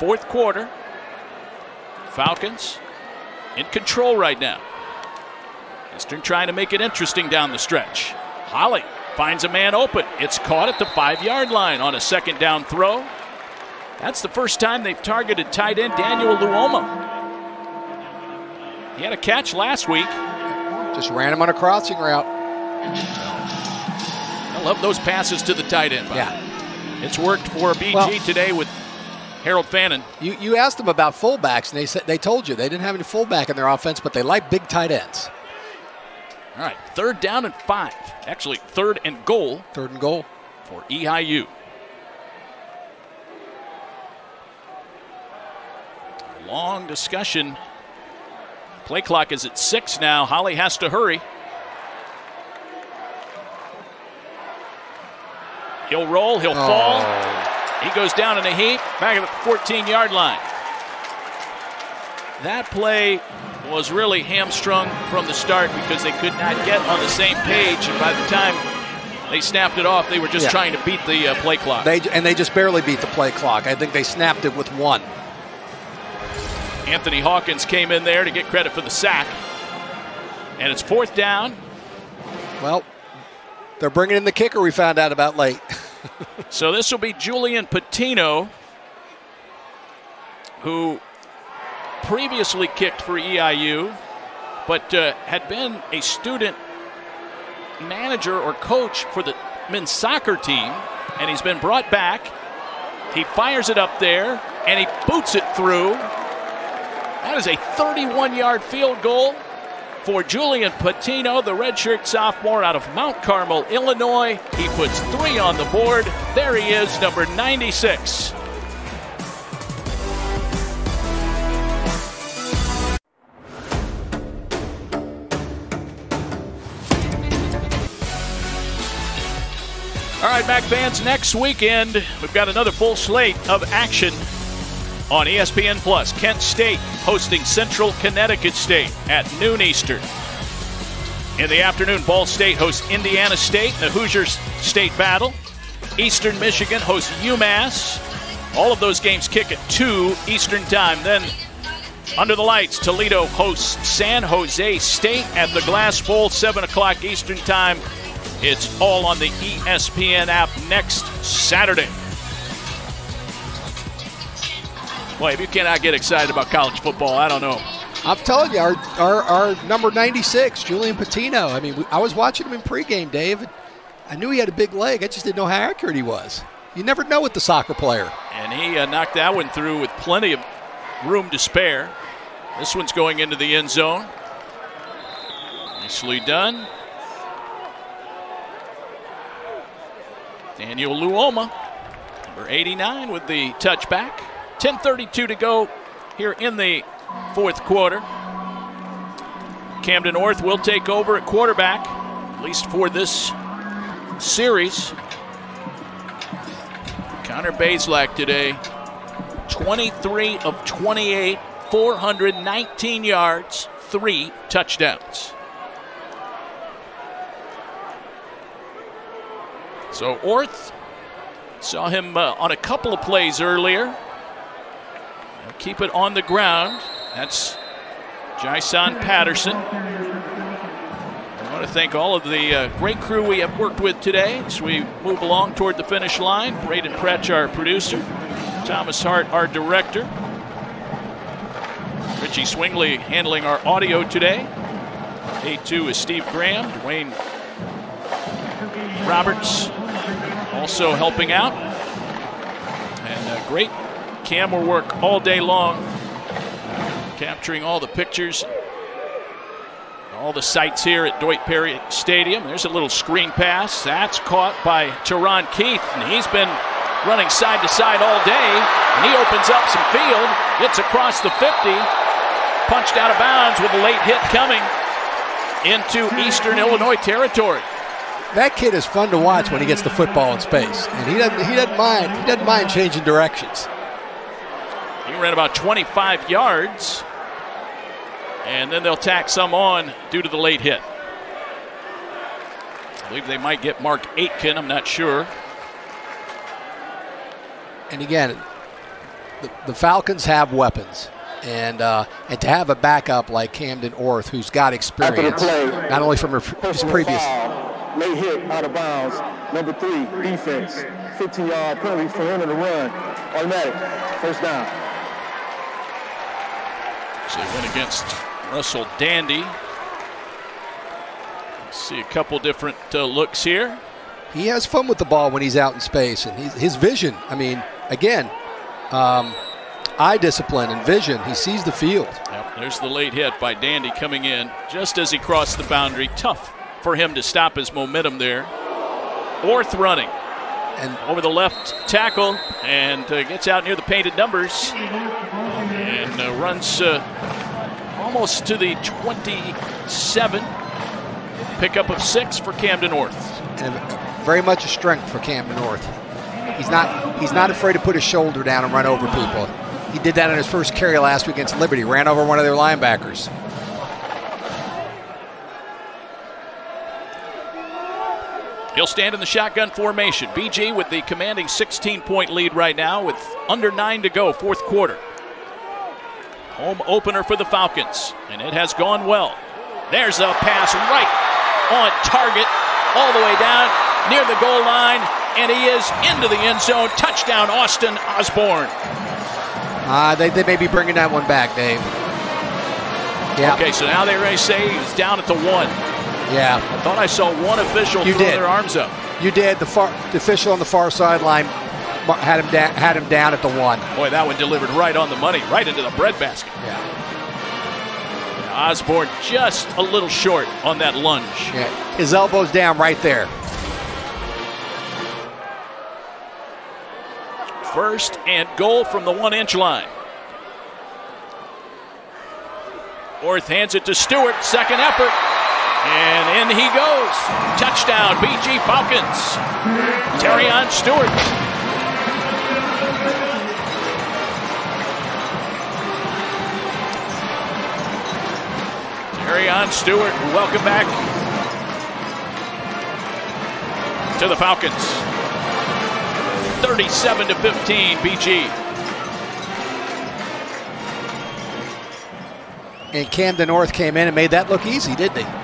Fourth quarter, Falcons in control right now. Eastern trying to make it interesting down the stretch. Holley finds a man open. It's caught at the five-yard line on a second down throw. That's the first time they've targeted tight end Daniel Luoma. He had a catch last week.
Just ran him on a crossing route.
I love those passes to the tight end. Bob.
Yeah.
It's worked for BG
Well-
today with Harold Fannin.
You you asked them about fullbacks, and they said they told you they didn't have any fullback in their offense, but they like big tight ends.
All right, third down and five. Actually, third and goal
Third and goal.
for EIU. Long discussion. Play clock is at six now. Holley has to hurry. He'll roll, he'll fall. He goes down in a heap, back at the 14 yard line. That play was really hamstrung from the start because they could not get on the same page. And by the time they snapped it off, they were just
Yeah.
trying to beat the uh, play clock.
They and they just barely beat the play clock. I think they snapped it with one.
Anthony Hawkins came in there to get credit for the sack. And it's fourth down.
Well, they're bringing in the kicker. We found out about late.
So this will be Julian Patino, who previously kicked for EIU, but uh, had been a student manager or coach for the men's soccer team, and he's been brought back. He fires it up there, and he boots it through. That is a 31 yard field goal for Julian Patino, the redshirt sophomore out of Mount Carmel, Illinois. He puts three on the board. There he is, number 96. All right, MAC fans, next weekend we've got another full slate of action on ESPN Plus. Kent State hosting Central Connecticut State at noon Eastern. In the afternoon, Ball State hosts Indiana State in the Hoosiers State Battle. Eastern Michigan hosts UMass. All of those games kick at 2 Eastern Time. Then, under the lights, Toledo hosts San Jose State at the Glass Bowl, 7 o'clock Eastern Time. It's all on the ESPN app next Saturday. Boy, if you cannot get excited about college football, I don't know.
I'm telling you, our, our, our number 96, Julian Patino. I mean, I was watching him in pregame, Dave. I knew he had a big leg. I just didn't know how accurate he was. You never know with the soccer player.
And he uh, knocked that one through with plenty of room to spare. This one's going into the end zone. Nicely done. Daniel Luoma, number 89, with the touchback. 10:32 to go here in the fourth quarter. Camden Orth will take over at quarterback, at least for this series. Connor Bazelak today, 23 of 28, 419 yards, three touchdowns. So Orth saw him uh, on a couple of plays earlier. Keep it on the ground. That's Jaison Patterson. I want to thank all of the uh, great crew we have worked with today as we move along toward the finish line. Braden Pretch, our producer. Thomas Hart, our director. Richie Swingley handling our audio today. A2 is Steve Graham. Dwayne Roberts also helping out. And uh, great camera work all day long, capturing all the pictures, all the sights here at Doyt Perry Stadium. There's a little screen pass. That's caught by Ta'Ron Keith, and he's been running side to side all day. And he opens up some field, gets across the 50, punched out of bounds with a late hit coming into Eastern Illinois territory.
That kid is fun to watch when he gets the football in space, and he doesn't he doesn't mind he doesn't mind changing directions.
He ran about 25 yards, and then they'll tack some on due to the late hit. I believe they might get Mark Aitken. I'm not sure.
And again, the, the Falcons have weapons. And uh, and to have a backup like Camden Orth, who's got experience, not only from his previous.
Foul, late hit out of bounds. Number three, defense. 15 yard penalty for him in the run. Automatic. First down.
So he went against Russell Dandy. See a couple different uh, looks here.
He has fun with the ball when he's out in space, and he's, his vision. I mean, again, um, eye discipline and vision. He sees the field.
Yep, there's the late hit by Dandy coming in just as he crossed the boundary. Tough for him to stop his momentum there. Orth running
and
over the left tackle and uh, gets out near the painted numbers and uh, runs uh, almost to the 27. Pickup of six for Camden Orth.
And very much a strength for Camden Orth. He's not he's not afraid to put his shoulder down and run over people. He did that in his first carry last week against Liberty. Ran over one of their linebackers.
He'll stand in the shotgun formation. BG with the commanding 16 point lead right now with under nine to go, fourth quarter. Home opener for the Falcons, and it has gone well. There's a pass right on target, all the way down near the goal line, and he is into the end zone. Touchdown, Austin Osborne.
Uh, they, they may be bringing that one back, Dave. Yeah.
Okay, so now they already say he's down at the one.
Yeah.
I thought I saw one official
you
throw
did.
their arms up.
You did. The, far, the official on the far sideline had him down. Had him down at the one.
Boy, that one delivered right on the money, right into the breadbasket.
Yeah.
Osborne just a little short on that lunge.
Yeah. His elbows down right there.
First and goal from the one-inch line. Orth hands it to Stewart. Second effort. And in he goes. Touchdown, BG Falcons. Terion Stewart. Terion Stewart, welcome back to the Falcons. 37 to 15, BG.
And Camden Orth came in and made that look easy, didn't he?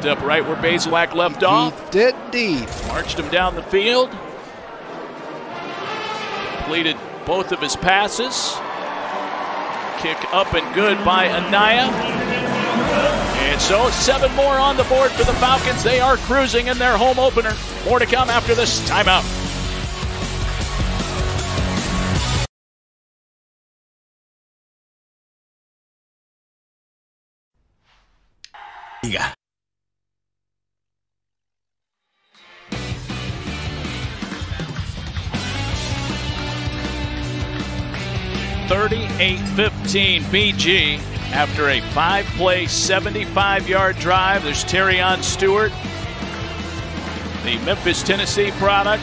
Picked up right where Bazelak left off.
Did indeed.
Marched him down the field. Completed both of his passes. Kick up and good by Anaya. And so seven more on the board for the Falcons. They are cruising in their home opener. More to come after this timeout. 8:15 BG after a five-play, 75-yard drive. There's Terion Stewart, the Memphis, Tennessee product.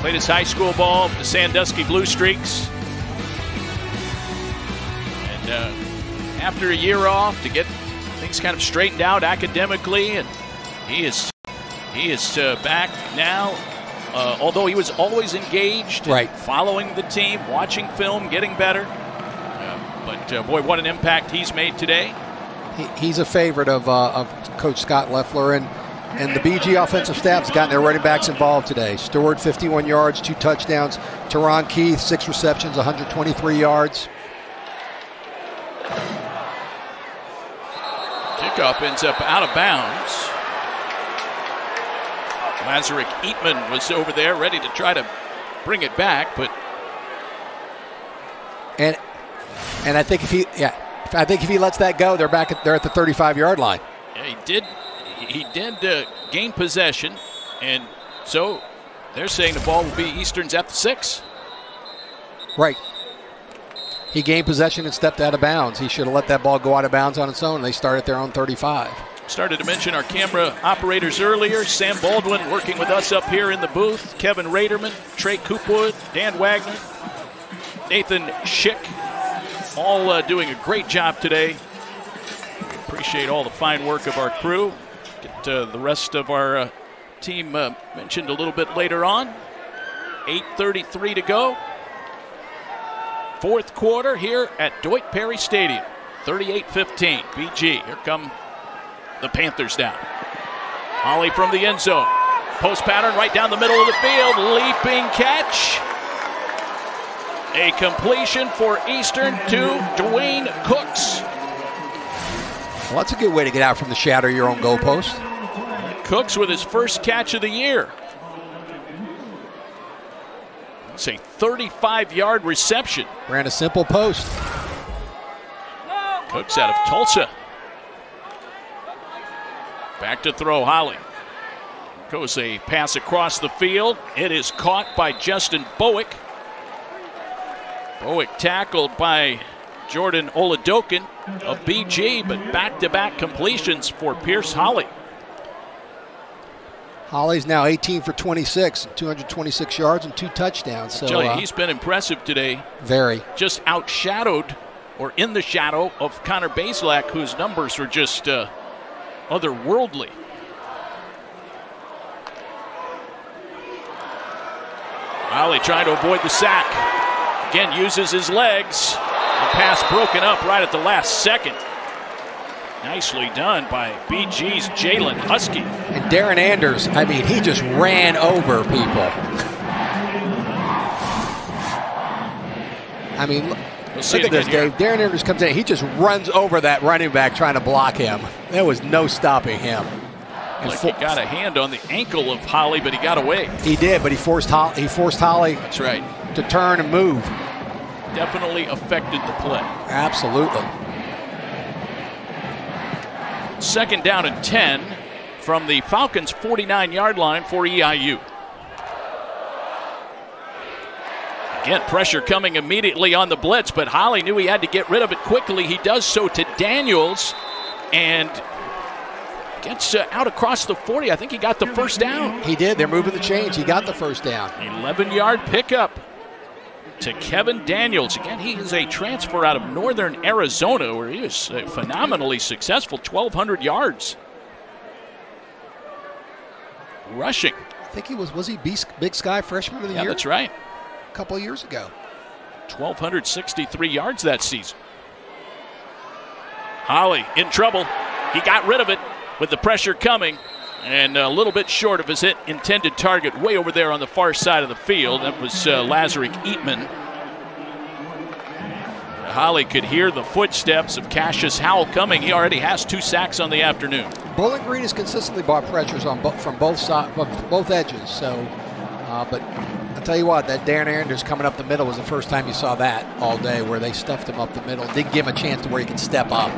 Played his high school ball for the Sandusky Blue Streaks. And uh, after a year off to get things kind of straightened out academically, and he is he is uh, back now uh, although he was always engaged,
right.
following the team, watching film, getting better. But uh, boy, what an impact he's made today.
He, he's a favorite of, uh, of Coach Scot Loeffler, and and the BG offensive staff's gotten their running backs involved today. Stewart, 51 yards, two touchdowns. Ta'Ron Keith, six receptions, 123 yards.
Kickoff ends up out of bounds. Lazarick Eatman was over there ready to try to bring it back, but
and and I think if he yeah, I think if he lets that go, they're back at they're at the 35 yard line.
Yeah, he did he did uh, gain possession, and so they're saying the ball will be Eastern's at the six.
Right. He gained possession and stepped out of bounds. He should have let that ball go out of bounds on its own. They start at their own 35.
Started to mention our camera operators earlier. Sam Baldwin working with us up here in the booth. Kevin Raderman, Trey Coopwood, Dan Wagner, Nathan Schick, all uh, doing a great job today. Appreciate all the fine work of our crew. Get uh, the rest of our uh, team uh, mentioned a little bit later on. 8.33 to go. Fourth quarter here at Doyt Perry Stadium. 38-15. BG. Here come the Panthers down. Holley from the end zone. Post pattern right down the middle of the field. Leaping catch. A completion for Eastern to Dwayne Cooks.
Well, that's a good way to get out from the shadow of your own goalpost.
Cooks with his first catch of the year. It's a 35 yard reception.
Ran a simple post.
Cooks out of Tulsa. Back to throw, Holley. Goes a pass across the field. It is caught by Justin Bowick. Bowick tackled by Jordan Oladokun of BG, but back to back completions for Pierce Holley.
Holley's now 18 for 26, 226 yards and two touchdowns. So
you, uh, he's been impressive today.
Very.
Just outshadowed or in the shadow of Connor Bazelak, whose numbers are just uh, otherworldly. Holley trying to avoid the sack. Again, uses his legs. The pass broken up right at the last second. Nicely done by BG's Jalen Huskey.
And Darren Anders, I mean, he just ran over people. I mean, look, look at this, Dave. Darren Anders comes in, he just runs over that running back trying to block him. There was no stopping him.
Like he got a hand on the ankle of Holley, but he got away.
He did, but he forced Holley. He forced Holley.
That's right.
To turn and move.
Definitely affected the play.
Absolutely.
Second down and 10 from the Falcons' 49 yard line for EIU. Again, pressure coming immediately on the blitz, but Holley knew he had to get rid of it quickly. He does so to Daniels and gets uh, out across the 40. I think he got the first down.
He did. They're moving the chains. He got the first down.
11 yard pickup to Kevin Daniels. Again, he is a transfer out of northern Arizona where he was phenomenally successful 1,200 yards. Rushing.
I think he was, was he Big Sky Freshman of the
yeah,
Year?
that's right.
A couple of years ago.
1,263 yards that season. Holley in trouble. He got rid of it with the pressure coming and a little bit short of his intended target way over there on the far side of the field. That was uh, Lazarick Eatman. Holley could hear the footsteps of Cassius Howell coming. He already has two sacks on the afternoon.
Bowling Green has consistently bought pressures on bo- from both sides, both edges. So, uh, but I'll tell you what, that Darren Anders coming up the middle was the first time you saw that all day, where they stuffed him up the middle, didn't give him a chance to where he could step up.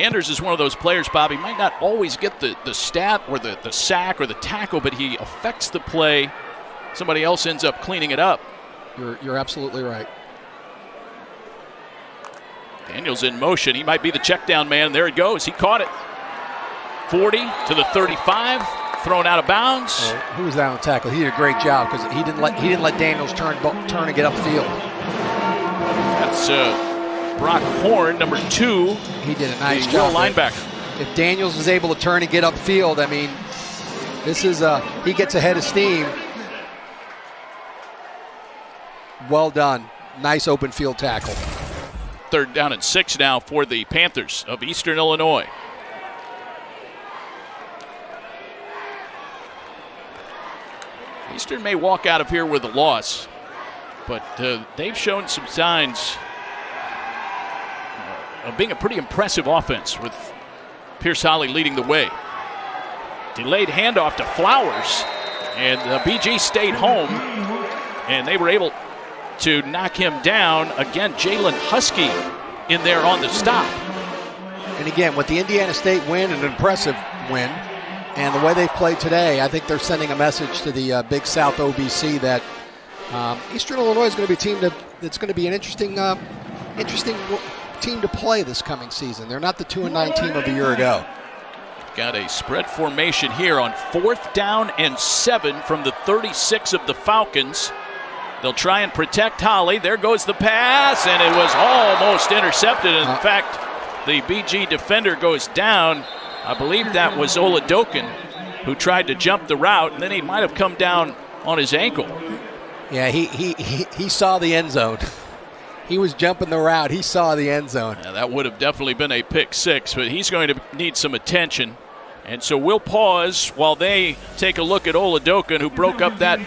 Anders is one of those players, Bobby, might not always get the, the stat or the, the sack or the tackle, but he affects the play. Somebody else ends up cleaning it up.
You're, you're absolutely right.
Daniels in motion. He might be the check down man. There it goes. He caught it. 40 to the 35. thrown out of bounds.
Oh, who was that on tackle? He did a great job because he didn't let he didn't let Daniels turn turn and get upfield.
That's uh, Brock Horn, number two.
He did a nice job.
linebacker.
If Daniels was able to turn and get upfield, I mean, this is uh, he gets ahead of steam. Well done. Nice open field tackle.
Third down and six now for the Panthers of Eastern Illinois. Eastern may walk out of here with a loss, but uh, they've shown some signs of being a pretty impressive offense with Pierce Holley leading the way. Delayed handoff to Flowers, and the BG stayed home, and they were able to knock him down. Again, Jalen Huskey in there on the stop.
And again, with the Indiana State win, an impressive win, and the way they've played today, I think they're sending a message to the uh, Big South OVC that um, Eastern Illinois is going to be a team that, that's going to be an interesting, uh, interesting team to play this coming season. They're not the two and nine team of a year ago.
Got a spread formation here on fourth down and seven from the 36 of the Falcons. They'll try and protect Holley. There goes the pass, and it was almost intercepted. In uh, fact, the BG defender goes down. I believe that was Oladokun who tried to jump the route, and then he might have come down on his ankle.
Yeah, he, he, he, he saw the end zone. He was jumping the route. He saw the end zone.
Yeah, that would have definitely been a pick six, but he's going to need some attention. And so we'll pause while they take a look at Oladokun, who broke up that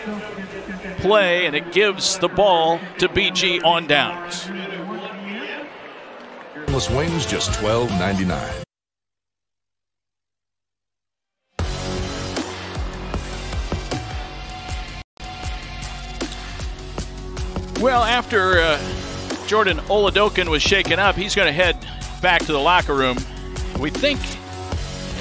play, and it gives the ball to BG on downs.
Wings just twelve ninety nine.
Well, after uh, Jordan Oladokun was shaken up, he's going to head back to the locker room. We think,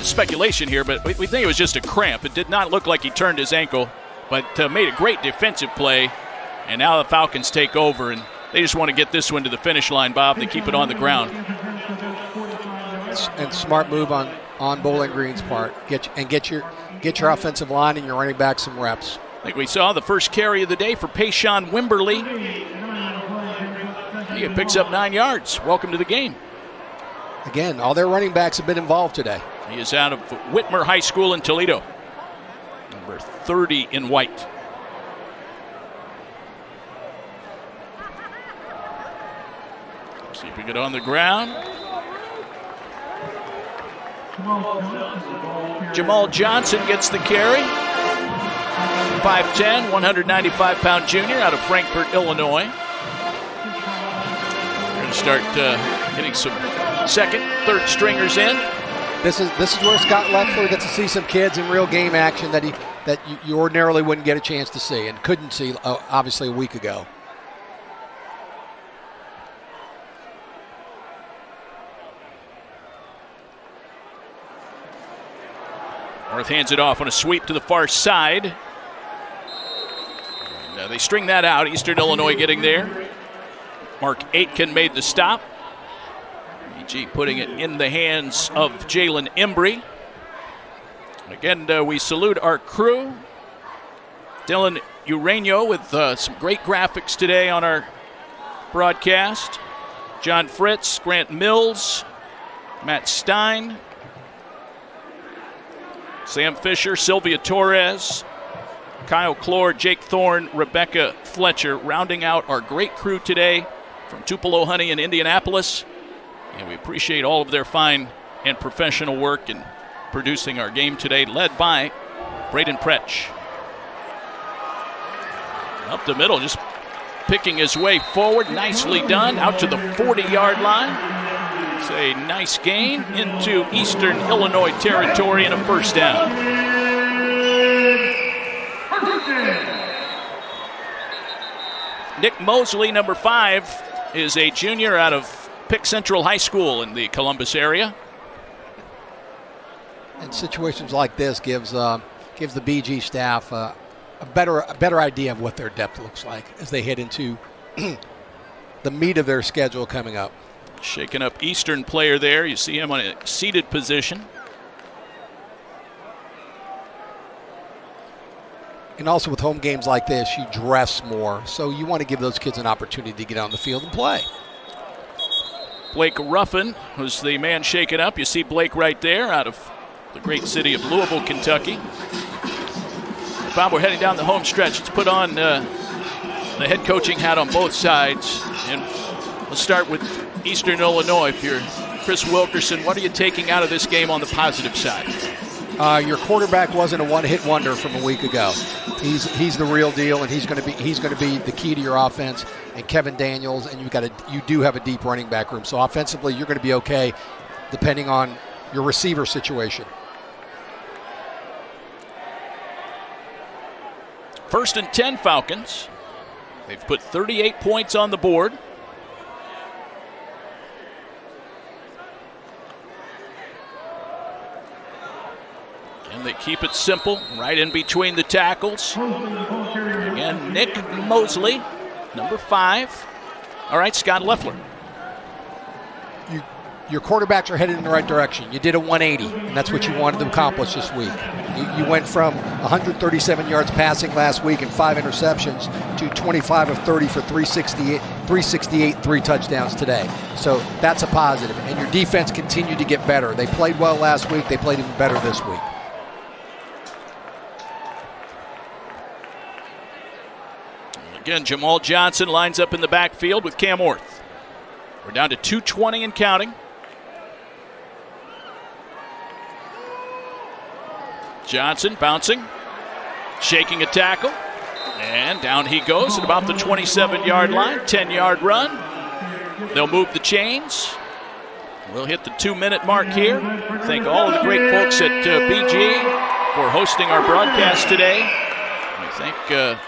speculation here, but we, we, think it was just a cramp. It did not look like he turned his ankle, but uh, made a great defensive play. And now the Falcons take over, and they just want to get this one to the finish line, Bob. They keep it on the ground.
And smart move on on Bowling Green's part. Get and get your get your offensive line and your running back some reps.
I think we saw the first carry of the day for Payshawn Wimberly. He picks up nine yards. Welcome to the game.
Again, all their running backs have been involved today.
He is out of Whitmer High School in Toledo. Number 30 in white. Keeping it on the ground. Jamal Johnson gets the carry. 5'10, 195 pound junior out of Frankfort, Illinois. To start uh, getting some second, third stringers in.
This is this is where Scot Loeffler gets to see some kids in real game action that he that you, you ordinarily wouldn't get a chance to see and couldn't see uh, obviously a week ago.
Orth hands it off on a sweep to the far side. Uh, they string that out. Eastern Illinois getting there. Mark Aitken made the stop. EG putting it in the hands of Jalen Embry. Again, uh, we salute our crew. Dylan Ureño with uh, some great graphics today on our broadcast. John Fritz, Grant Mills, Matt Stein, Sam Fisher, Sylvia Torres, Kyle Clore, Jake Thorne, Rebecca Fletcher, rounding out our great crew today from Tupelo Honey in Indianapolis. And we appreciate all of their fine and professional work in producing our game today, led by Braden Pretch. Up the middle, just picking his way forward. Nicely done. Out to the 40 yard line. It's a nice gain into Eastern Illinois territory and a first down. Nick Mosley, number five, is a junior out of Pick Central High School in the Columbus area.
And situations like this gives uh, gives the BG staff uh, a better a better idea of what their depth looks like as they head into the meat of their schedule coming up.
Shaking up Eastern player there. You see him on a seated position.
And also with home games like this, you dress more. So you want to give those kids an opportunity to get on the field and play.
Blake Ruffin was the man shaken up. You see Blake right there out of the great city of Louisville, Kentucky. Bob, we're heading down the home stretch. Let's put on uh, the head coaching hat on both sides. And let's start with Eastern Illinois. If you're Chris Wilkerson, what are you taking out of this game on the positive side?
Uh, your quarterback wasn't a one-hit wonder from a week ago. He's he's the real deal, and he's going to be he's going to be the key to your offense. And Kevin Daniels, and you've got a you do have a deep running back room. So offensively, you're going to be okay, depending on your receiver situation.
First and 10 Falcons. They've put 38 points on the board. And they keep it simple, right in between the tackles. Again, Nick Mosley, number five. All right, Scot Loeffler.
You, your quarterbacks are headed in the right direction. You did a 180, and that's what you wanted to accomplish this week. You, you went from 137 yards passing last week and five interceptions to 25 of 30 for 368, 368, three touchdowns today. So that's a positive. And your defense continued to get better. They played well last week. They played even better this week.
Again, Jamal Johnson lines up in the backfield with Cam Orth. We're down to 220 and counting. Johnson bouncing, shaking a tackle, and down he goes at about the 27 yard line, 10 yard run. They'll move the chains. We'll hit the two minute mark here. Thank all of the great folks at uh, BG for hosting our broadcast today. We thank uh,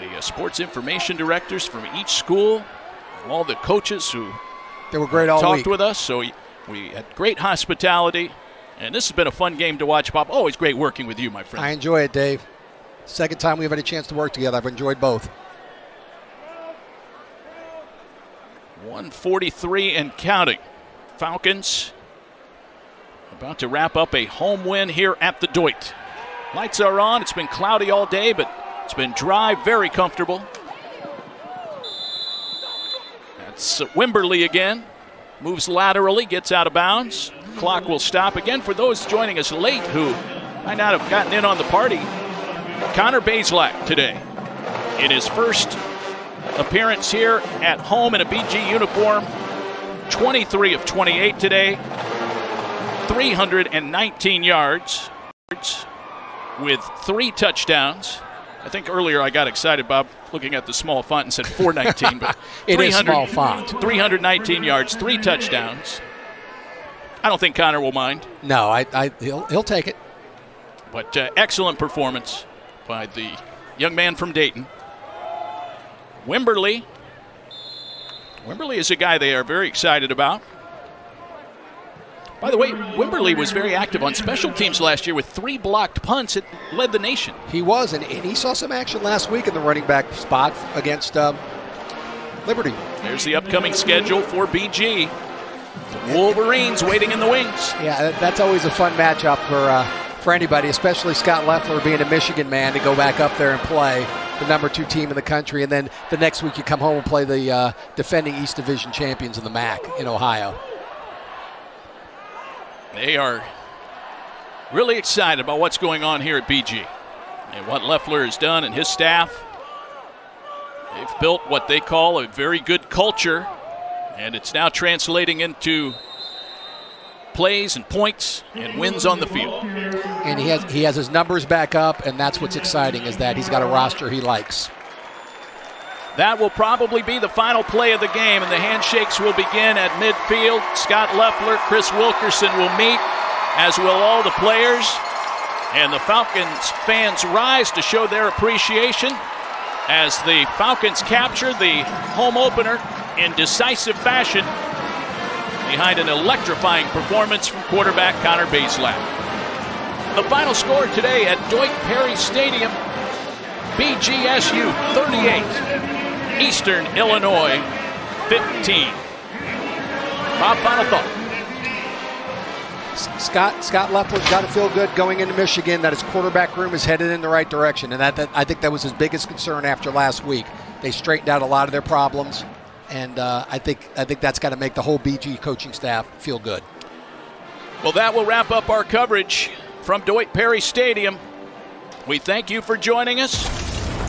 the uh, sports information directors from each school, all the coaches who
they were great all
talked
week.
with us. So we, had great hospitality, and this has been a fun game to watch, Bob. Always great working with you, my friend.
I enjoy it, Dave. Second time we've had a chance to work together. I've enjoyed both.
143 and counting. Falcons about to wrap up a home win here at the Doyt. Lights are on. It's been cloudy all day, but it's been dry, very comfortable. That's Wimberly again. Moves laterally, gets out of bounds. Clock will stop again for those joining us late who might not have gotten in on the party. Connor Bazelak today in his first appearance here at home in a BG uniform. 23 of 28 today, 319 yards with three touchdowns. I think earlier I got excited, Bob, looking at the small font and said 419, but
it is small font.
319 yards, three touchdowns. I don't think Connor will mind.
No, I, I he'll he'll take it.
But uh, excellent performance by the young man from Dayton. Wimberly. Wimberly is a guy they are very excited about. By the way, Wimberly was very active on special teams last year with three blocked punts. It led the nation.
He was, and, and he saw some action last week in the running back spot against um, Liberty.
There's the upcoming schedule for BG. Wolverines waiting in the wings.
Yeah, that's always a fun matchup for uh, for anybody, especially Scot Loeffler being a Michigan man to go back up there and play the number two team in the country, and then the next week you come home and play the uh, defending East Division champions in the MAC in Ohio.
They are really excited about what's going on here at BG and what Loeffler has done and his staff. They've built what they call a very good culture, and it's now translating into plays and points and wins on the field.
And he has he has his numbers back up, and that's what's exciting is that he's got a roster he likes.
That will probably be the final play of the game, and the handshakes will begin at midfield. Scot Loeffler, Chris Wilkerson will meet, as will all the players. And the Falcons fans rise to show their appreciation as the Falcons capture the home opener in decisive fashion behind an electrifying performance from quarterback Connor Bazelak. The final score today at Doyt Perry Stadium BGSU 38, Eastern Illinois 15. Bob, final thought.
Scot Scot Loeffler's got to feel good going into Michigan that his quarterback room is headed in the right direction, and that, that I think that was his biggest concern after last week. They straightened out a lot of their problems, and uh, I think I think that's got to make the whole BG coaching staff feel good.
Well, that will wrap up our coverage from Doyt Perry Stadium. We thank you for joining us.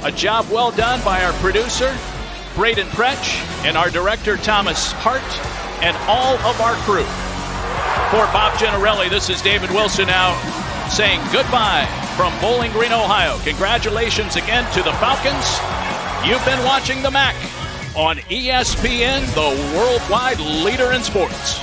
A job well done by our producer, Braden Pretch, and our director, Thomas Hart, and all of our crew. For Bob Gennarelli, this is David Wilson now saying goodbye from Bowling Green, Ohio. Congratulations again to the Falcons. You've been watching the MAC on ESPN, the worldwide leader in sports.